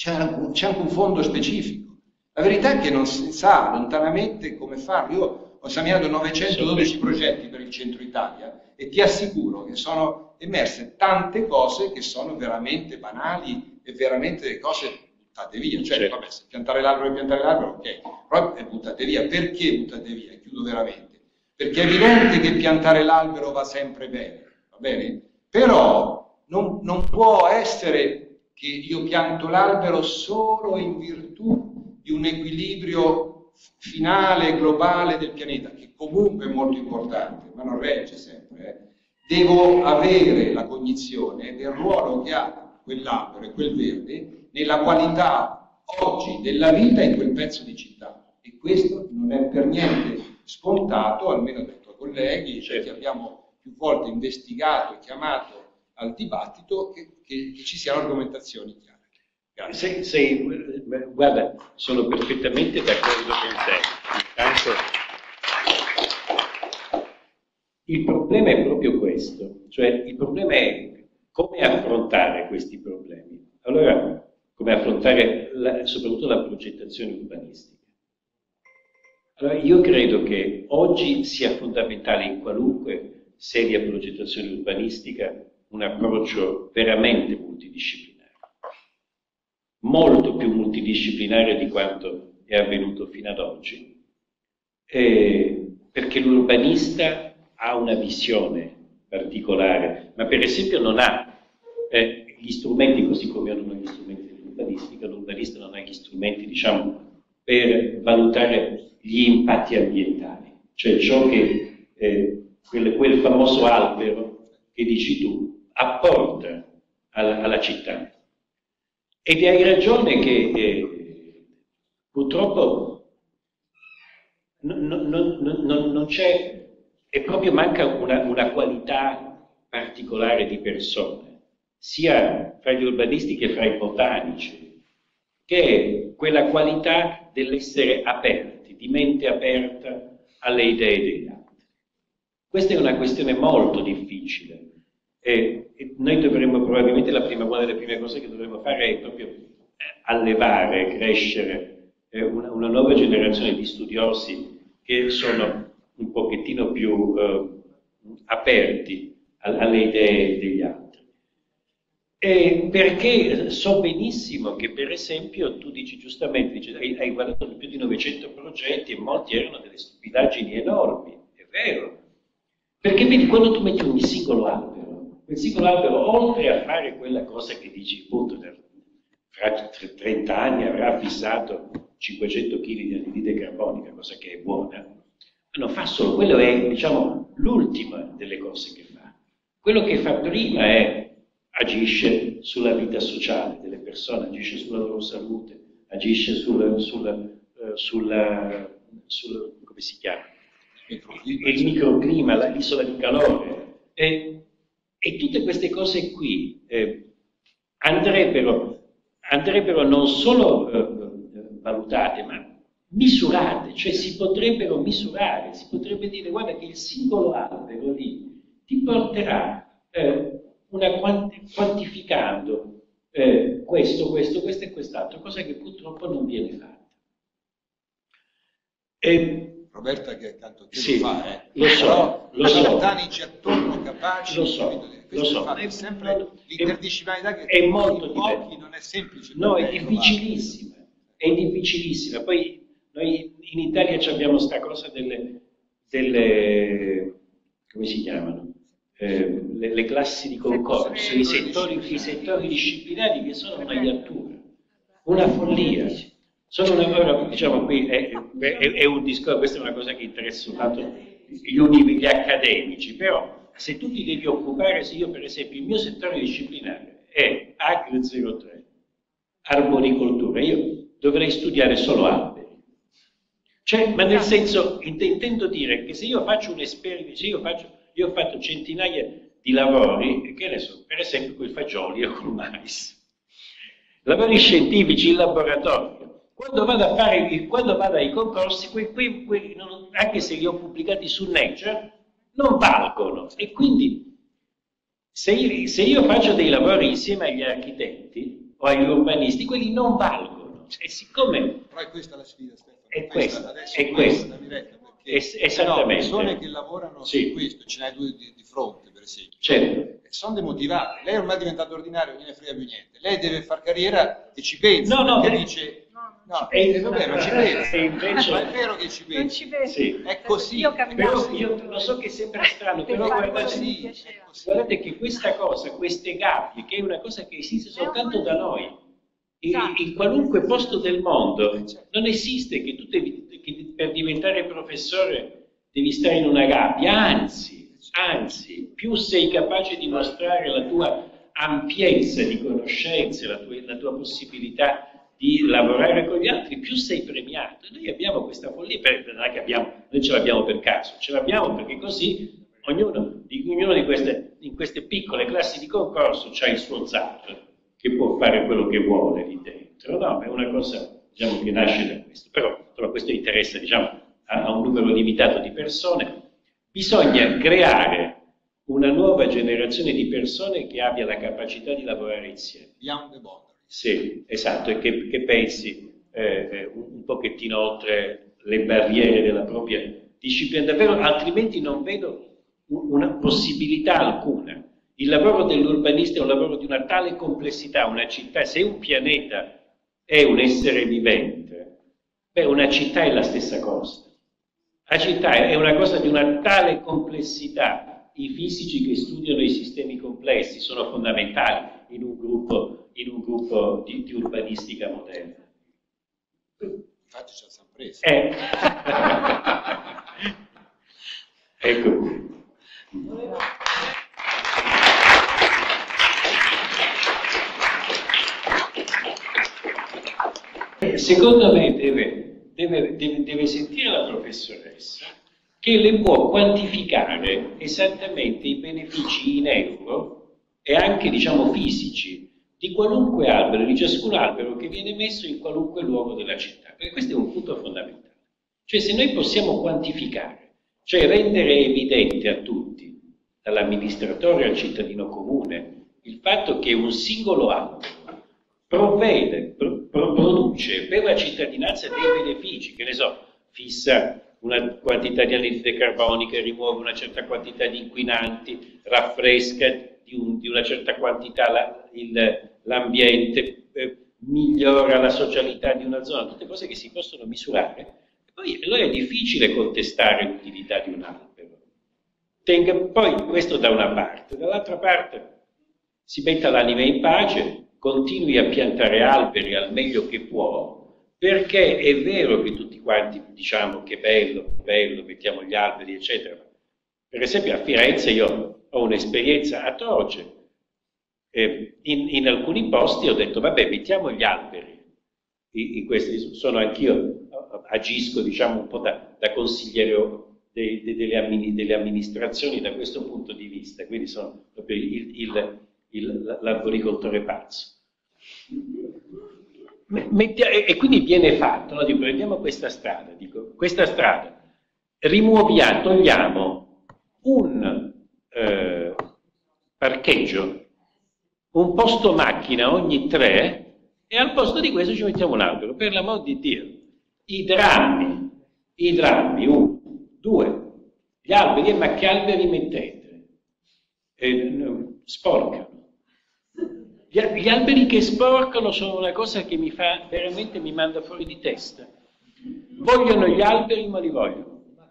c'è anche, un fondo specifico. La verità è che non si sa lontanamente come farlo. Io ho esaminato 912 progetti per il centro Italia e ti assicuro che sono emerse tante cose che sono veramente banali e veramente delle cose buttate via. Cioè, certo. vabbè, se piantare l'albero e piantare l'albero, ok, però buttate via. Perché buttate via? Chiudo veramente. Perché è evidente che piantare l'albero va sempre bene bene? Però non, non può essere che io pianto l'albero solo in virtù di un equilibrio finale, globale del pianeta, che comunque è molto importante, ma non regge sempre. Eh? Devo avere la cognizione del ruolo che ha quell'albero e quel verde nella qualità oggi della vita in quel pezzo di città. E questo non è per niente scontato, almeno dai tuoi colleghi, cioè che abbiamo più volte investigato e chiamato al dibattito che, che, che ci siano argomentazioni chiare. Se, se, guarda, sono perfettamente d'accordo con te. Intanto, il problema è proprio questo, cioè il problema è come affrontare questi problemi. Allora, come affrontare la, soprattutto la progettazione urbanistica. Allora, io credo che oggi sia fondamentale in qualunque seria progettazione urbanistica un approccio veramente multidisciplinare, molto più multidisciplinare di quanto è avvenuto fino ad oggi, eh, perché l'urbanista ha una visione particolare, ma per esempio non ha eh, gli strumenti così come hanno gli strumenti dell'urbanistica, l'urbanista non ha gli strumenti, diciamo, per valutare gli impatti ambientali, cioè ciò che eh, quel, quel famoso albero che dici tu, apporta alla, alla città. Ed hai ragione che eh, purtroppo non, non, non, non c'è e proprio manca una, una qualità particolare di persone, sia fra gli urbanisti che fra i botanici, che è quella qualità dell'essere aperti, di mente aperta alle idee degli altri. Questa è una questione molto difficile e, e noi dovremmo probabilmente la prima, una delle prime cose che dovremmo fare è proprio eh, allevare, crescere eh, una, una, nuova generazione di studiosi che sono un pochettino più eh, aperti alle idee degli altri. E perché so benissimo che, per esempio, tu dici giustamente, dici, hai, hai, guardato più di 900 progetti e molti erano delle stupidaggini enormi, è vero. Perché vedi, quando tu metti un singolo albero, quel singolo albero, oltre a fare quella cosa che dici, appunto, fra 30 anni avrà fissato 500 kg di anidride carbonica, cosa che è buona, non fa solo, quello è, diciamo, l'ultima delle cose che fa. Quello che fa prima è agisce sulla vita sociale delle persone, agisce sulla loro salute, agisce sul, sul, uh, sulla, sul, come si chiama? Il microclima, l'isola di calore. E, e, tutte queste cose qui eh, andrebbero, andrebbero, non solo eh, valutate, ma misurate, cioè si potrebbero misurare, si potrebbe dire guarda che il singolo albero lì ti porterà eh, quanti, quantificando eh, questo, questo, questo e quest'altro, cosa che purtroppo non viene fatta. E, Roberta che tanto tempo sì, fa, eh. lo so, Però lo so. botanici attorno capaci, lo so, lo so. È sempre l'interdisciplinarietà che è molto pochi non è semplice. No, è difficilissima, è difficilissima. Poi noi in Italia abbiamo questa cosa delle, delle, come si chiamano? Eh, le, le, classi di concorso, i settori, i settori disciplinari che sono una iattura, una follia. Sono una, diciamo qui è, è, è, un discorso, questa è una cosa che interessa soltanto gli, gli accademici, però se tu ti devi occupare, se io per esempio il mio settore disciplinare è Agri 03, arboricoltura, io dovrei studiare solo alberi. Cioè, ma nel senso, intendo dire che se io faccio un esperimento, se io faccio io ho fatto centinaia di lavori, che ne so, per esempio con i fagioli o con il mais. Lavori scientifici in laboratorio. Quando vado, a fare, quando vado ai concorsi, quei, quei, quei, non, anche se li ho pubblicati su Nature, non valgono. E quindi, se io, se io faccio dei lavori insieme agli architetti o agli urbanisti, quelli non valgono. E siccome... Però è questa la sfida, Stefano. È questa, è questa. Es- esattamente. persone che lavorano sì. su questo, ce n'hai due di, di fronte per esempio, certo. sono demotivate. Lei ormai è diventato ordinario, non ne frega più niente. Lei deve far carriera e ci pensa. No, no, dice... No, e, eh, vabbè, ma ci pensa. Invece... ma è vero che ci pensa. Non ci pensa. Sì. È così. Io però io lo so che sembra strano, però guardate, sì, guardate che questa cosa, queste gabbie, che è una cosa che esiste soltanto da noi, in, in, qualunque posto del mondo Eh, certo. non esiste che tu devi, che per diventare professore devi stare in una gabbia, anzi, anzi, più sei capace di mostrare la tua ampiezza di conoscenze, la tua, la tua possibilità di lavorare con gli altri, più sei premiato. E noi abbiamo questa follia, per, non è che abbiamo, noi ce l'abbiamo per caso, ce l'abbiamo perché così ognuno di, ognuno di queste, in queste piccole classi di concorso ha il suo zar che può fare quello che vuole lì dentro. No, è una cosa diciamo, che nasce da questo. Però insomma, questo interessa diciamo, a, a un numero limitato di persone. Bisogna creare una nuova generazione di persone che abbia la capacità di lavorare insieme. Beyond the boundaries. Sì, esatto, e che, che pensi eh, un, un pochettino oltre le barriere della propria disciplina, davvero, altrimenti non vedo una possibilità alcuna. Il lavoro dell'urbanista è un lavoro di una tale complessità, una città, se un pianeta è un essere vivente, beh, una città è la stessa cosa. La città è una cosa di una tale complessità. I fisici che studiano i sistemi complessi sono fondamentali in un gruppo, in un gruppo di, di urbanistica moderna. Infatti ci siamo presi. Eh. ecco. Secondo me deve, deve, deve, deve sentire la professoressa che le può quantificare esattamente i benefici in euro e anche diciamo fisici di qualunque albero, di ciascun albero che viene messo in qualunque luogo della città, perché questo è un punto fondamentale. Cioè se noi possiamo quantificare, cioè rendere evidente a tutti, dall'amministratore al cittadino comune, il fatto che un singolo albero provvede, pro, produce per la cittadinanza dei benefici, che ne so, fissa una quantità di anidride carbonica, rimuove una certa quantità di inquinanti, raffresca di, un, di una certa quantità l'ambiente, eh, migliora la socialità di una zona, tutte cose che si possono misurare. Poi allora è difficile contestare l'utilità di un albero. Tenga, poi questo da una parte, dall'altra parte si metta l'anima in pace, continui a piantare alberi al meglio che può, perché è vero che tutti quanti diciamo che bello, bello, mettiamo gli alberi, eccetera. Per esempio a Firenze io ho un'esperienza atroce. Eh, in, in, alcuni posti ho detto, vabbè, mettiamo gli alberi. In, in questi, sono anch'io, agisco diciamo un po' da, da consigliere de, de, delle, delle, amministrazioni da questo punto di vista, quindi sono proprio l'arboricoltore pazzo e quindi viene fatto, no? dico, prendiamo questa strada, dico, questa strada, rimuoviamo, togliamo un eh, parcheggio, un posto macchina ogni tre e al posto di questo ci mettiamo un albero, per l'amor di Dio. I drammi, i drammi, uno, due, gli alberi, ma che alberi mettete? Eh, sporcano gli, alberi che sporcano sono una cosa che mi fa, veramente mi manda fuori di testa. Vogliono gli alberi, ma li vogliono.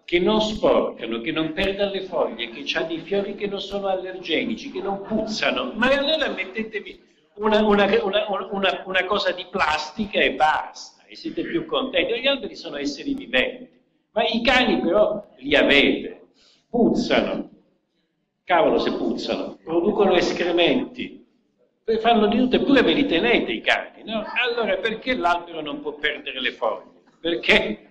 Che non sporcano, che non perdano le foglie, che hanno dei fiori che non sono allergenici, che non puzzano. Ma allora mettetevi una, una, una, una cosa di plastica e basta, e siete più contenti. Gli alberi sono esseri viventi. Ma i cani però li avete, puzzano. Cavolo se puzzano, producono escrementi fanno di tutto, eppure ve li tenete i cani, no? Allora perché l'albero non può perdere le foglie? Perché?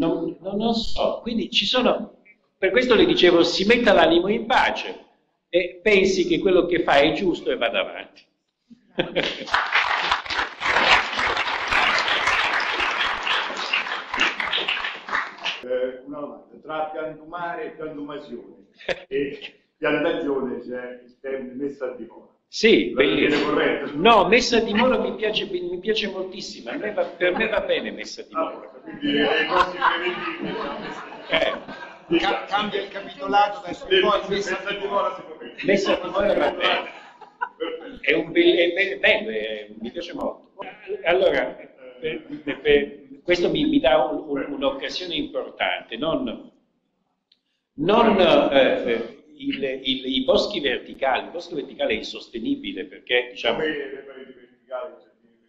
Non, non, non so, quindi ci sono, per questo le dicevo, si metta l'animo in pace e pensi che quello che fa è giusto e vada avanti. eh, una domanda, tra piantumare e piantumazione e piantagione c'è termine messa a dimora. Sì, bellissimo. No, messa a dimora mi piace, mi piace moltissimo, me va, per me va bene messa a dimora. eh. Ca- cambia il capitolato adesso in poi messa a dimora Messa a dimora va bene. È, un be- è bello, è, mi piace molto. Allora, per, per, per, questo mi, mi dà un, un, un'occasione importante, non, non eh, il, il, i boschi verticali, il bosco verticale è insostenibile perché diciamo,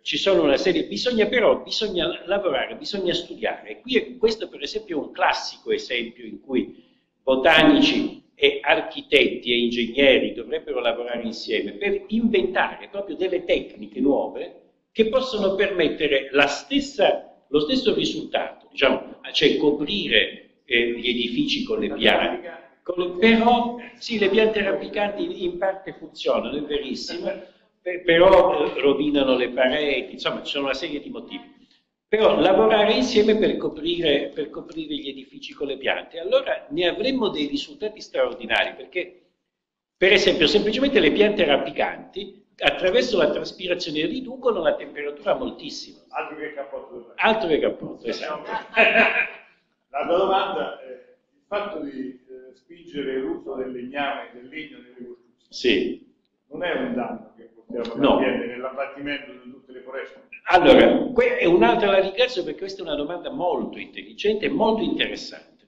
ci sono una serie, bisogna però bisogna lavorare, bisogna studiare. Qui questo per esempio è un classico esempio in cui botanici e architetti e ingegneri dovrebbero lavorare insieme per inventare proprio delle tecniche nuove che possono permettere stessa, lo stesso risultato, diciamo, cioè coprire eh, gli edifici con le piante però sì, le piante rampicanti in parte funzionano, è verissimo, però eh, rovinano le pareti, insomma ci sono una serie di motivi. Però lavorare insieme per coprire, per coprire gli edifici con le piante, allora ne avremmo dei risultati straordinari, perché per esempio semplicemente le piante rampicanti attraverso la traspirazione riducono la temperatura moltissimo. Altro che cappotto. Altro che cappotto, esatto. L'altra domanda è il fatto di spingere l'uso del legname, del legno nelle costruzioni. Sì. Non è un danno che possiamo no. nell'abbattimento di tutte le foreste. Allora, è un'altra la ringrazio perché questa è una domanda molto intelligente e molto interessante.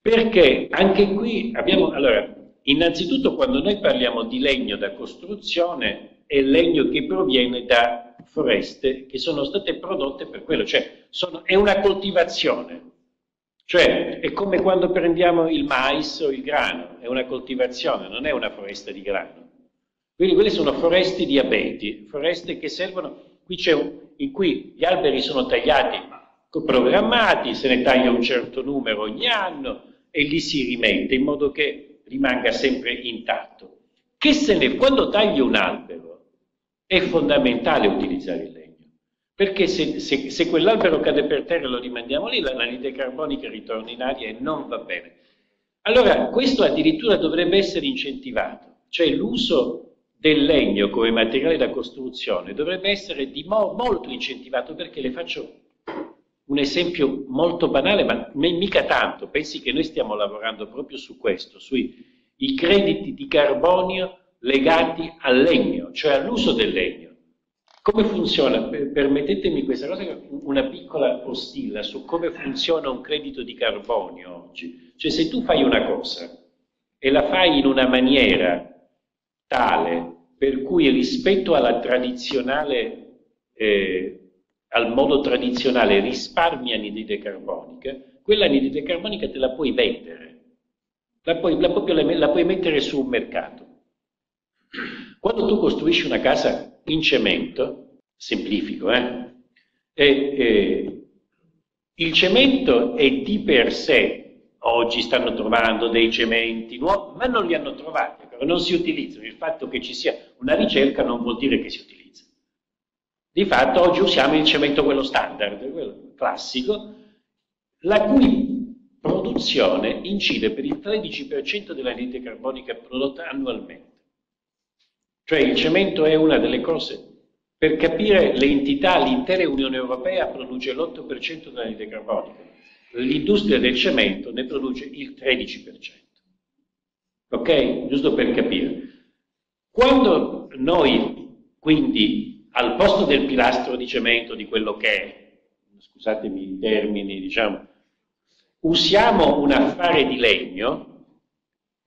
Perché anche qui abbiamo, allora, innanzitutto quando noi parliamo di legno da costruzione è legno che proviene da foreste che sono state prodotte per quello, cioè sono, è una coltivazione, cioè è come quando prendiamo il mais o il grano, è una coltivazione, non è una foresta di grano. Quindi quelle sono foreste di abeti, foreste che servono, qui c'è un, in cui gli alberi sono tagliati programmati, se ne taglia un certo numero ogni anno e li si rimette in modo che rimanga sempre intatto. Che se ne, quando tagli un albero è fondamentale utilizzare il perché se, se, se quell'albero cade per terra e lo rimandiamo lì, l'anidride carbonica ritorna in aria e non va bene. Allora, questo addirittura dovrebbe essere incentivato, cioè l'uso del legno come materiale da costruzione dovrebbe essere mo molto incentivato perché le faccio un esempio molto banale, ma mica tanto. Pensi che noi stiamo lavorando proprio su questo, sui crediti di carbonio legati al legno, cioè all'uso del legno. Come funziona? Permettetemi questa cosa, una piccola postilla su come funziona un credito di carbonio oggi. Cioè se tu fai una cosa e la fai in una maniera tale per cui rispetto alla tradizionale eh, al modo tradizionale risparmi anidride carbonica, quella anidride carbonica te la puoi vendere, la puoi, la, la puoi mettere sul mercato. Quando tu costruisci una casa in cemento, semplifico, eh, e, e, il cemento è di per sé, oggi stanno trovando dei cementi nuovi, ma non li hanno trovati, però non si utilizzano. Il fatto che ci sia una ricerca non vuol dire che si utilizza. Di fatto oggi usiamo il cemento quello standard, quello classico, la cui produzione incide per il 13% dell'anidride carbonica prodotta annualmente. Cioè il cemento è una delle cose, per capire l'entità, l'intera Unione Europea produce l'8% dell'anidride carbonica, l'industria del cemento ne produce il 13%. Ok? Giusto per capire. Quando noi quindi al posto del pilastro di cemento, di quello che è, scusatemi i termini, diciamo, usiamo un affare di legno,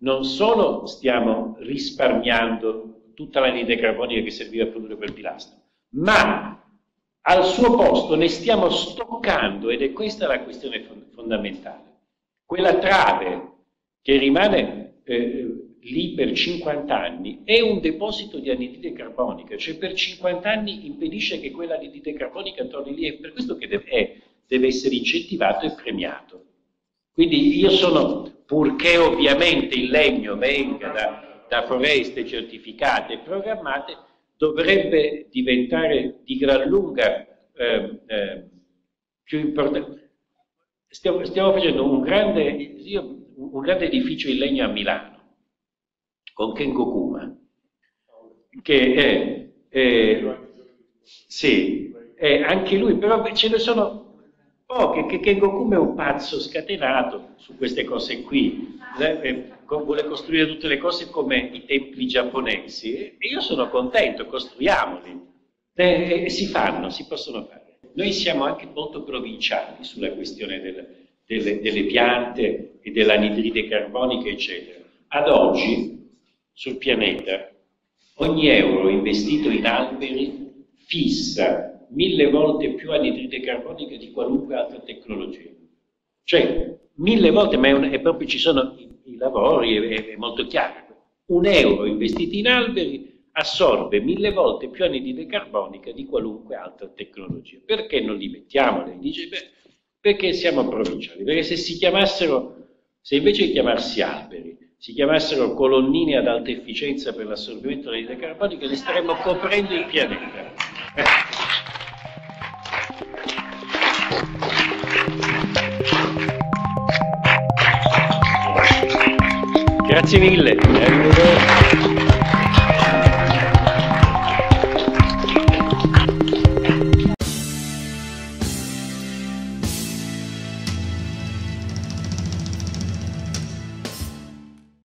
non solo stiamo risparmiando tutta l'anidride carbonica che serviva a produrre quel pilastro, ma al suo posto ne stiamo stoccando, ed è questa la questione fondamentale, quella trave che rimane eh, lì per 50 anni è un deposito di anidride carbonica, cioè per 50 anni impedisce che quella anidride carbonica torni lì, è per questo che deve, è, deve essere incentivato e premiato. Quindi io sono, purché ovviamente il legno venga da, da foreste certificate e programmate, dovrebbe diventare di gran lunga eh, eh, più importante. Stiamo, stiamo facendo un grande, un grande edificio in legno a Milano con Kengokuma, che è, è sì, è anche lui, però ce ne sono poche, che Kengokuma è un pazzo scatenato su queste cose qui, vuole costruire tutte le cose come i templi giapponesi e io sono contento, costruiamoli, e, si fanno, si possono fare. Noi siamo anche molto provinciali sulla questione del, delle, delle piante e dell'anidride carbonica, eccetera. Ad oggi sul pianeta, ogni euro investito in alberi fissa mille volte più anidride carbonica di qualunque altra tecnologia. Cioè, mille volte, ma è, un, è proprio ci sono i, i lavori, è, è, molto chiaro. Un euro investito in alberi assorbe mille volte più anidride carbonica di qualunque altra tecnologia. Perché non li mettiamo? Lei dice, beh, perché siamo provinciali, perché se si chiamassero, se invece di chiamarsi alberi, si chiamassero colonnine ad alta efficienza per l'assorbimento dell'anidride carbonica, ne staremmo coprendo il pianeta. Grazie mille.